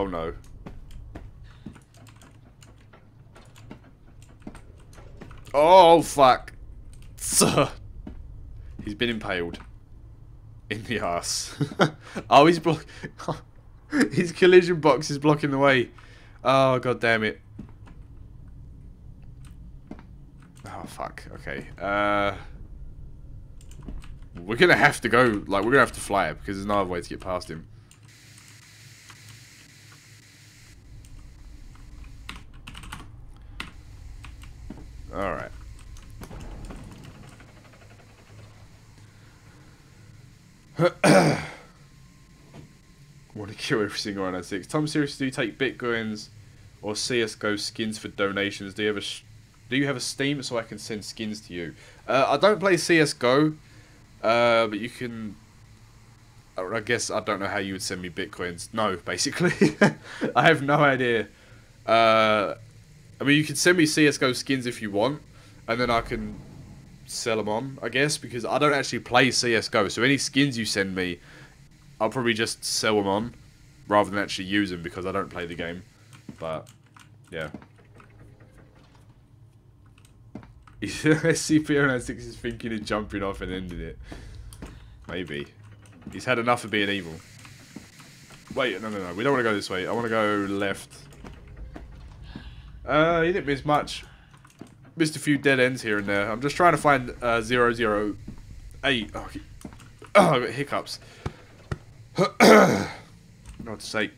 Oh no. Oh fuck. Sir. He's been impaled. In the ass. oh, he's block. His collision box is blocking the way. Oh god damn it. Oh fuck. Okay. Uh We're gonna have to go like we're gonna have to fly it because there's no other way to get past him. Alright. Want to kill every single one at six. Tom, seriously, do you take bitcoins or CS:GO skins for donations? Do you have a do you have a Steam so I can send skins to you? Uh, I don't play CS:GO, uh, but you can. I guess I don't know how you would send me bitcoins. No, basically, I have no idea. Uh, I mean, you can send me CS:GO skins if you want, and then I can sell them on. I guess because I don't actually play CS:GO, so any skins you send me, I'll probably just sell them on, rather than actually use them because I don't play the game. But yeah. SCP-096 is thinking of jumping off and ending it. Maybe. He's had enough of being evil. Wait, no, no, no. We don't want to go this way. I want to go left. Uh, he didn't miss much. Missed a few dead ends here and there. I'm just trying to find uh, 008. Oh, oh I got hiccups. God's sake.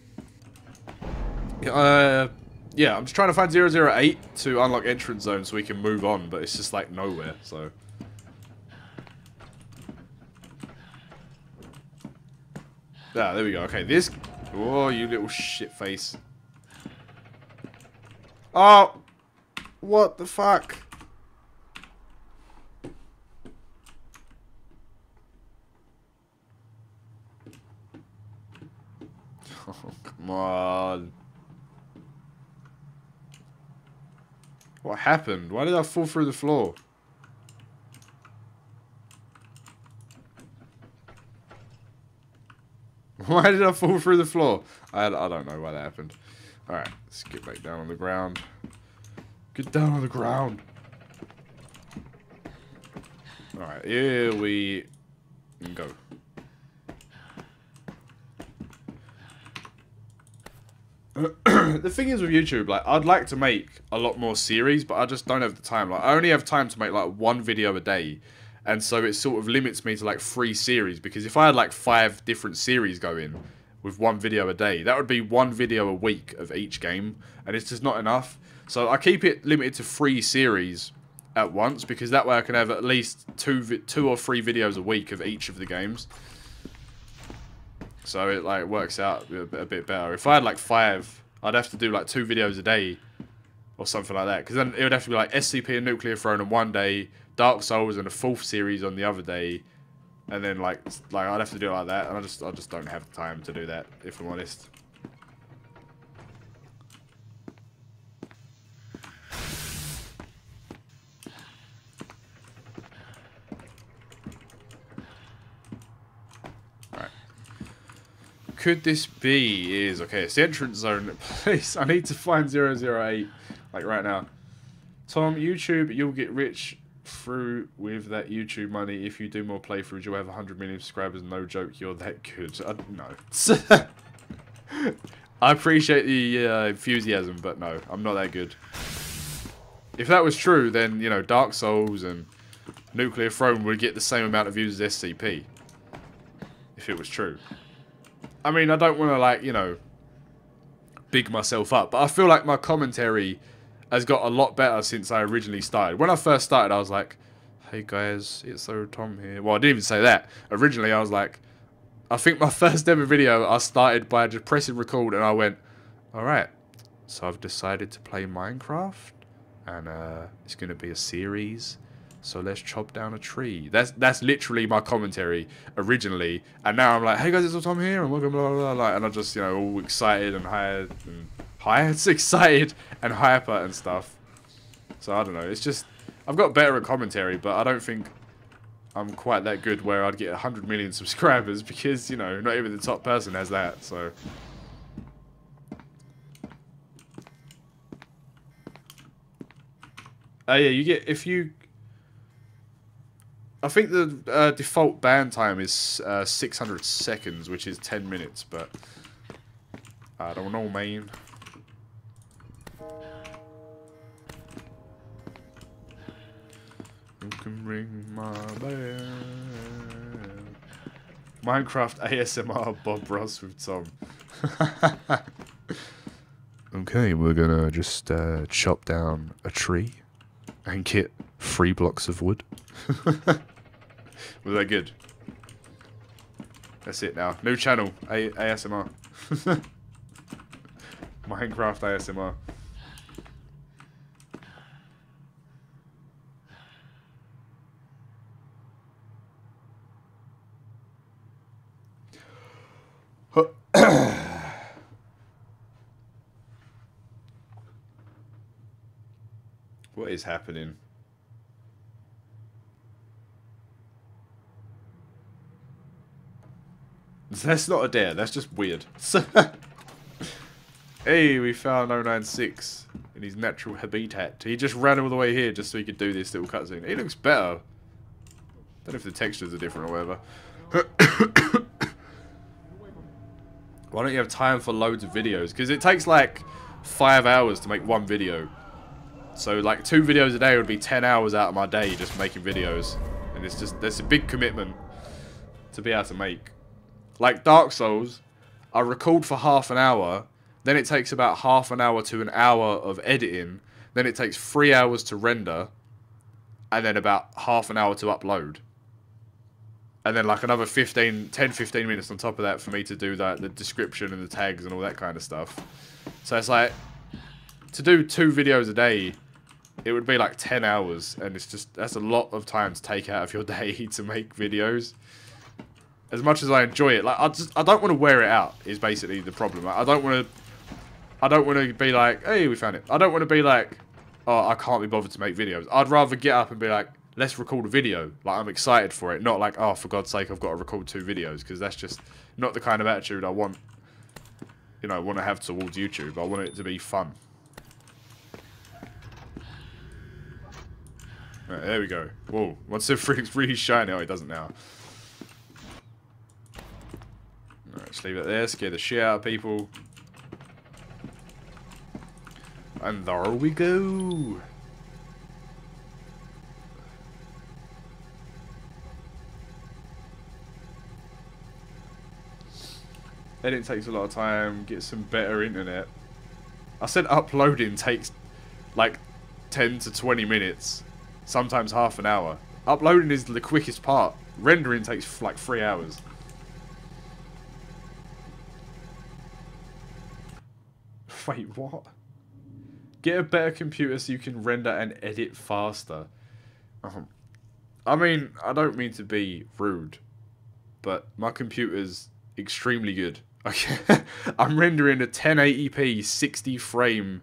Uh, yeah, I'm just trying to find 008 to unlock entrance zone so we can move on, but it's just like nowhere, so... Ah, there we go. Okay, this... Oh, you little shit face. Oh! What the fuck? Oh, come on. What happened? Why did I fall through the floor? Why did I fall through the floor? I, I don't know why that happened. Alright, let's get back down on the ground. Get down on the ground. Alright, here we go. the thing is with YouTube, like I'd like to make a lot more series, but I just don't have the time. Like I only have time to make like one video a day, and so it sort of limits me to like three series. Because if I had like five different series going with one video a day, that would be one video a week of each game, and it's just not enough. So I keep it limited to three series at once because that way I can have at least two two or three videos a week of each of the games. So it like works out a bit, better. If I had like five, I'd have to do like two videos a day or something like that. Because then it would have to be like SCP and Nuclear Throne on one day, Dark Souls and a fourth series on the other day, and then like like I'd have to do it like that, and I just I just don't have time to do that if I'm honest. Right. Could this be is okay, it's the entrance zone. Please, I need to find 008 like right now. Tom, YouTube, you'll get rich through with that YouTube money. If you do more playthroughs, you'll have 100 million subscribers. No joke, you're that good. I, no. I appreciate the uh, enthusiasm, but no, I'm not that good. If that was true, then, you know, Dark Souls and Nuclear Throne would get the same amount of views as SCP. If it was true. I mean, I don't want to, like, you know, big myself up, but I feel like my commentary has got a lot better since I originally started. When I first started, I was like, hey guys, it's so Tom here. Well, I didn't even say that. Originally, I was like, I think my first ever video, I started by just pressing record and I went, alright, so I've decided to play Minecraft and uh, it's going to be a series. So let's chop down a tree. That's that's literally my commentary originally, and now I'm like, hey guys, it's all Tom here, and welcome, blah blah blah, blah. and I'm just you know all excited and hired and hired, excited and hyper and stuff. So I don't know. It's just I've got better at commentary, but I don't think I'm quite that good where I'd get 100 million subscribers because you know not even the top person has that. So. Oh yeah, you get if you. I think the uh, default ban time is uh, 600 seconds, which is 10 minutes, but I don't know, man. You can ring my bell. Minecraft ASMR Bob Ross with Tom. okay, we're gonna just uh, chop down a tree and get three blocks of wood. Was that good? That's it now. New channel, A ASMR. Minecraft ASMR. what is happening? That's not a dare, that's just weird. hey, we found 096 in his natural habitat. He just ran all the way here just so he could do this little cutscene. He looks better. I Don't know if the textures are different or whatever. Why don't you have time for loads of videos? Because it takes like five hours to make one video. So like two videos a day would be 10 hours out of my day just making videos. And it's just, there's a big commitment to be able to make. Like Dark Souls, I record for half an hour, then it takes about half an hour to an hour of editing, then it takes three hours to render, and then about half an hour to upload. And then like another 15, 10, 15 minutes on top of that for me to do that, the description and the tags and all that kind of stuff. So it's like, to do two videos a day, it would be like 10 hours, and it's just, that's a lot of time to take out of your day to make videos as much as I enjoy it, like I just I don't want to wear it out. Is basically the problem. I don't want to. I don't want to be like, hey, we found it. I don't want to be like, oh, I can't be bothered to make videos. I'd rather get up and be like, let's record a video. Like I'm excited for it, not like, oh, for God's sake, I've got to record two videos because that's just not the kind of attitude I want. You know, I want to have towards YouTube. I want it to be fun. Right, there we go. Whoa, once everything's really shiny, oh, it doesn't now. Alright, just leave it there, scare the shit out of people. And there we go. Editing takes a lot of time, get some better internet. I said uploading takes like 10 to 20 minutes, sometimes half an hour. Uploading is the quickest part. Rendering takes like 3 hours. Wait, what? Get a better computer so you can render and edit faster. Um, I mean, I don't mean to be rude, but my computer's extremely good. Okay, I'm rendering a 1080p 60 frame,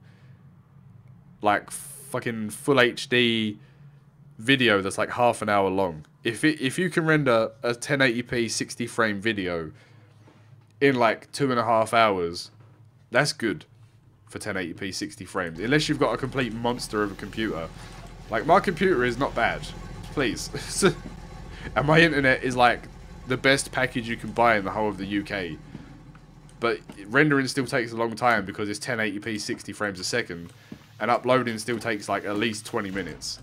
like fucking full HD video that's like half an hour long. If it, if you can render a 1080p 60 frame video in like two and a half hours, that's good for 1080p 60 frames. Unless you've got a complete monster of a computer. Like my computer is not bad. Please. and my internet is like the best package you can buy in the whole of the UK. But rendering still takes a long time because it's 1080p 60 frames a second. And uploading still takes like at least 20 minutes.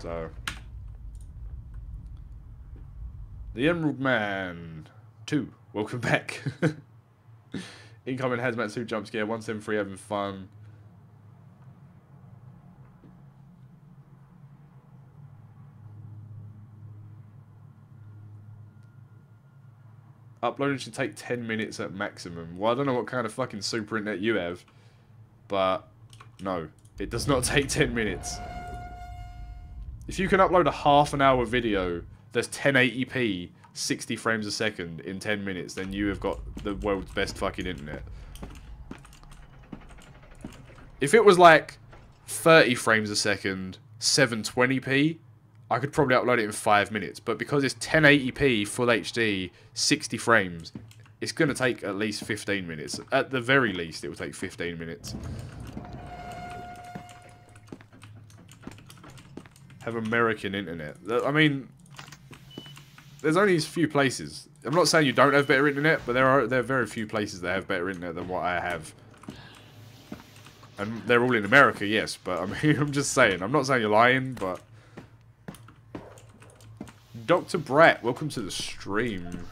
So. The Emerald Man 2. Welcome back. Incoming hazmat suit jump scare. 173 having fun. Uploading should take 10 minutes at maximum. Well, I don't know what kind of fucking super internet you have, but no, it does not take 10 minutes. If you can upload a half an hour video that's 1080p, 60 frames a second in 10 minutes, then you have got the world's best fucking internet. If it was like 30 frames a second, 720p, I could probably upload it in 5 minutes. But because it's 1080p, full HD, 60 frames, it's going to take at least 15 minutes. At the very least, it will take 15 minutes. Have American internet. I mean, there's only a few places. I'm not saying you don't have better internet, but there are there are very few places that have better internet than what I have. And they're all in America, yes, but I mean, I'm just saying. I'm not saying you're lying, but... Dr. Brat, welcome to the stream.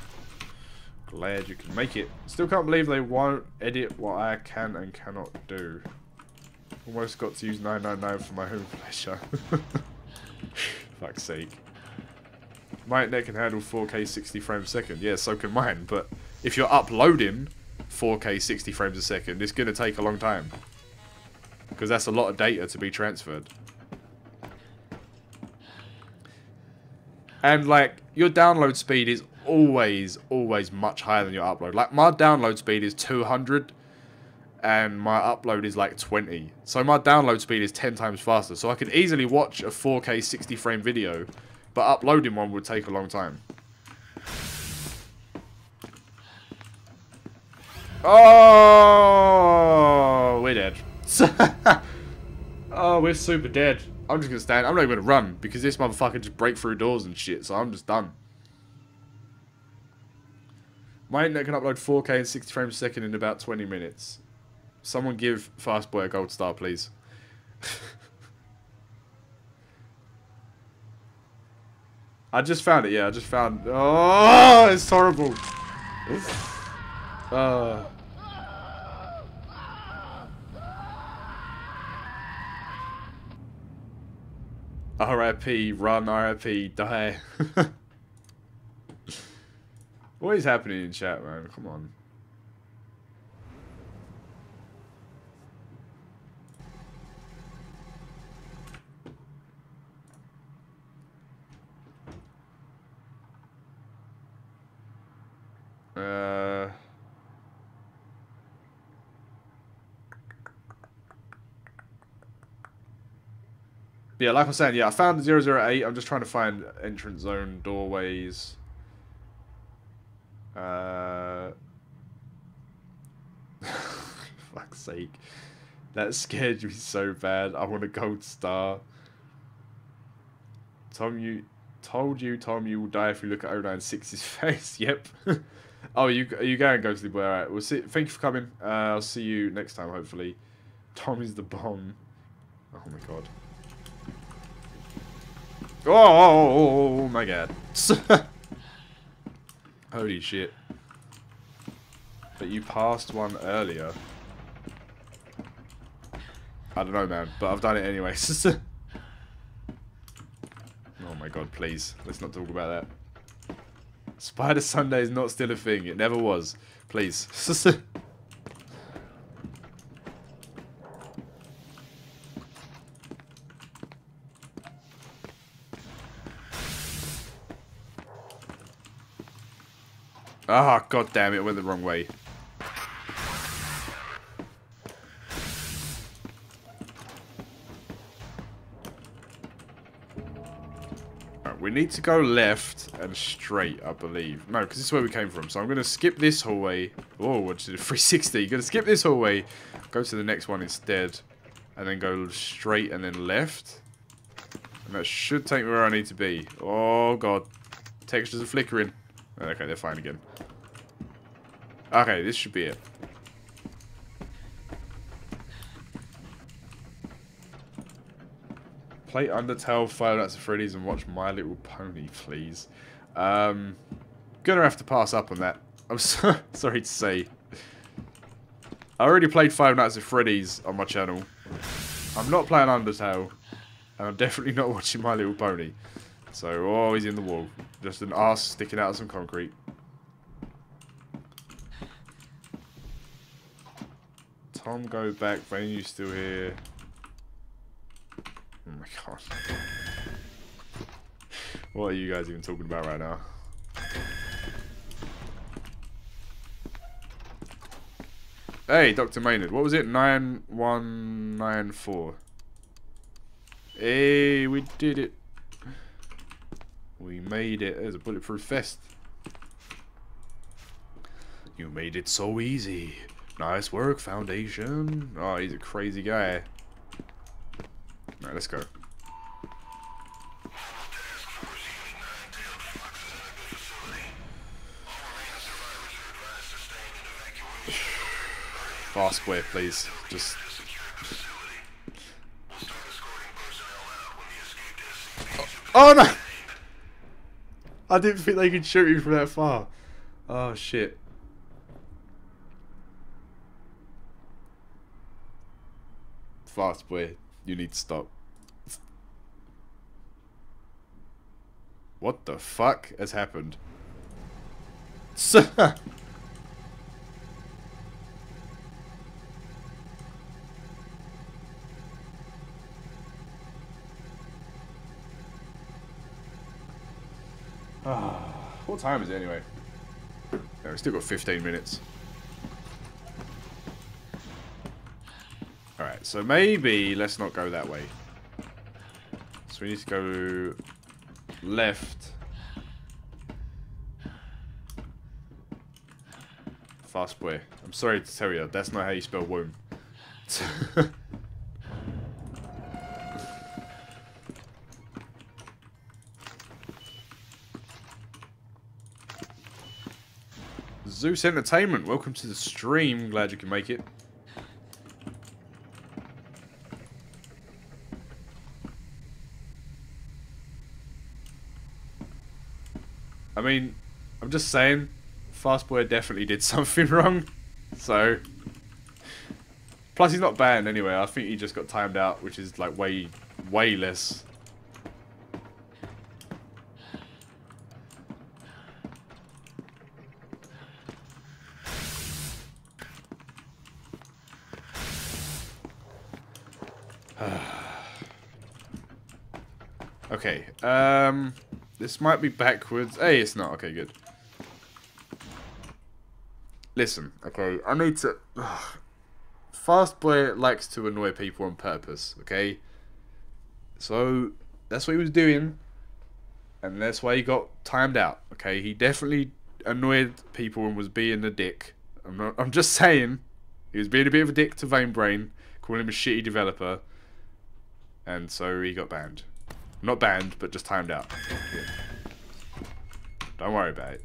Glad you can make it. Still can't believe they won't edit what I can and cannot do. Almost got to use 999 for my own pleasure. Fuck's sake. My internet can handle 4K 60 frames a second. Yeah, so can mine. But if you're uploading 4K 60 frames a second, it's going to take a long time. Because that's a lot of data to be transferred. And, like, your download speed is always, always much higher than your upload. Like, my download speed is 200 and my upload is like 20. So my download speed is 10 times faster. So I could easily watch a 4K 60 frame video, but uploading one would take a long time. Oh, we're dead. oh, we're super dead. I'm just gonna stand. I'm not even gonna run because this motherfucker just break through doors and shit. So I'm just done. My internet can upload 4K and 60 frames a second in about 20 minutes. Someone give Fastboy a gold star, please. I just found it, yeah, I just found... Oh, it's horrible. Uh... R.I.P. Run, R.I.P. Die. what is happening in chat, man? Come on. Uh... Yeah, like I was saying, yeah, I found 008. I'm just trying to find entrance zone doorways. Uh... Fuck's sake. That scared me so bad. I want a gold star. Tom, you told you, Tom, you will die if you look at 096's face. yep. oh, you are you going, Ghostly Boy? Alright, we'll see. Thank you for coming. Uh, I'll see you next time, hopefully. Tom is the bomb. Oh my god. Oh, oh, oh, oh, my god. Holy shit. But you passed one earlier. I don't know, man, but I've done it anyway. oh my god, please. Let's not talk about that. Spider Sunday is not still a thing. It never was. Please. Ah, god damn it, went the wrong way. Alright, we need to go left and straight, I believe. No, because this is where we came from. So I'm going to skip this hallway. Oh, what's it? 360. Going to skip this hallway, go to the next one instead, and then go straight and then left. And that should take me where I need to be. Oh, God. Textures are flickering. Okay, they're fine again. Okay, this should be it. Play Undertale, Five Nights at Freddy's, and watch My Little Pony, please. Um, gonna have to pass up on that. I'm so sorry to say. I already played Five Nights at Freddy's on my channel. I'm not playing Undertale, and I'm definitely not watching My Little Pony. So, oh, he's in the wall. Just an ass sticking out of some concrete. Tom, go back. Vane, you still here? Oh my god. What are you guys even talking about right now? Hey, Dr. Maynard. What was it? 9194. Hey, we did it. We made it. There's a bulletproof vest. You made it so easy. Nice work, Foundation. Oh, he's a crazy guy. Alright, let's go. Fast way, please. Just. Oh no! I didn't think they could shoot you from that far. Oh shit. Fast boy, you need to stop. What the fuck has happened? Ah, what time is it anyway? Yeah, we still got 15 minutes. Alright, so maybe let's not go that way. So we need to go left. Fast boy. I'm sorry to tell you, that's not how you spell womb. Zeus Entertainment, welcome to the stream. Glad you can make it. I mean, I'm just saying, Fastboy definitely did something wrong. So, plus he's not banned anyway. I think he just got timed out, which is like way, way less. okay, um... This might be backwards. Hey, it's not. Okay, good. Listen, okay, I need to... Ugh. Fast Boy likes to annoy people on purpose, okay? So, that's what he was doing. And that's why he got timed out, okay? He definitely annoyed people and was being a dick. I'm not... I'm just saying. He was being a bit of a dick to Vein Brain, calling him a shitty developer. And so he got banned. Not banned, but just timed out. Yeah. Don't worry about it.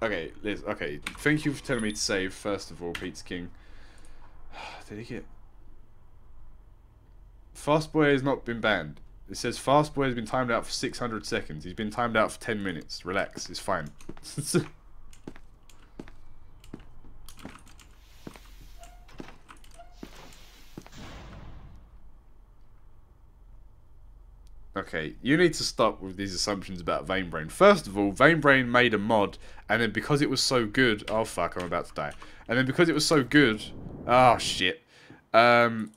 Okay, Liz, okay. Thank you for telling me to save, first of all, Pizza King. Did he get... Fastboy has not been banned. It says Fastboy has been timed out for 600 seconds. He's been timed out for 10 minutes. Relax, it's fine. Okay, you need to stop with these assumptions about Vein Brain. First of all, Vein Brain made a mod, and then because it was so good, oh fuck, I'm about to die. And then because it was so good, oh shit, um,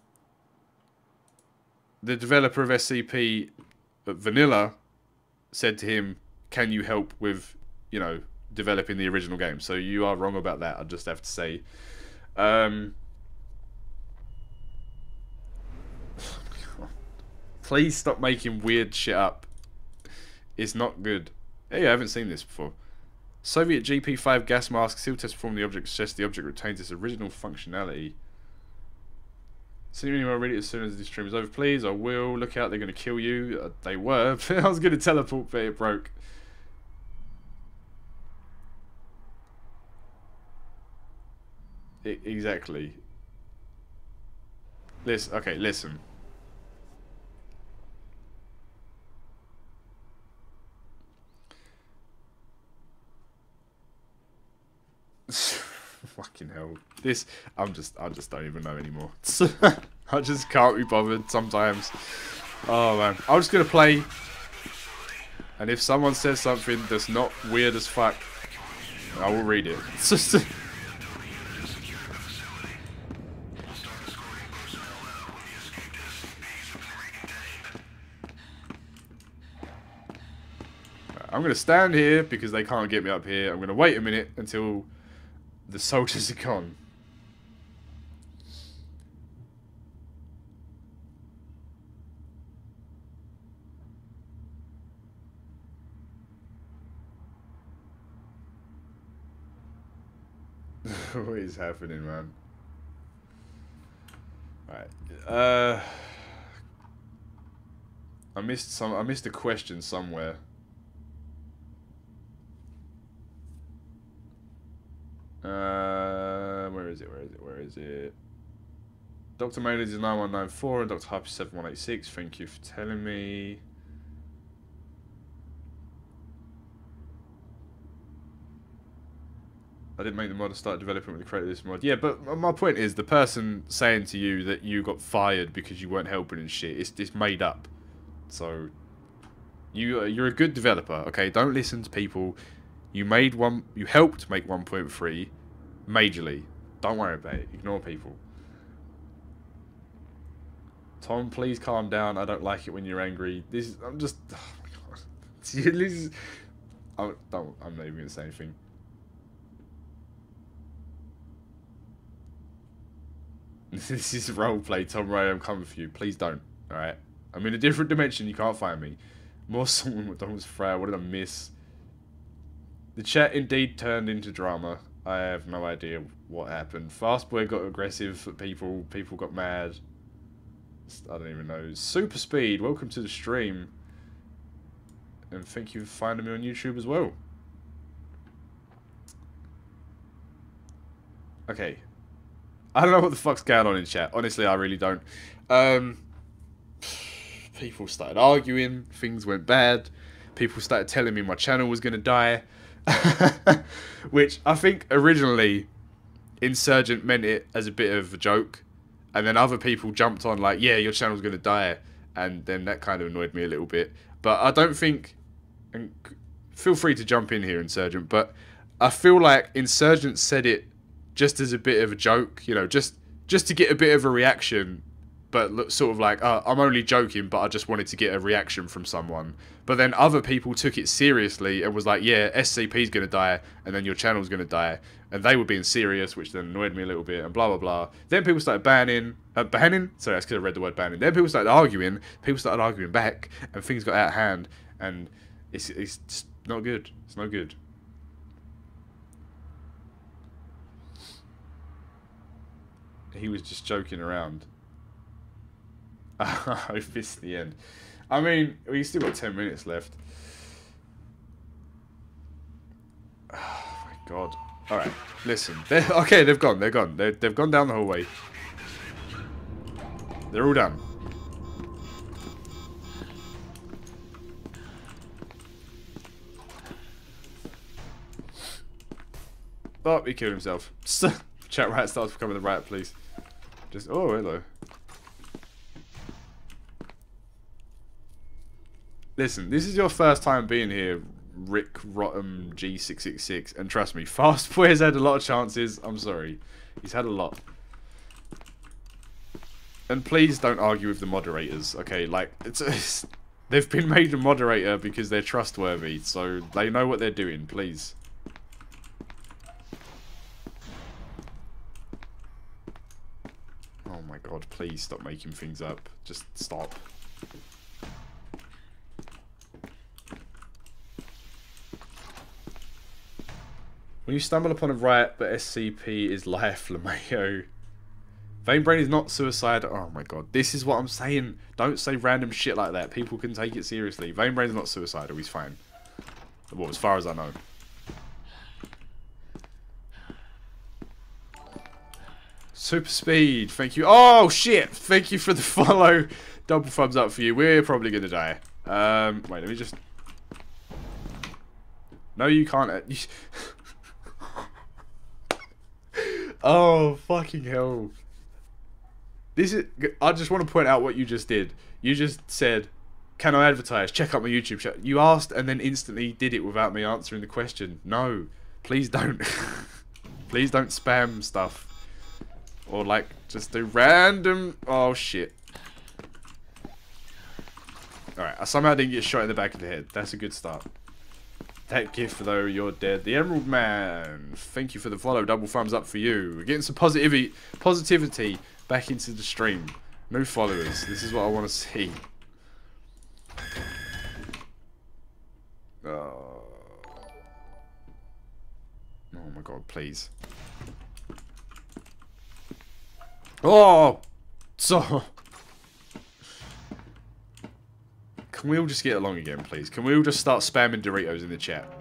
the developer of SCP uh, Vanilla said to him, "Can you help with, you know, developing the original game?" So you are wrong about that. I just have to say. Um, please stop making weird shit up. It's not good. Hey, I haven't seen this before. Soviet GP5 gas mask seal test perform the object suggests the object retains its original functionality. Send me an Reddit as soon as this stream is over, please. I will. Look out, they're going to kill you. Uh, they were. I was going to teleport, but it broke. I exactly. Listen. Okay, listen. Fucking hell. This, I'm just, I just don't even know anymore. I just can't be bothered sometimes. Oh man. I'm just gonna play. And if someone says something that's not weird as fuck, I will read it. I'm going to stand here because they can't get me up here. I'm going to wait a minute until the soldiers are gone. what is happening, man? Alright. Uh I missed some I missed a question somewhere. Uh, where is it? Where is it? Where is it? Dr. Maynard is 9194 and Dr. Harper 7186. Thank you for telling me. I didn't make the mod, I started developing with the creator of this mod. Yeah, but my point is, the person saying to you that you got fired because you weren't helping and shit, it's, it's made up. So, you, uh, you're a good developer, okay? Don't listen to people you made one. You helped make 1.3 majorly. Don't worry about it. Ignore people. Tom, please calm down. I don't like it when you're angry. This is, I'm just. Oh my god. this is, I don't. I'm not even gonna say anything. This is roleplay, Tom Ray. I'm coming for you. Please don't. All right. I'm in a different dimension. You can't find me. More someone McDonald's Freya. What did I miss? The chat indeed turned into drama. I have no idea what happened. Fast Fastboy got aggressive people. People got mad. I don't even know. Super Speed, welcome to the stream. And thank you for finding me on YouTube as well. Okay. I don't know what the fuck's going on in chat. Honestly, I really don't. Um, people started arguing. Things went bad. People started telling me my channel was going to die. Which I think originally Insurgent meant it as a bit of a joke. And then other people jumped on like, yeah, your channel's going to die. And then that kind of annoyed me a little bit. But I don't think... And feel free to jump in here, Insurgent. But I feel like Insurgent said it just as a bit of a joke. You know, just just to get a bit of a reaction but sort of like, uh, I'm only joking, but I just wanted to get a reaction from someone. But then other people took it seriously and was like, yeah, SCP's going to die, and then your channel's going to die. And they were being serious, which then annoyed me a little bit, and blah, blah, blah. Then people started banning, uh, banning? Sorry, I could have read the word banning. Then people started arguing, people started arguing back, and things got out of hand, and it's, it's not good. It's not good. He was just joking around. I hope it's the end. I mean, we still got 10 minutes left. Oh my god. Alright, listen. They're, okay, they've gone. They're gone. they they've gone down the hallway. They're all done. Oh, he killed himself. Chat rat starts becoming the rat, please. Just, oh, hello. listen, this is your first time being here, Rick Rotten G666, and trust me, Fast Boy has had a lot of chances. I'm sorry. He's had a lot. And please don't argue with the moderators, okay? Like, it's, it's they've been made a moderator because they're trustworthy, so they know what they're doing, please. My god, please stop making things up. Just stop. When you stumble upon a riot, but SCP is life, LeMayo. Vein is not suicide. Oh my god. This is what I'm saying. Don't say random shit like that. People can take it seriously. Vein is not suicidal. He's fine. Well, as far as I know. Super speed. Thank you. Oh, shit. Thank you for the follow. Double thumbs up for you. We're probably going to die. Um, wait, let me just... No, you can't. oh, fucking hell. This is. I just want to point out what you just did. You just said, "Can I advertise? Check out my YouTube channel." You asked and then instantly did it without me answering the question. No, please don't. please don't spam stuff. Or like just do random. Oh shit. Alright, I somehow didn't get shot in the back of the head. That's a good start. That gift, though, you're dead. The Emerald Man, thank you for the follow. Double thumbs up for you. We're getting some positivity, positivity back into the stream. No followers. This is what I want to see. Oh. oh my god, please. Oh! So... Can we all just get along again, please? Can we all just start spamming Doritos in the chat?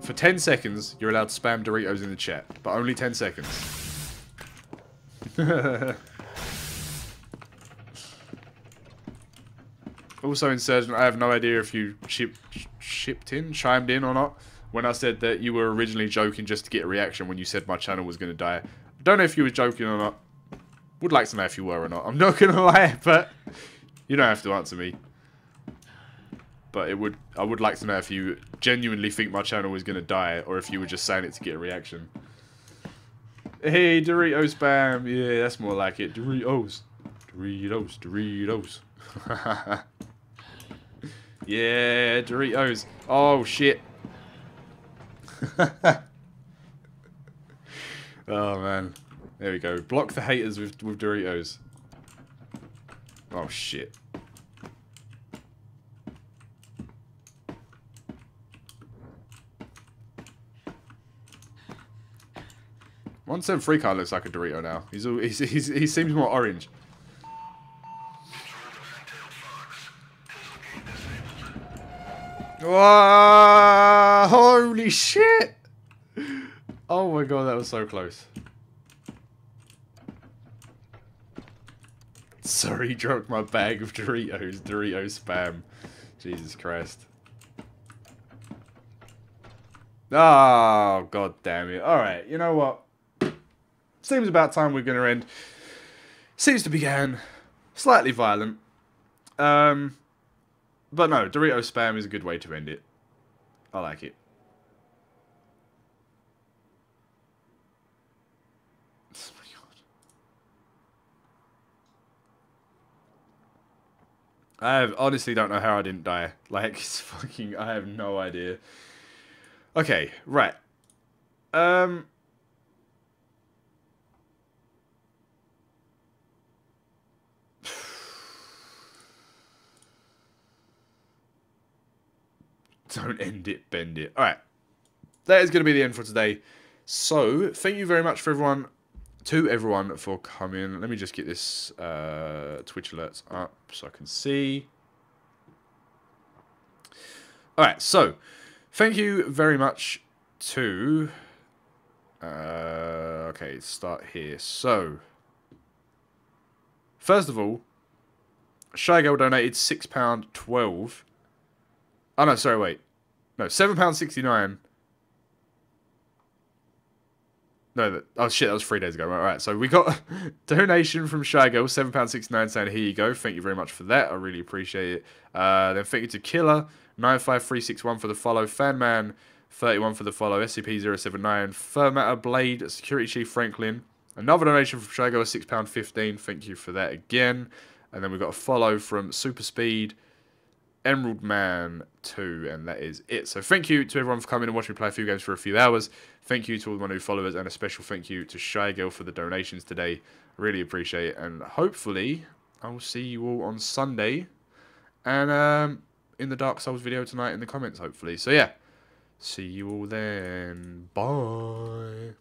For 10 seconds, you're allowed to spam Doritos in the chat. But only 10 seconds. also, Insurgent, I have no idea if you chip, shipped in, chimed in or not, when I said that you were originally joking just to get a reaction when you said my channel was going to die. I don't know if you were joking or not. Would like to know if you were or not. I'm not going to lie, but you don't have to answer me but it would I would like to know if you genuinely think my channel is gonna die or if you were just saying it to get a reaction. Hey Doritos spam, yeah, that's more like it. Doritos, Doritos, Doritos. yeah, Doritos. Oh shit. oh man, there we go. Block the haters with with Doritos. Oh shit. One seven three card looks like a Dorito now. He's, he's, he's he seems more orange. Wow, holy shit! Oh my god, that was so close. Sorry, dropped my bag of Doritos. Dorito spam. Jesus Christ. Oh, god damn it. Alright, you know what? Seems about time we're going to end. Seems to begin slightly violent. Um, but no, Dorito spam is a good way to end it. I like it. Oh my god. I honestly don't know how I didn't die. Like, it's fucking, I have no idea. Okay, right. Um, Don't end it, bend it. All right. That is going to be the end for today. So, thank you very much for everyone, to everyone for coming. Let me just get this uh, Twitch alerts up so I can see. All right, so thank you very much to... Uh, okay, start here. So, first of all, Shy Girl donated £6.12. Oh, no, sorry, wait. No, £7.69 No, that, oh shit, that was three days ago. Right. So we got donation from Shy Girl, seven pound sixty nine, saying here you go. Thank you very much for that. I really appreciate it. Uh, then thank you to Killer nine five three six one for the follow. Fanman thirty one for the follow. SCP 079 Fermatter Blade Security Chief Franklin. Another donation from Shy Girl, six pound fifteen. Thank you for that again. And then we got a follow from Super Speed. Emerald Man 2, and that is it. So thank you to everyone for coming and watching me play a few games for a few hours. Thank you to all my new followers, and a special thank you to Shy Girl for the donations today. Really appreciate it, and hopefully I will see you all on Sunday, and um, in the Dark Souls video tonight in the comments, hopefully. So yeah, see you all then. Bye.